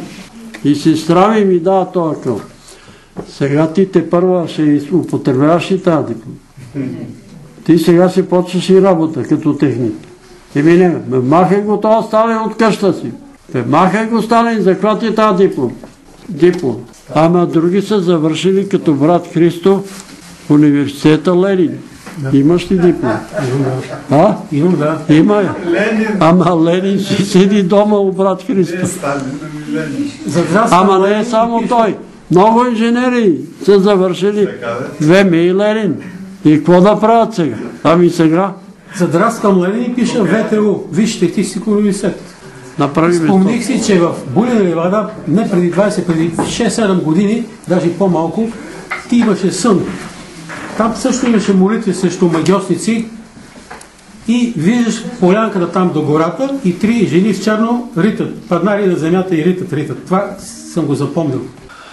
И сестра ми ми дава този къл. Сега ти те първа ще употребяваш и тази диплома. Ти сега си почваш и работа като техник. Еми не, махай го това Сталин от къща си. Махай го Сталин, за какво ти е тази диплом? Диплом. Ама други са завършили като брат Христо университета Ленин. Имаш ли диплом? А? Имам, да. Има я. Ама Ленин си седи дома у брат Христо. Ама не е само той. Много инженери са завършили Веме и Ленин. И какво да правят сега? Ами сега Задраскам Ленин и пиша ВТУ, Вижте технически университет. направи Спомних си, че в Булина Ливада, не преди 20, преди 6-7 години, даже по-малко, ти имаше сън. Там също имаше молитви срещу магиосници и виждаш полянката там до гората и три жени в черно ритат, паднали на земята и ритат, ритат. Това съм го запомнил.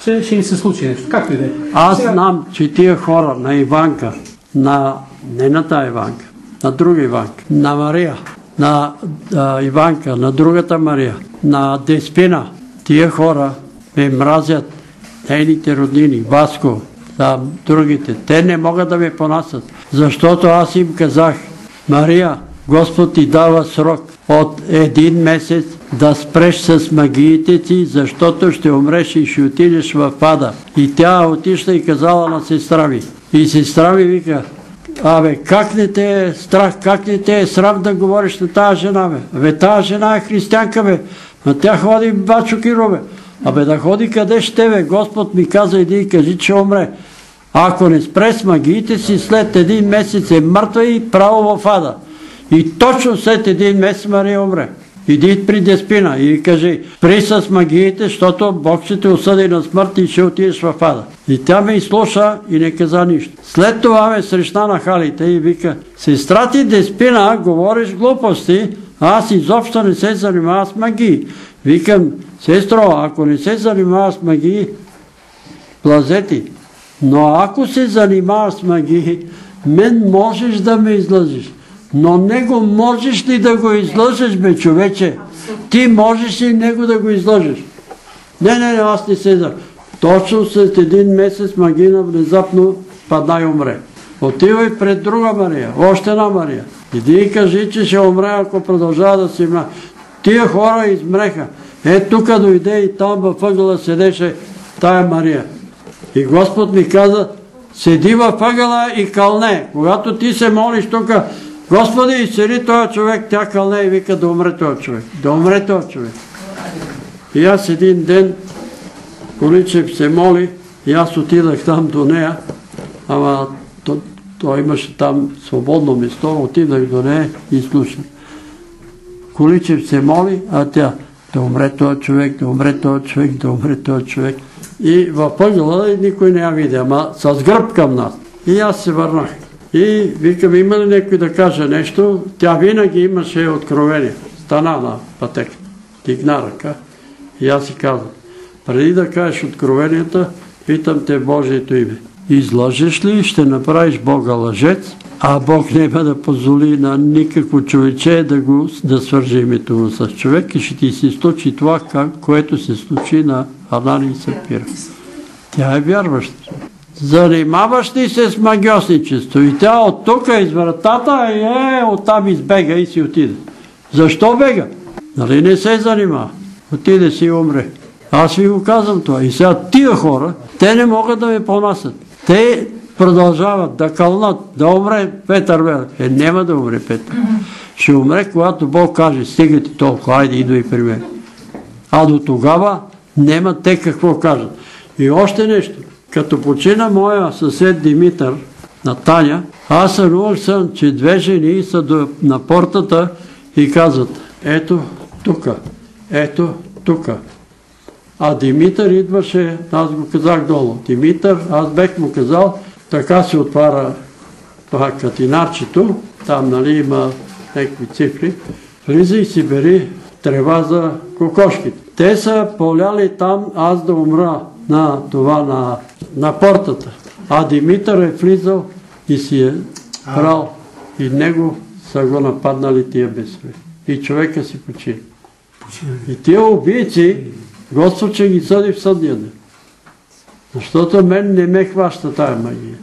Че ще ни се случи нещо. Както и да е. Аз Сега- знам, че тия хора на Иванка, на не на тая Иванка, на друга Иванка, на Мария, на а, Иванка, на другата Мария, на Деспина, тия хора ме мразят, нейните роднини, Васко, там, другите. Те не могат да ме понасят, защото аз им казах, Мария, Господ ти дава срок от един месец да спреш с магиите ти, защото ще умреш и ще отидеш в пада. И тя отишла и казала на сестра ми. И сестра ми вика, Абе, как не те е страх, как не те е срам да говориш на тази жена, бе? Абе, тази жена е християнка, бе. А тя ходи бачо бе. Абе, да ходи къде ще, бе? Господ ми каза, иди и кажи, че умре. Ако не спре с магиите си, след един месец е мъртва и право в ада. И точно след един месец Мария умре. Иди при Деспина и кажи, при с магиите, защото Бог ще те осъди на смърт и ще отидеш в ада. И тя ме изслуша и не каза нищо. След това ме срещна на халите и вика, сестра ти Деспина, говориш глупости, аз изобщо не се занимавам с магии. Викам, сестро, ако не се занимава с магии, плазети. Но ако се занимаваш с магии, мен можеш да ме излъжеш. Но него можеш ли да го излъжеш, бе, човече? Ти можеш ли него да го излъжеш? Не, не, не, аз не се за. Точно след един месец магина внезапно падна и умре. Отивай пред друга Мария, още една Мария. Иди и кажи, че ще умре, ако продължава да си има. Тия хора измреха. Е, тук дойде и там във ъгъла седеше тая Мария. И Господ ми каза, седи във ъгъла и кълне. Когато ти се молиш тук, Господи, изцели този човек, тя кълне и вика да умре този човек. Да умре този човек. И аз един ден, Количев се моли, и аз отидах там до нея, ама то- той имаше там свободно место, отидах до нея и слушах. Количев се моли, а тя да умре този човек, да умре този човек, да умре този човек. И в ъгъла никой не я видя, ама с гръб към нас. И аз се върнах. И викам, има ли някой да каже нещо? Тя винаги имаше откровение. Стана на пътека. Дигна ръка. И аз си казвам, преди да кажеш откровенията, питам те Божието име. Излъжеш ли, ще направиш Бога лъжец А Бог няма да позволи на никакво човече да, го, да свърже името му с човек и ще ти се случи това, което се случи на Анани и Сапира. Тя е вярваща. Занимаваш ли се с магиосничество и тя от тук из вратата е, оттам избега и си отиде. Защо бега? Нали не се занимава? Отиде си и умре. Аз ви го казвам това. И сега тия хора, те не могат да ме понасят. Те продължават да кълнат, да умре Петър Велев. Е, няма да умре Петър. Ще умре, когато Бог каже, стига ти толкова, айде идвай при мен. А до тогава няма те какво кажат. И още нещо. Като почина моя съсед Димитър на Таня, аз сънувах съм, че две жени са на портата и казват, ето тука, ето тука. А Димитър идваше, аз го казах долу. Димитър, аз бех му казал, така се отваря това катинарчето, там нали има някакви цифри, влиза и си бери трева за кокошките. Те са поляли там аз да умра на това, на, на портата. А Димитър е влизал и си е прал. И него са го нападнали тия бесове. И човека си почина. И тия убийци, Господ ще ги съди в съдния ден. Защото мен не ме хваща тая магия.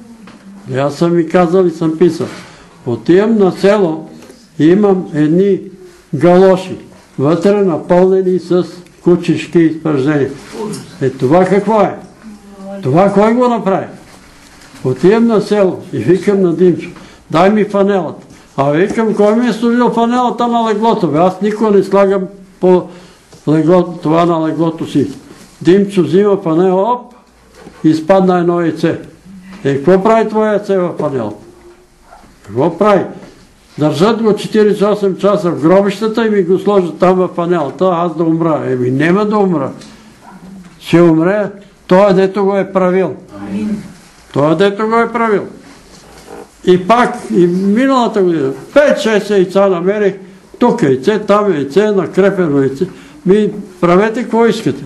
И аз съм ви казал и съм писал. Отивам на село и имам едни галоши, вътре напълнени с кучешки изпържения. Е това какво е? Това кой го направи? Отивам на село и викам на Димчо, дай ми фанелата. А викам, кой ми е служил фанелата на леглото? Аз никога не слагам по леглото, това на леглото си. Димчо взима фанела, оп, и спадна едно яйце. Е, какво прави твоя яйце в панелата? Какво прави? Държат го 48 часа в гробищата и ми го сложат там в панелата, аз да умра. Еми, нема да умра. Ще умре той, дето го е правил. Той, дето го е правил. И пак, и миналата година, 5-6 яйца намерих, тук яйце, там яйце, накрепено яйце. Ми правете какво искате.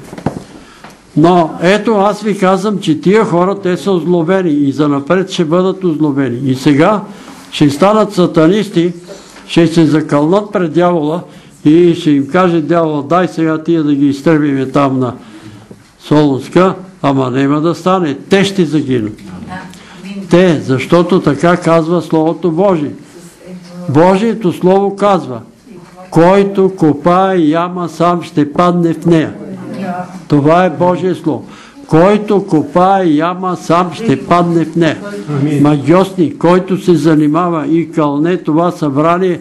Но ето аз ви казвам, че тия хора, те са озлобени и занапред ще бъдат озлобени. И сега ще станат сатанисти, ще се закълнат пред дявола и ще им каже дявол, дай сега тия да ги изтърбиме там на Солунска, ама няма да стане. Те ще загинат. Те, защото така казва Словото Божие. Божието Слово казва, който копае яма сам ще падне в нея. Това е Божие Слово. Който копае яма сам ще падне в нея. Магиосник, който се занимава и кълне това събрание,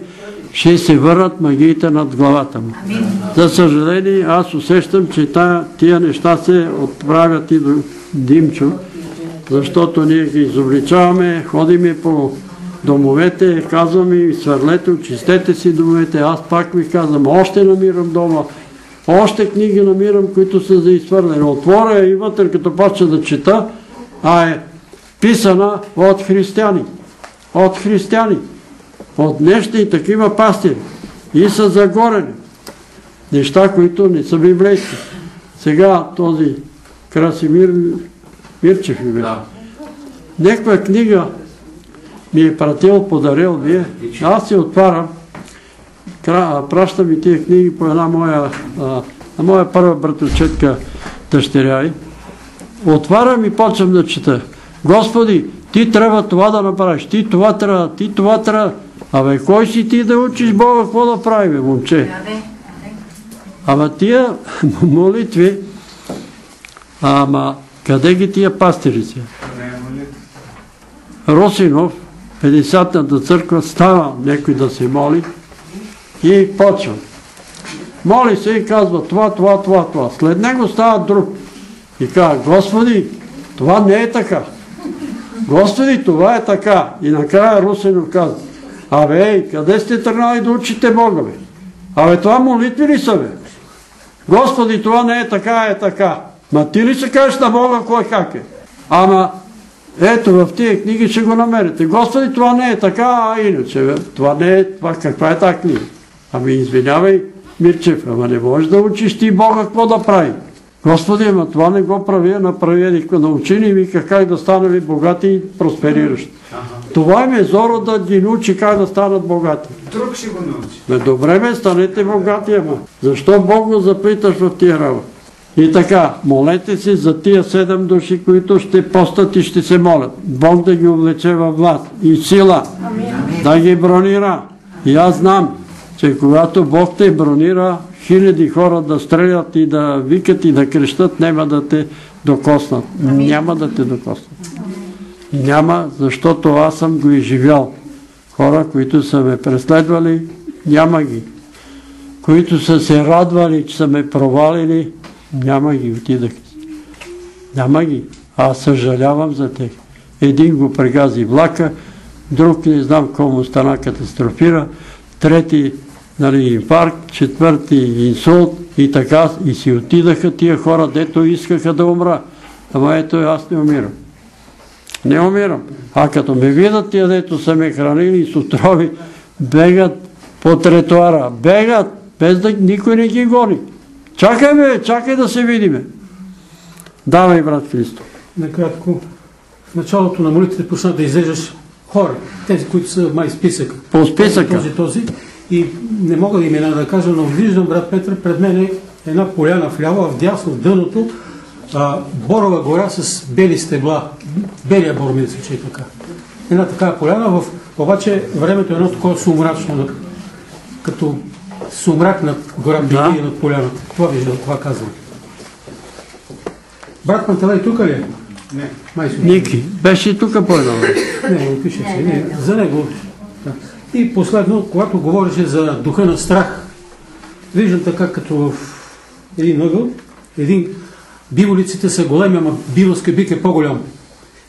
ще се върнат магиите над главата му. За съжаление, аз усещам, че тия неща се отправят и до Димчо, защото ние ги изобличаваме, ходиме по домовете, казваме и свърлете, очистете си домовете. Аз пак ви казвам, още намирам дома, още книги намирам, които са за изхвърляне. Отворя и вътре, като почна да чета, а е писана от християни. От християни. От днешни такива пастири. И са загорени. Неща, които не са библейски. Сега този Красимир Мирчев ми беше. Неква книга ми е пратил, подарил вие. Аз си отварям праща ми тия книги по една моя, на моя първа братовчетка дъщеря и отварям и почвам да чета. Господи, ти трябва това да направиш, ти това трябва, ти това трябва. Абе, кой си ти да учиш Бога, какво да прави, бе, момче? Ама тия (laughs) молитви, ама къде ги тия пастири сега? Росинов, 50-та църква, става някой да се моли, и почва. Моли се и казва това, това, това, това. След него става друг. И казва, Господи, това не е така. Господи, това е така. И накрая Русинов казва, абе, къде сте тръгнали да учите Бога, бе? Абе, това молитви ли са, бе? Господи, това не е така, е така. Ма ти ли се кажеш на Бога кой как е? Ама, ето в тия книги ще го намерите. Господи, това не е така, а иначе, бе. Това не е, това, каква е тази книга? Ами извинявай, Мирчев, ама не можеш да учиш ти Бога какво да прави. Господи, ама това не го прави, а направи, научи ни вика как да станем богати и проспериращи. Това им е зоро да ги научи как да станат богати. Друг ще го научи. Бе, добре бе, станете богати, ама. Защо Бог го запиташ в тия работа? И така, молете си за тия седем души, които ще постат и ще се молят. Бог да ги облече във власт и сила. Да ги бронира. И аз знам, че когато Бог те бронира, хиляди хора да стрелят и да викат и да крещат, няма да те докоснат. Няма да те докоснат. Няма, защото аз съм го изживял. Хора, които са ме преследвали, няма ги. Които са се радвали, че са ме провалили, няма ги, отидах. Няма ги. Аз съжалявам за тях. Един го прегази влака, друг не знам кому стана катастрофира, трети нали, инфаркт, четвърти инсулт и така и си отидаха тия хора, дето искаха да умра. Ама ето аз не умирам. Не умирам. А като ме видят тия, дето са ме хранили с отрови, бегат по тротуара. Бегат, без да никой не ги гони. Чакай бе, чакай да се видиме. Давай, брат Христо. Накратко, в началото на молитвите почна да изреждаш хора, тези, които са май списък. По списъка. Този, този. И не мога да имена да кажа, но виждам, брат Петър, пред мен е една поляна вляво, а вдясно в дъното а, борова гора с бели стебла. Белия бор ми се, че е така. Една такава поляна, в, обаче времето е едно такова сумрачно, като сумрак над гора да. и над поляната. Това виждам, това казвам. Брат Пантелей тук ли е? Не. Май Ники. Беше тук по едно Не, не пише се. Не, за него. Да. И последно, когато говореше за духа на страх, виждам така като в един ъгъл, един биволиците са големи, ама биволски бик е по-голям.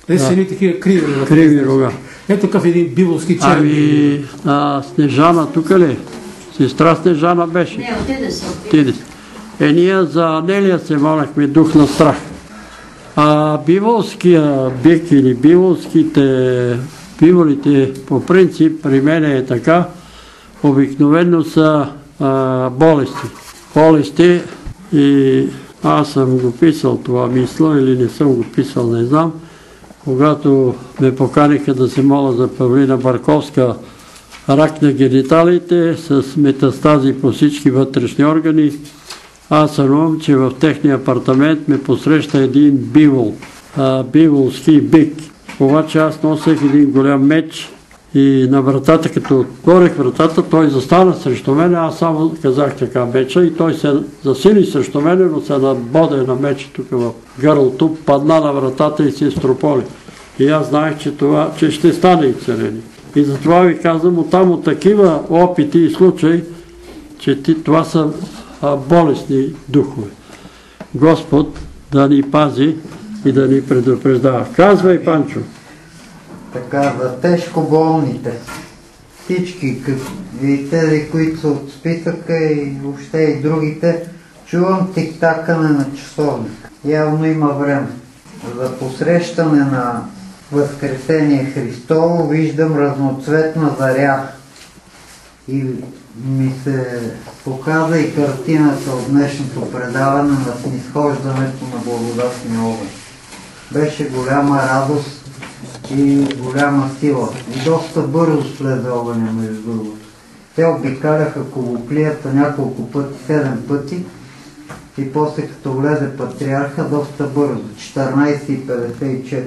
Те да. са едни такива криви рога. Криви рога. Е такъв един биволски черен. Ами, а, Снежана тук ли? Сестра Снежана беше. Не, отиде се. Отиде се. Е, ние за Нелия се молехме дух на страх. А биволския бик или биволските биволите по принцип при мен е така, обикновено са болести. Болести и аз съм го писал това мисло или не съм го писал, не знам. Когато ме поканиха да се моля за Павлина Барковска рак на гениталите с метастази по всички вътрешни органи, аз сънувам, че в техния апартамент ме посреща един бивол, биволски бик. Обаче аз носех един голям меч и на вратата, като отворих вратата, той застана срещу мен, аз само казах така меча и той се засили срещу мен, но се набоде на меч тук в гърлото, падна на вратата и се строполи. И аз знаех, че, това, че ще стане и царени. И затова ви казвам, оттам от такива опити и случаи, че ти, това са болестни духове. Господ да ни пази и да ни предупреждава. Казвай, Панчо. Така, за тежко болните. Всички, и тези, които са от списъка и въобще и другите, чувам тиктакане на часовник. Явно има време. За посрещане на Възкресение Христово виждам разноцветна заря. И ми се показа и картината от днешното предаване на снисхождането на благодатния огън. Беше голяма радост и голяма сила. И доста бързо слезе огъня, между другото. Те обикаляха колоклията няколко пъти, седем пъти и после като влезе патриарха доста бързо, 14.54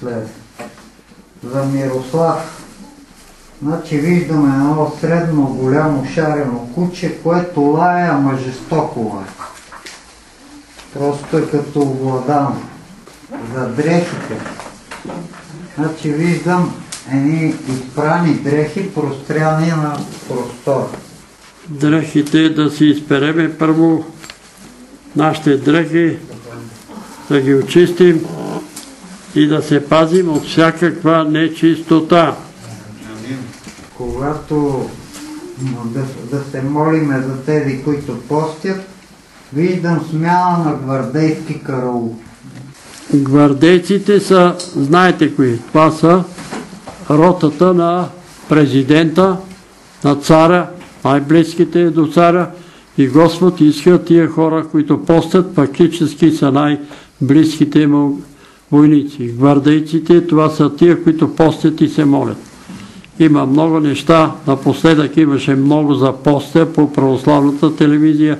слезе. За Мирослав Значи виждаме едно средно голямо шарено куче, което лая, ама жестоко лая. Просто е като обладано. За дрехите. Значи виждам едни изпрани дрехи, простряни на простор. Дрехите да си изпереме първо нашите дрехи, да ги очистим и да се пазим от всякаква нечистота когато да, да се молиме за тези, които постят, виждам смяна на гвардейски караул. Гвардейците са, знаете кои, това са ротата на президента, на царя, най-близките до царя и Господ иска тия хора, които постят, фактически са най-близките му войници. Гвардейците, това са тия, които постят и се молят. Има много неща. Напоследък имаше много за поста по православната телевизия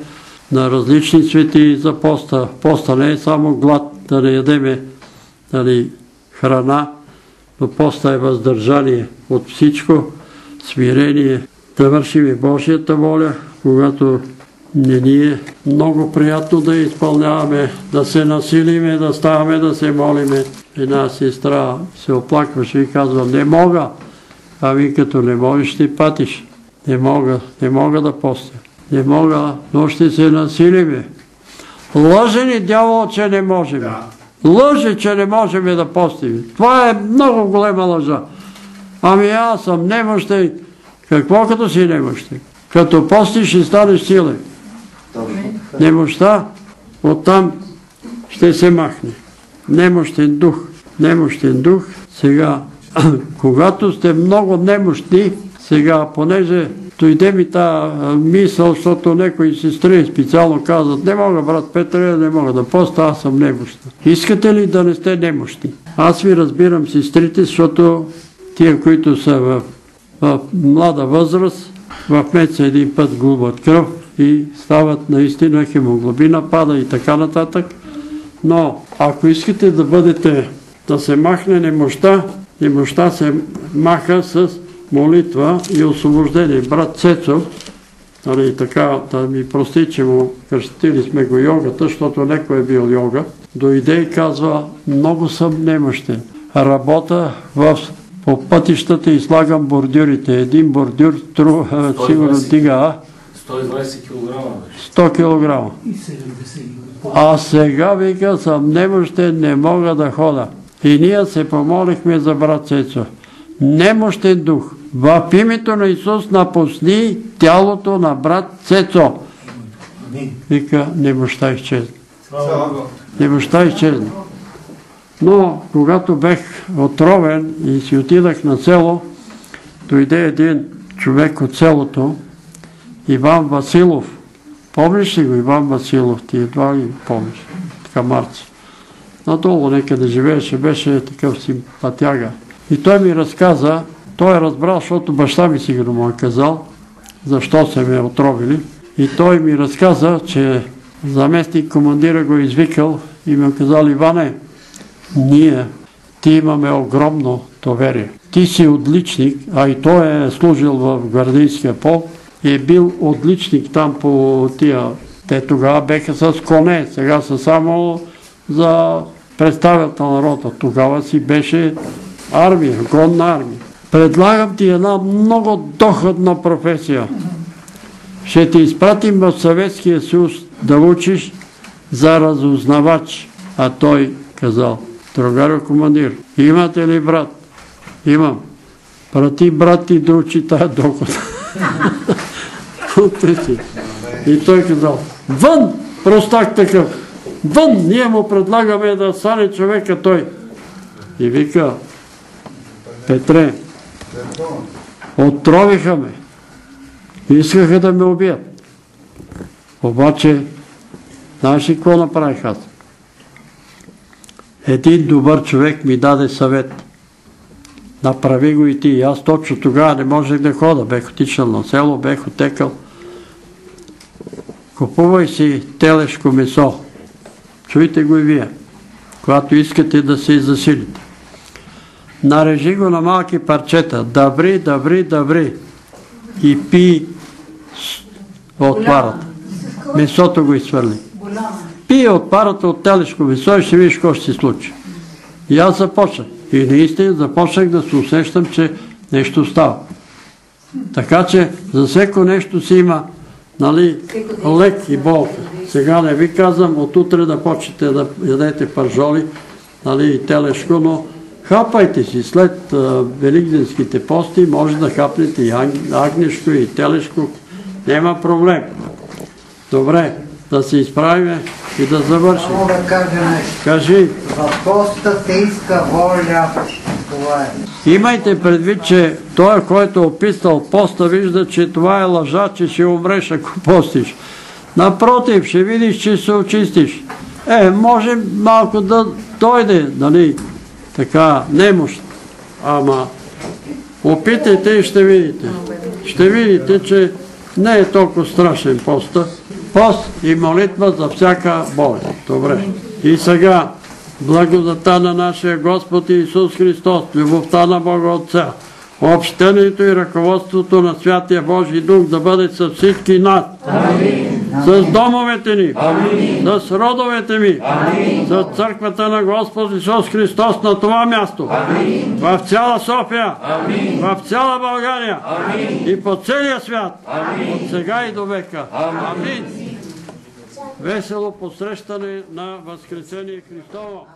на различни свети за поста. Поста не е само глад, да не ядеме нали, храна, но поста е въздържание от всичко, смирение, да вършим Божията воля, когато не ни е много приятно да изпълняваме, да се насилиме, да ставаме, да се молиме. Една сестра се оплакваше и казва, не мога. Ами като не можеш, ще патиш. Не мога, не мога да постя. Не мога, но ще се насилиме. Лъже ни дявол, че не можем. Лъже, че не можем да постим. Това е много голема лъжа. Ами аз съм немощен. Какво като си немощен? Като постиш ще станеш силен. Немощта оттам ще се махне. Немощен дух. Немощен дух. Сега, (clears throat) когато сте много немощни, сега, понеже дойде ми тази мисъл, защото някои сестри специално казват, не мога, брат Петре, не мога да поста, аз съм немощна. Искате ли да не сте немощни? Аз ви разбирам сестрите, защото тия, които са в, в млада възраст, в месеца един път губят кръв и стават наистина хемоглобина, пада и така нататък. Но ако искате да бъдете, да се махне немощта, немощта се маха с молитва и освобождение. Брат Цецов, нали, така да ми прости, че му кръстили сме го йогата, защото некой е бил йога, дойде и казва, много съм немощен. Работа в, по пътищата и слагам бордюрите. Един бордюр тру, сигурно дига, а? 120 кг. 100 кг. А сега вика съм немощен, не мога да хода. И ние се помолихме за брат Цецо. Немощен дух. В името на Исус напусни тялото на брат Цецо. Вика, немощта изчезна. Немощта изчезна. Но, когато бех отровен и си отидах на село, дойде един човек от селото, Иван Василов. Помниш ли го Иван Василов? Ти едва ли помниш? Така Марци. Надолу некъде живееше, беше такъв симпатяга. И той ми разказа, той е разбрал, защото баща ми сигурно му е казал, защо се ме отровили. И той ми разказа, че заместник командира го извикал и ми е казал, Иване, ние, ти имаме огромно доверие. Ти си отличник, а и той е служил в гвардейския пол и е бил отличник там по тия. Те тогава беха с коне, сега са само за представител на рота. Тогава си беше армия, гонна армия. Предлагам ти една много доходна професия. Ще те изпратим в Съветския съюз да учиш за разузнавач. А той казал, другаро командир, имате ли брат? Имам. Прати брат ти да учи тая доход. (laughs) И той казал, вън, простак такъв, вън, ние му предлагаме да стане човека той. И вика, Петре, отровиха ме. Искаха да ме убият. Обаче, знаеш ли какво направих аз? Един добър човек ми даде съвет. Направи го и ти. Аз точно тогава не можех да хода. Бех отичал на село, бех отекал. Купувай си телешко месо. Чуйте го и вие. Когато искате да се засилите. Нарежи го на малки парчета. Добри, добри, добри. И пи от парата. Месото го изхвърли. Пи от парата от телешко месо и ще видиш какво ще се случи. И аз започнах. И наистина започнах да се усещам, че нещо става. Така че за всеко нещо си има нали, лек и болка. Сега не ви казвам от утре да почнете да ядете пържоли нали, и телешко, но хапайте си след великденските пости, може да хапнете и агнешко и телешко. Няма проблем. Добре, да се изправиме и да завършим. Мога да кажа нещо. Кажи. В поста се иска воля. Това е. Имайте предвид, че той, който е описал поста, вижда, че това е лъжа, че ще умреш, ако постиш. Напротив, ще видиш, че се очистиш. Е, може малко да дойде, нали, така, немощ. Ама, опитайте и ще видите. Ще видите, че не е толкова страшен поста. Пост и молитва за всяка болест. Добре. И сега, благодата на нашия Господ Исус Христос, любовта на Бога Отца, общението и ръководството на Святия Божий Дух да бъде с всички нас. С домовете ни, с родовете ми, с църквата на Господ Исус Христос на това място, в цяла София, в цяла България. И по целия свят, от сега и до века. Амин. Весело посрещане на Възкресение Христово.